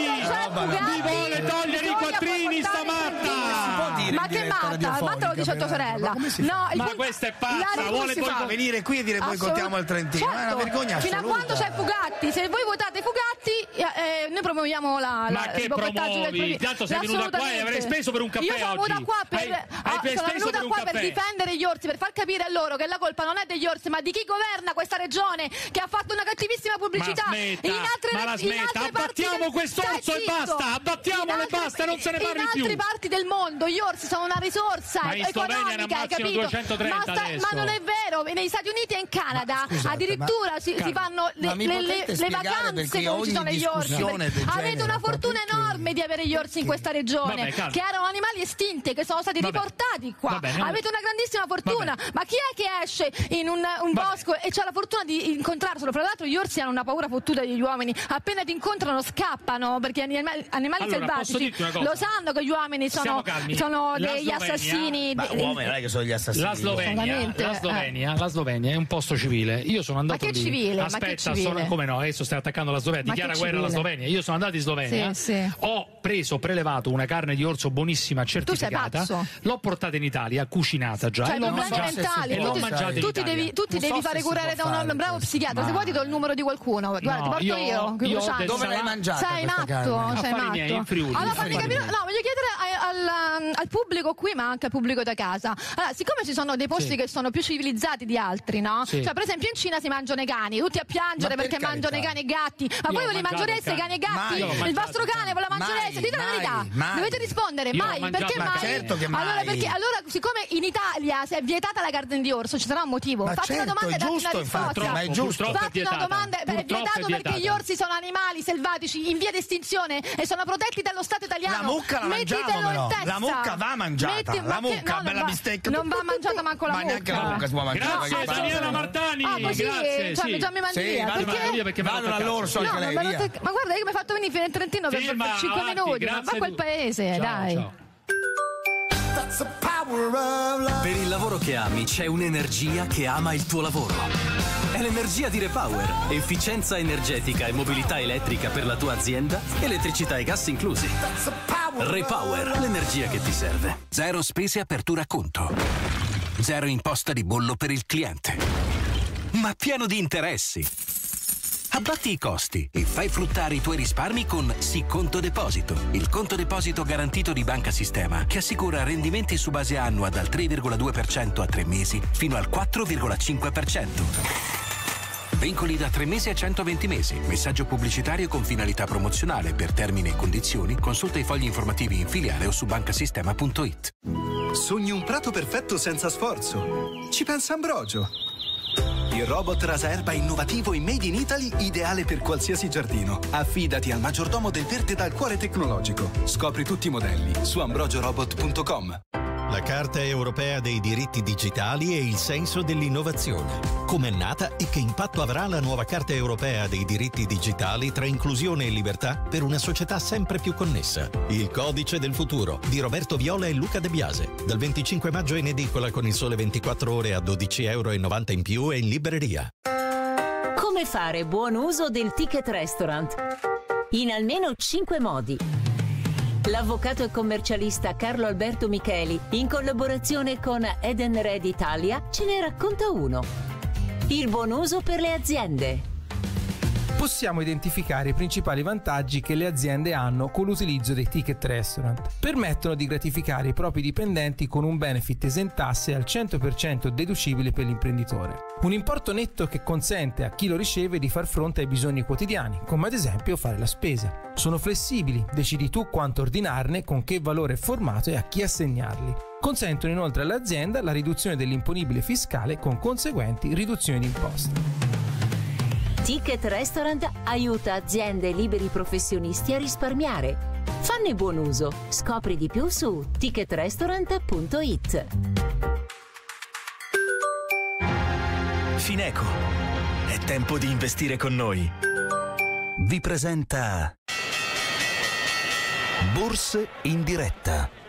Vi vuole togliere i quattrini stamattina! Ma che matta? Matta lo dice tua sorella. No, il Ma questa è la pazza! Vuole boicott- venire qui e dire boicottiamo il Trentino? È una Certo, vergogna Fino a assoluta. quando c'è Fugatti, se voi votate Fugatti, eh, eh, noi promuoviamo la, la Ma che il boicottaggio del promuovi? Tanto sei venuta qua e avrei speso per un caffè Io sono venuta qua per, Hai- ah, hai speso sono venuta per qua per difendere gli orsi, per far capire a loro che la colpa non è degli orsi, ma di chi governa questa regione che ha fatto una cattivissima pubblicità. Ma smetta, in altre, ma la in smetta, altre parti abbattiamo quest'orso e basta, abbattiamolo In e basta, non se ne parli In più. altre parti del mondo gli orsi sono sono una risorsa Ma economica, hai capito? 230 ma, sta- ma non è vero, negli Stati Uniti e in Canada scusate, addirittura ma- si, si fanno le, le- le- le vacanze perché dove ci sono gli orsi. Avete genere, una fortuna perché? enorme di avere gli orsi in questa regione, Vabbè, che erano animali estinti, che sono stati Vabbè. riportati qua. Vabbè. Avete una grandissima fortuna. Ma chi è che esce in un, un bosco e c'ha la fortuna di incontrarselo? Fra l'altro gli orsi hanno una paura fottuta degli uomini. Appena ti incontrano scappano perché gli animali, animali Allora, selvatici lo sanno che gli uomini sono, calmi. Sono La degli Slovenia- assassini. Ma uomini non è che sono gli assassini. La Slovenia, la, eh. Slovenia, la Slovenia è un posto civile. Io sono andato Ma che lì. civile? Ma che Aspetta, civile? sono- come no? Adesso stai attaccando la Slovenia. Ma Dichiara guerra alla? Slovenia. Io sono andato in Slovenia. Sì, sì. Ho preso, prelevato una carne di orso buonissima, certificata. pazzo. L'ho portata in Italia, cucinata già. Cioè, e l'ho mangiata. E l'ho mangiata in tu ti Italia. devi, tu ti devi fare curare da un bravo psichiatra. Se Ma- vuoi ti do il numero di qualcuno. Guarda, ti porto io- Dove l'hai mangiata Sei in questa atto, carne? sei in atto. Allora fammi capire, no, voglio chiedere al pubblico qui, ma anche al pubblico da casa. Allora, siccome ci sono dei posti Sì. che sono più civilizzati di altri, no? Sì. Cioè, per esempio in Cina si mangiano i cani, tutti a piangere Ma per perché mangiano i cani e i gatti. Ma Io voi ve li mangereste i cani e i gatti? Mai. Il vostro cane ve lo Mai, mangereste? Dite la verità. mai. Dovete rispondere, Io mai. Perché mai? Certo che mai. Allora, perché, allora, siccome in Italia si è vietata la carne di orso, ci sarà un motivo. Ma Fate certo, una domanda e date una risposta. ma è giusto. Fatti una domanda, è vietato perché gli orsi sono animali selvatici in via di estinzione e sono protetti dallo Stato italiano. La mucca la Mettitelo mangiamo. La mucca va mangiata. Metti- La ma che- mucca, no, non bella va- bistecca. Non va mangiata manco la Ma mucca. neanche la mucca si può mangiare. Grazie, ma Daniela? Martani. Ah, così? Grazie, Cioè, sì. mi già mi mandi Sì, via. vado, Perché? via perché hanno all'orso No, anche lei, via. ma guarda io mi hai fatto venire fino in Trentino per, per ma 5 avanti, minuti, ma va a quel paese, Ciao, dai. ciao. Per il lavoro che ami c'è un'energia che ama il tuo lavoro. È l'energia di Repower. Efficienza energetica e mobilità elettrica per la tua azienda, elettricità e gas inclusi. Repower, l'energia che ti serve. Zero spese apertura conto. Zero imposta di bollo per il cliente. Ma pieno di interessi. Abbatti i costi e fai fruttare i tuoi risparmi con Sì Conto Deposito, il conto deposito garantito di Banca Sistema che assicura rendimenti su base annua dal 3,2% a 3 mesi fino al 4,5%. Vincoli da 3 mesi a 120 mesi. Messaggio pubblicitario con finalità promozionale. Per termini e condizioni consulta i fogli informativi in filiale o su bancasistema.it. Sogni un prato perfetto senza sforzo. Ci pensa Ambrogio. Il robot rasaerba innovativo in Made in Italy ideale per qualsiasi giardino. Affidati al maggiordomo del verde dal cuore tecnologico. Scopri tutti i modelli su ambrogiorobot.com. La Carta europea dei diritti digitali e il senso dell'innovazione. Come è nata e che impatto avrà la nuova Carta europea dei diritti digitali tra inclusione e libertà per una società sempre più connessa. Il codice del futuro di Roberto Viola e Luca De Biase. Dal 25 maggio in edicola con il sole 24 ore a 12,90 euro in più e in libreria. Come fare buon uso del ticket restaurant? In almeno 5 modi. L'avvocato e commercialista Carlo Alberto Micheli, in collaborazione con Eden Red Italia, ce ne racconta uno. Il buon uso per le aziende. Possiamo identificare i principali vantaggi che le aziende hanno con l'utilizzo dei ticket restaurant. Permettono di gratificare i propri dipendenti con un benefit esentasse al 100% deducibile per l'imprenditore. Un importo netto che consente a chi lo riceve di far fronte ai bisogni quotidiani, come ad esempio fare la spesa. Sono flessibili, decidi tu quanto ordinarne, con che valore formato e a chi assegnarli. Consentono inoltre all'azienda la riduzione dell'imponibile fiscale con conseguenti riduzioni di imposte. Ticket Restaurant aiuta aziende e liberi professionisti a risparmiare. Fanne buon uso. Scopri di più su ticketrestaurant.it. Fineco. È tempo di investire con noi. Vi presenta Borse in diretta.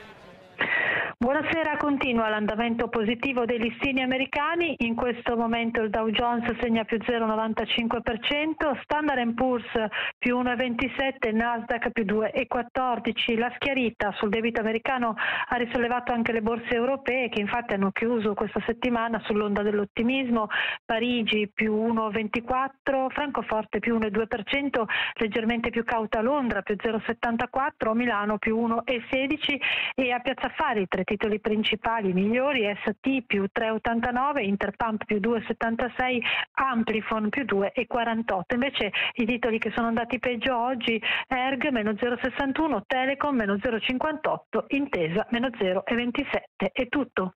Buonasera, continua l'andamento positivo dei listini americani. In questo momento il Dow Jones segna più 0,95%, Standard Poor's più 1,27%, Nasdaq più 2,14%. La schiarita sul debito americano ha risollevato anche le borse europee che infatti hanno chiuso questa settimana sull'onda dell'ottimismo. Parigi più 1,24%, Francoforte più 1,2%, leggermente più cauta Londra più 0,74%, Milano più 1,16% e a Piazza Affari 3 titoli principali migliori ST più 3,89, Interpump più 2,76, Amplifon più 2,48. Invece i titoli che sono andati peggio oggi, Erg meno 0,61, Telecom meno 0,58, Intesa meno 0,27. È tutto.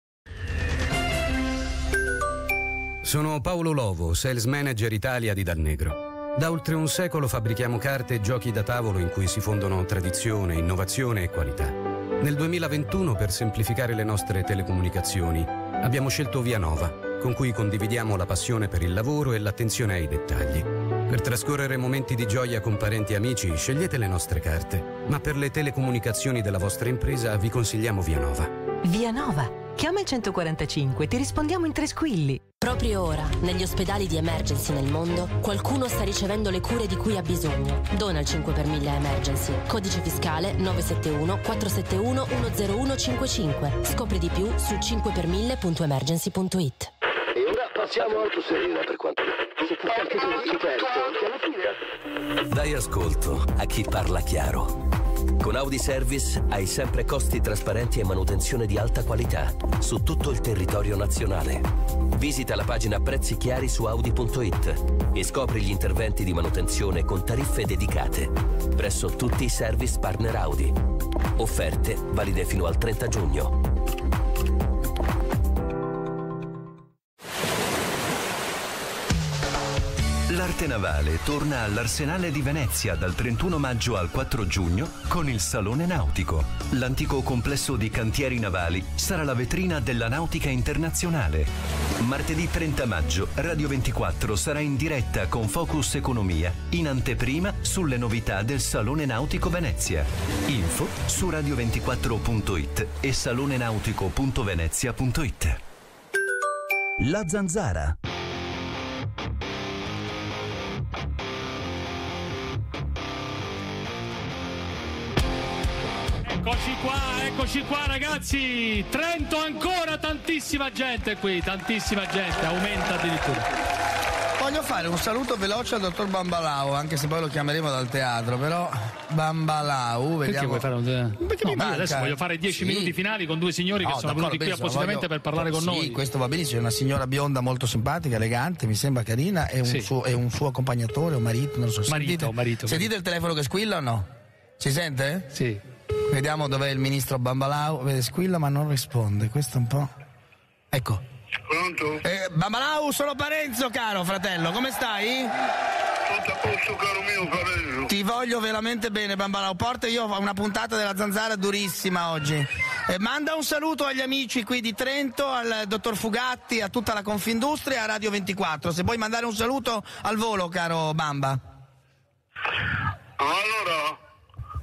Sono Paolo Lovo, Sales Manager Italia di Dal Negro. Da oltre un secolo fabbrichiamo carte e giochi da tavolo in cui si fondono tradizione, innovazione e qualità. Nel 2021, per semplificare le nostre telecomunicazioni, abbiamo scelto Via Nova, con cui condividiamo la passione per il lavoro e l'attenzione ai dettagli. Per trascorrere momenti di gioia con parenti e amici, scegliete le nostre carte, ma per le telecomunicazioni della vostra impresa vi consigliamo Via Nova. Via Nova. Chiama il 145, ti rispondiamo in tre squilli. Proprio ora, negli ospedali di emergency nel mondo, qualcuno sta ricevendo le cure di cui ha bisogno. Dona il 5 per 1000 Emergency. Codice fiscale 971 471 10155. Scopri di più su 5per1000.emergency.it. E ora passiamo al Serena per quanto se tu qualche superto, Dai ascolto a chi parla chiaro. Con Audi Service hai sempre costi trasparenti e manutenzione di alta qualità su tutto il territorio nazionale. Visita la pagina Prezzi Chiari su Audi.it e scopri gli interventi di manutenzione con tariffe dedicate presso tutti i service partner Audi. Offerte valide fino al 30 giugno. L'arte navale torna all'Arsenale di Venezia dal 31 maggio al 4 giugno con il Salone Nautico. L'antico complesso di cantieri navali sarà la vetrina della nautica internazionale. Martedì 30 maggio Radio 24 sarà in diretta con Focus Economia in anteprima sulle novità del Salone Nautico Venezia. Info su radio24.it e salonenautico.venezia.it. La zanzara. Eccoci qua ragazzi. Trento ancora tantissima gente qui, tantissima gente, aumenta addirittura. Voglio fare un saluto veloce al dottor Bambalau, anche se poi lo chiameremo dal teatro, però Bambalau, Perché vediamo. vuoi fare un... Perché No, mi adesso voglio fare 10 Sì. minuti finali con due signori che No, sono d'accordo, venuti qui appositamente voglio- per parlare con sì, noi. questo va benissimo, è una signora bionda molto simpatica, elegante, mi sembra carina, e un, Sì. suo, e un suo accompagnatore o marito, non so. Marito, sentite, marito, sentite il telefono che squilla o no? Si sente? Sì. Vediamo dov'è il ministro Bambalau, vede squilla ma non risponde, questo è un po'... Ecco. Pronto? Eh, Bambalau, sono Parenzo, caro fratello, come stai? Tutto a posto, caro mio fratello. Ti voglio veramente bene, Bambalau. Porta io una puntata della zanzara durissima oggi. Eh, manda un saluto agli amici qui di Trento, al dottor Fugatti, a tutta la Confindustria a Radio 24. Se puoi mandare un saluto al volo, caro Bamba. Allora,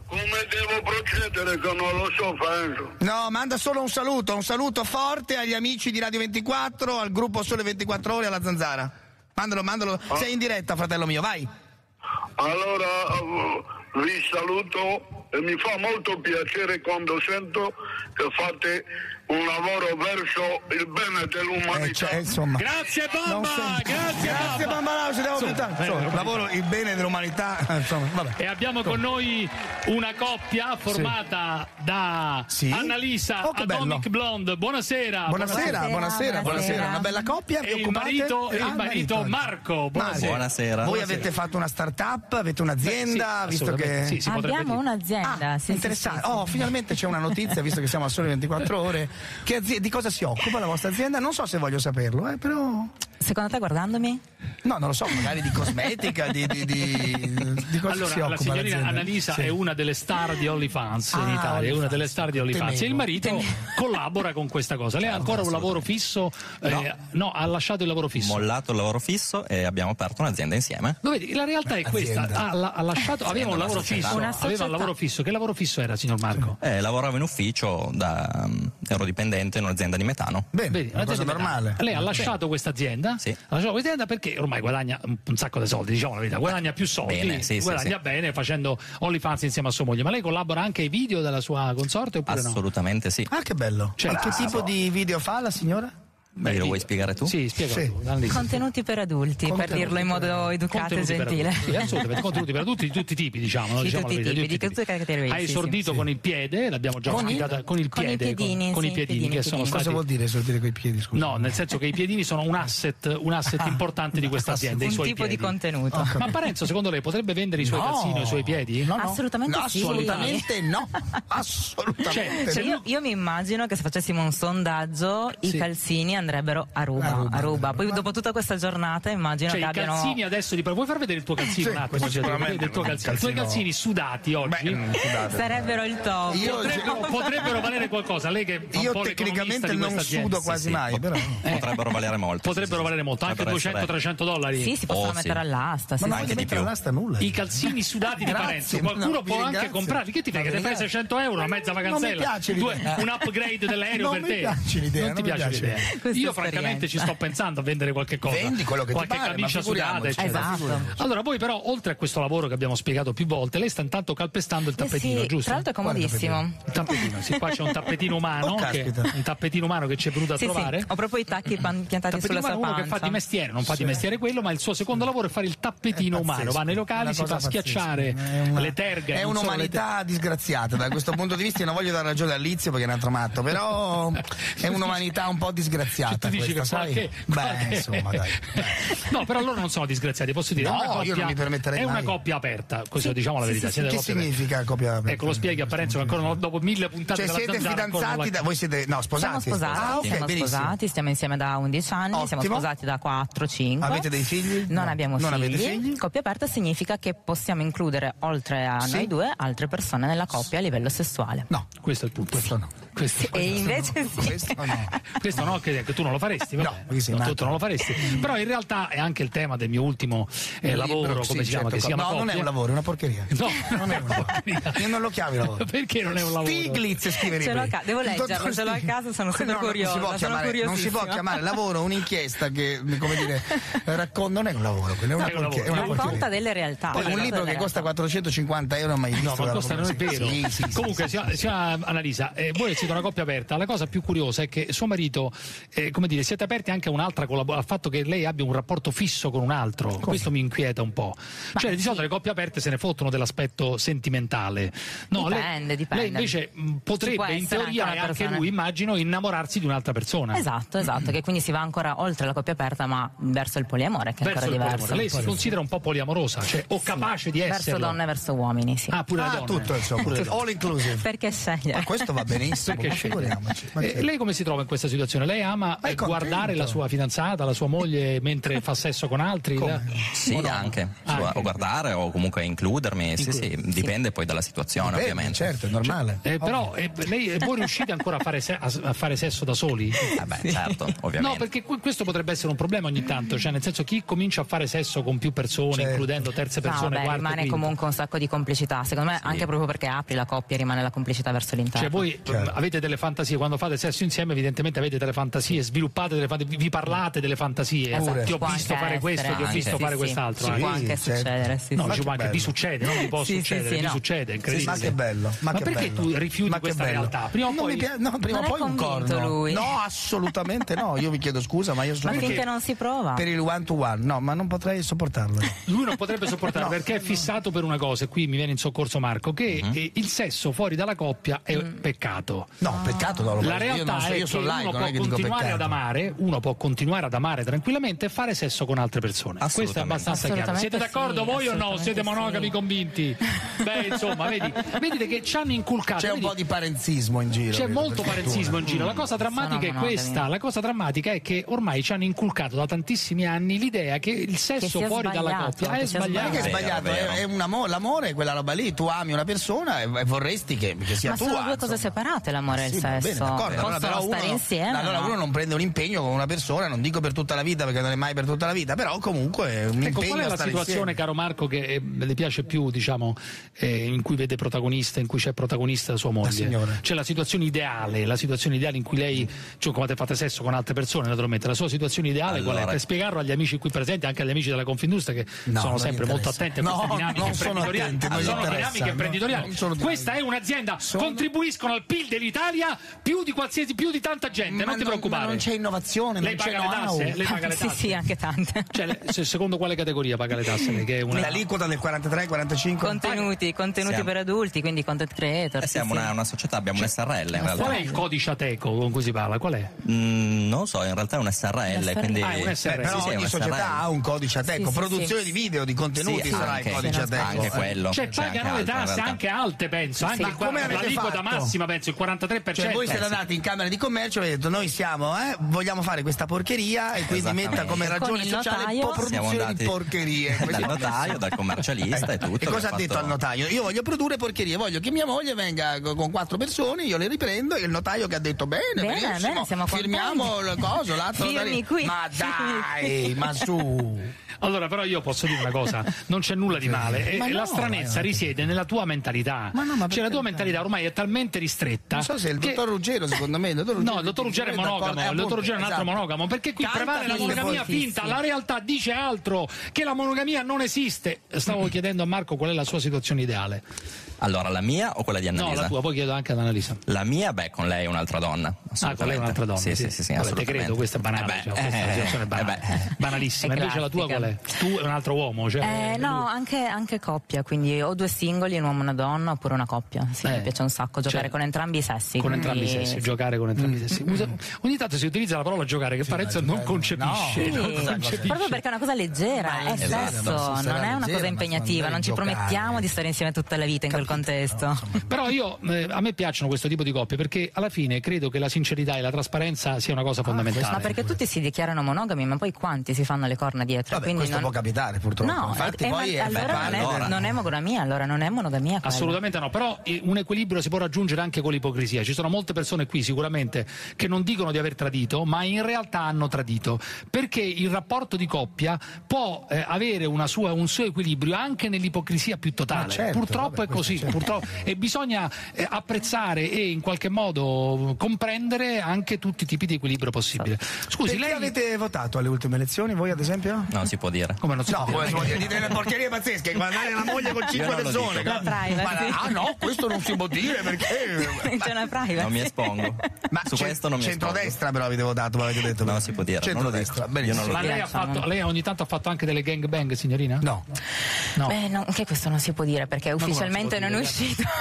come devo procedere che non lo so fare? No, manda solo un saluto, un saluto forte agli amici di Radio 24, al gruppo Sole 24 Ore, alla zanzara. Mandalo, mandalo. Sei in diretta, fratello mio, vai. Allora, eh, vi saluto e mi fa molto piacere quando sento che fate un lavoro verso il bene dell'umanità. Eh, cioè, insomma. Grazie Bamba, grazie Grazie Bamba. Bambalau, ci devo Insomma, Insomma, bene. lavoro il bene dell'umanità, insomma, vabbè. E abbiamo con noi una coppia formata da Sì. Annalisa Oh, Atomic bello. Blonde. Buonasera. Buonasera, buonasera, buonasera. Una bella coppia. E il marito, e Ah, il marito Marco. Buonasera. Voi avete fatto una start-up, avete un'azienda, Beh, sì, visto che... Sì, Abbiamo un'azienda, sì, sì, Interessante. sì, sì. Oh, finalmente c'è una notizia, visto che siamo a sole 24 ore. Che azi- di cosa si occupa la vostra azienda? Non so se voglio saperlo, eh, però. Secondo te guardandomi? No, non lo so, magari di cosmetica, di, di, di, di cosa si Allora, occupa la signorina l'azienda? Annalisa Sì. è una delle star di OnlyFans in Ah, Italia, è una OnlyFans. delle star di OnlyFans. E il marito temevo. collabora con questa cosa. Lei ha ancora un lavoro fisso? eh, no, ha lasciato il lavoro fisso. mollato il lavoro fisso e abbiamo aperto un'azienda insieme. Lo vedi, la realtà è questa. Ha, la- ha lasciato, Azienda, aveva un una lavoro società. fisso. Una Aveva un lavoro fisso. Che lavoro fisso era, signor Marco? Eh, lavoravo in ufficio da um, ero dipendente in un'azienda di metano. Vedi, un'azienda di metà. Lei ha lasciato questa azienda? Ha lasciato questa azienda perché ormai guadagna un sacco di soldi, diciamo la verità, guadagna più soldi, Bene, sì, sì, guadagna sì. bene facendo OnlyFans insieme a sua moglie. Ma lei collabora anche ai video della sua consorte oppure no? Assolutamente sì. Ah, che bello. Cioè, e che tipo di video fa la signora? Beh, lo vuoi spiegare tu? Sì, spiega sì. Contenuti per adulti, contenuti per dirlo in modo educato e gentile. Adulti, assolutamente, contenuti per adulti di tutti i tipi, diciamo. No? Di, diciamo tutti, i tipi, di tutte le caratteristiche. Hai esordito sì. con il piede, l'abbiamo già ospitata con il piede. Con i piedini. Con, sì, con i piedini, piedini, piedini. Stati... Cosa vuol dire esordire con i piedi? Scusa. No, nel senso che i piedini sono un asset, un asset ah, importante di questa azienda. Un tipo di contenuto. Ah, ma Parenzo, secondo lei, potrebbe vendere i suoi calzini o i suoi piedi? Assolutamente no. Assolutamente no. Assolutamente cioè, no. Cioè, io mi immagino che se facessimo un sondaggio, i calzini andrebbero andrebbero a Ruba. A Ruba, a Ruba. Poi dopo tutta questa giornata immagino cioè, che abbiano... i calzini adesso di... Vuoi far vedere il tuo eh, calzino sì, un certo. attimo? Sicuramente. Il tuo calzino. I tuoi calzini sudati oggi. Beh, sudate, Sarebbero il top. Io, potrebbero, potrebbero, valere qualcosa. Lei che Io tecnicamente non sudo quasi sì, mai. Eh. Però. Eh. Potrebbero valere molto. Potrebbero valere molto. Anche 200-300 dollari. Sì, si possono oh, mettere sì. all'asta. Ma non anche mettere all'asta nulla. I calzini sudati di Parenzo. Qualcuno può anche comprarli. Che ti frega? Te fai 600 euro, a mezza vacanzella. Non mi piace un upgrade dell'aereo per te. Non ti piace l'idea. Così io francamente ci sto pensando a vendere qualche cosa. Vendi quello che qualche ti pare, camicia sudata, esatto. Allora voi però oltre a questo lavoro che abbiamo spiegato più volte, lei sta intanto calpestando il tappetino, eh sì, giusto? Tra l'altro è comodissimo. Il tappetino, sì, qua c'è un tappetino oh, umano, oh, che, un tappetino umano che ci è venuto a sì, trovare. Sì. Ho proprio i tacchi piantati sulla sua pancia. che fa di mestiere, non fa di mestiere quello, ma il suo secondo mm. lavoro è fare il tappetino umano, va nei locali, si fa schiacciare una... le terghe È un'umanità disgraziata da questo punto di vista, io non voglio dare ragione all'Izio perché è un altro matto, però è un'umanità un po' disgraziata disgraziata. Dici questa, sai? Che... Beh, insomma, dai. no, però loro non sono disgraziati, posso dire. No, coppia, io non mi permetterei È mai. una coppia aperta, così sì, diciamo la verità. Sì, sì, che significa coppia aperta? Ecco, lo spieghi a Parenzo ancora non, dopo mille puntate Cioè, siete fidanzati, da, voi siete no, sposati. Siamo sposati, ah, okay, siamo benissimo. sposati, stiamo insieme da 11 anni, Ottimo. siamo sposati da 4, 5. Avete dei figli? Non no. abbiamo non figli. figli. Coppia aperta significa che possiamo includere oltre a noi due altre persone nella coppia a livello sessuale. No, questo è il punto. Questo no. Questo, e questo invece no. Questo no. questo no, che perché tu non lo faresti, però, no, no, tu non lo faresti. Mm. però in realtà è anche il tema del mio ultimo eh, lavoro, libro, come sì, si certo. Che si chiama no, Coppia. non è un lavoro, è una porcheria. No, non è un lavoro. Io non lo chiami lavoro. perché non è un lavoro? Stiglitz scrive libri. Ca- devo leggerlo, ce l'ho a casa, sono sempre no, curiosa. Non si, non si, può chiamare, lavoro un'inchiesta che, come dire, racconta, non è un lavoro, è una, porcheria. Racconta delle realtà. Poi, un libro che costa 450 euro, ma No, ma costa non è vero. Comunque, Annalisa, eh, voi siete una coppia aperta, la cosa più curiosa è che suo marito eh, come dire, siete aperti anche a un'altra collaborazione, al fatto che lei abbia un rapporto fisso con un altro. Come? Questo mi inquieta un po'. Ma cioè, di solito le coppie aperte se ne fottono dell'aspetto sentimentale. No, dipende, lei, dipende. Lei invece potrebbe, in teoria, anche, anche lui, immagino, innamorarsi di un'altra persona. Esatto, esatto, che quindi si va ancora oltre la coppia aperta, ma verso il poliamore, che è verso ancora diverso. Lei si considera un po' poliamorosa, cioè, o sì, capace di essere. Verso donne e verso uomini, sì. Ah, pure ah, tutto, insomma, pure all inclusive. Perché scegliere? Ma questo va benissimo, ma figuriamoci. Eh, lei come si trova in questa situazione? Lei ama ama eh, guardare la sua fidanzata, la sua moglie mentre fa sesso con altri? Com- sì, o no? anche. Ah, o guardare o comunque includermi, Inclu- sì, sì, dipende sì. poi dalla situazione, Dipende, ovviamente. Certo, è normale. Cioè, eh, però eh, lei eh, voi riuscite ancora a fare, se- a fare sesso da soli? Eh beh, certo, ovviamente. No, perché que- questo potrebbe essere un problema ogni tanto, cioè nel senso chi comincia a fare sesso con più persone, certo. includendo terze persone, no, beh, quarta, rimane quinta. comunque un sacco di complicità, secondo me, sì. anche proprio perché apri la coppia rimane la complicità verso l'interno. Cioè voi certo. avete delle fantasie quando fate sesso insieme, evidentemente avete delle fantasie fantasie, sviluppate delle fantasie, vi parlate delle fantasie. Esatto, ti ho può visto fare questo, anche. ti ho visto sì, fare sì. quest'altro. Ci eh. può anche certo. succedere, sì. No, ci può anche, vi succede, non vi può succedere, vi no. succede, incredibile. ma che bello. Ma, ma che perché bello. tu rifiuti ma questa realtà? Prima o poi mi piace, no, prima poi un corno. Lui. No, assolutamente no, io vi chiedo scusa, ma io sono Ma finché non si prova. Per il one to one, no, ma non potrei sopportarlo. Lui non potrebbe sopportarlo perché è fissato per una cosa e qui mi viene in soccorso Marco che mm-hmm. il sesso fuori dalla coppia è mm. peccato. No, peccato no, la realtà io, so, io sono laico, non è che dico peccato continuare ad amare, uno può continuare ad amare tranquillamente e fare sesso con altre persone. Questo è abbastanza chiaro. Siete d'accordo sì, voi o no? Siete monogami sì. convinti? Beh, insomma, vedi, vedete che ci hanno inculcato. C'è vedi, un po' di parenzismo in giro. C'è molto parenzismo in giro. La mm. cosa drammatica Sono è questa. Monotoni. La cosa drammatica è che ormai ci hanno inculcato da tantissimi anni l'idea che il sesso che fuori dalla coppia è sbagliato. È, sbagliato. Vero, è, vero. è l'amore è quella roba lì. Tu ami una persona e, vorresti che, che sia tua. Ma sono due cose separate, l'amore e il ah, sesso. Bene, d'accordo. Allora, però uno, insieme. Allora uno non prende un impegno con una persona, non dico per tutta la vita perché non è mai per tutta la vita, però comunque è un Ecco, impegno qual è la situazione, insieme. caro Marco, che eh, le piace più, diciamo, eh, in cui vede protagonista, in cui c'è protagonista sua moglie? signora. C'è la situazione ideale, la situazione ideale in cui lei, cioè come te fate sesso con altre persone, naturalmente, la sua situazione ideale qual è? Allora- Per spiegarlo agli amici qui presenti, anche agli amici della Confindustria che No, sono sempre molto attenti a queste No, dinamiche non sono imprenditoriali. attenti, non sono dinamiche imprenditoriali. sono Questa è un'azienda, contribuiscono al PIL dell'Italia più di qualsiasi più di tanta gente, Ma non ti preoccupare. Ma non c'è innovazione, Lei non c'è paga le know-how. tasse? Lei paga le Sì, tasse? sì, anche tante. Cioè, secondo quale categoria paga le tasse? Che è una... L'aliquota del 43-45? Contenuti, contenuti Siamo- per adulti, quindi content creator. Eh, sì, siamo sì. una, una società, abbiamo un SRL in. Qual è il codice ateco con cui si parla? Qual è? Mm, non lo so, in realtà è un SRL, quindi... Ah, è un SRL. però Sì, sì, è ogni un società SRL. ha un codice ateco, Sì, sì, produzione sì. di video, di contenuti Sì, sarà anche, il codice ateco. anche quello. Cioè, pagano le tasse anche alte, penso. Anche Sì. l'aliquota massima, penso, il 43%. Cioè voi siete sì. andati in Camera di Commercio e avete detto noi siamo, eh, vogliamo fare questa porcheria e quindi metta come ragione sociale po' produzione di porcherie. dal notaio, dal commercialista e tutto. E cosa ha abbiamo detto fatto- al notaio? Io voglio produrre porcherie, voglio che mia moglie venga co- con quattro persone, io le riprendo e il notaio che ha detto bene, Bene, benissimo, bene, siamo firmiamo il coso, l'atto Firmi qui. Ma dai, ma su. Allora, però io posso dire una cosa, non c'è nulla di male. E Ma e no, la stranezza ma- risiede nella tua mentalità. Ma no, ma cioè, la tua mentalità ormai è talmente ristretta. Non so se è il che- dottor Ruggero, secondo me. Il dottor No, il dottor Ruggero è monogamo, il dottor Ruggero è un altro esatto. monogamo, perché qui Canta prevale la monogamia finta, la realtà dice altro, che la monogamia non esiste. Stavo chiedendo a Marco qual è la sua situazione ideale. Allora, la mia o quella di No, Annalisa? la tua, poi chiedo anche ad Annalisa. La mia, beh, con lei è un'altra donna. Ah, con lei è un'altra donna. Sì, sì, sì, sì, Vabbè, te credo, questa è banale. Eh beh, cioè, questa è una eh, situazione banale. eh beh. Banalissima. È Invece la tua qual è? Tu è un altro uomo, cioè. Eh, no, anche, anche coppia, quindi o due singoli, un uomo e una donna, oppure una coppia. Sì, Eh. mi piace un sacco giocare Cioè, con entrambi i sessi. Con quindi- entrambi i sessi, giocare con entrambi i sessi. Usa- ogni tanto si utilizza la parola giocare che Parenzo non concepisce. Sì, non concepisce. proprio perché è una cosa leggera, è esatto, sesso, sì, non è una leggera, cosa impegnativa, non ci giocare. promettiamo di stare insieme tutta la vita in quel contesto. Però io eh, a me piacciono questo tipo di coppie perché alla fine credo che la sincerità e la trasparenza sia una cosa fondamentale. Ma perché tutti si dichiarano monogami, ma poi quanti si fanno le corna dietro? Vabbè, Quindi questo non... può capitare purtroppo. No, Infatti eh, poi ma è allora non parte è, non è monogamia, allora non è monogamia. quella. Assolutamente no, però eh, un equilibrio si può raggiungere anche con l'ipocrisia. Ci sono molte persone qui sicuramente che non dicono di aver tradito, ma in realtà hanno tradito, perché il rapporto di coppia può eh, avere una sua- un suo equilibrio anche nell'ipocrisia più totale. Ma certo, purtroppo vabbè, è così, certo. purtroppo. e bisogna eh, apprezzare e in qualche modo comprendere anche tutti i tipi di equilibrio possibile. Scusi, Perché lei avete votato alle ultime elezioni, voi ad esempio? Non si può dire. come non si No, può dire? come si può dire? Dite delle porcherie pazzesche, guardare la moglie con cinque non lo persone. dico. Ma- ah no, questo non si può dire perché... C'è una privacy. Non mi espongo. Ma Su questo non mi espongo. centrodestra però avete votato, avete detto. Non si può dire, non lo Centrodestra, dico. benissimo. Io non Ma lei, ha fatto, lei ogni tanto ha fatto anche delle gangbang, signorina? No. No. Beh, no, anche questo non si può dire perché non ufficialmente può non è uscito.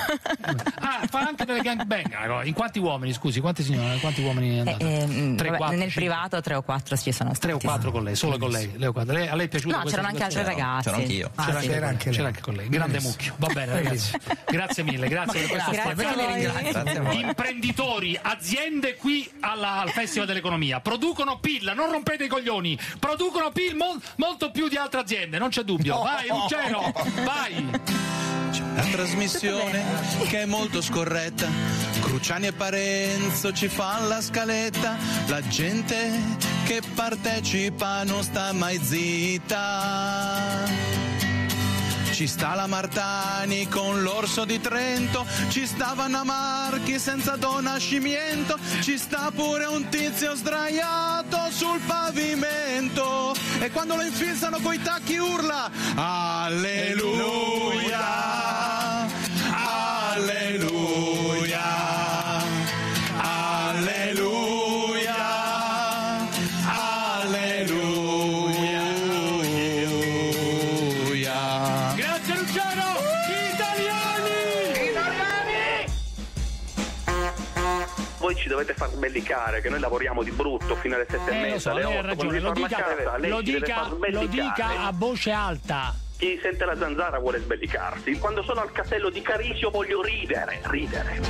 Ah, fa anche delle gangbang. Ah, no, In quanti uomini, scusi, quanti signori, quanti uomini è Eh, ehm, Tre, vabbè, quattro, nel cinque. privato tre o quattro ci sono stati. Tre o quattro con lei, solo con lei. lei, o quattro. Lei- a lei è piaciuto No, c'erano anche altre ragazze. C'ero anch'io. Ah, C'era, sì, anche, anche lei, c'era anche con lei. Grande mucchio. Va bene, ragazzi. Grazie mille, grazie per questo spazio. Imprenditori, aziende qui alla- al Festival dell'Economia producono PIL, non rompete i coglioni, producono PIL mol- molto più di altre aziende, non c'è dubbio. Vai, Ruggero, vai. La trasmissione che è molto scorretta. Cruciani e Parenzo ci fanno la scaletta. La gente che partecipa non sta mai zitta. Ci sta la Martani con l'orso di Trento, ci sta Vanna senza donascimento, ci sta pure un tizio sdraiato sul pavimento. E quando lo infilzano coi tacchi urla Alleluia, Alleluia, Alleluia, Voi ci dovete far sbellicare che noi lavoriamo di brutto fino alle sette e Eh, lo mezza, so, alle otto. ragione, lo dica, casa, lo dica, lo dica a voce alta. Chi sente la zanzara vuole sbellicarsi. Quando sono al castello di Carisio voglio ridere, ridere.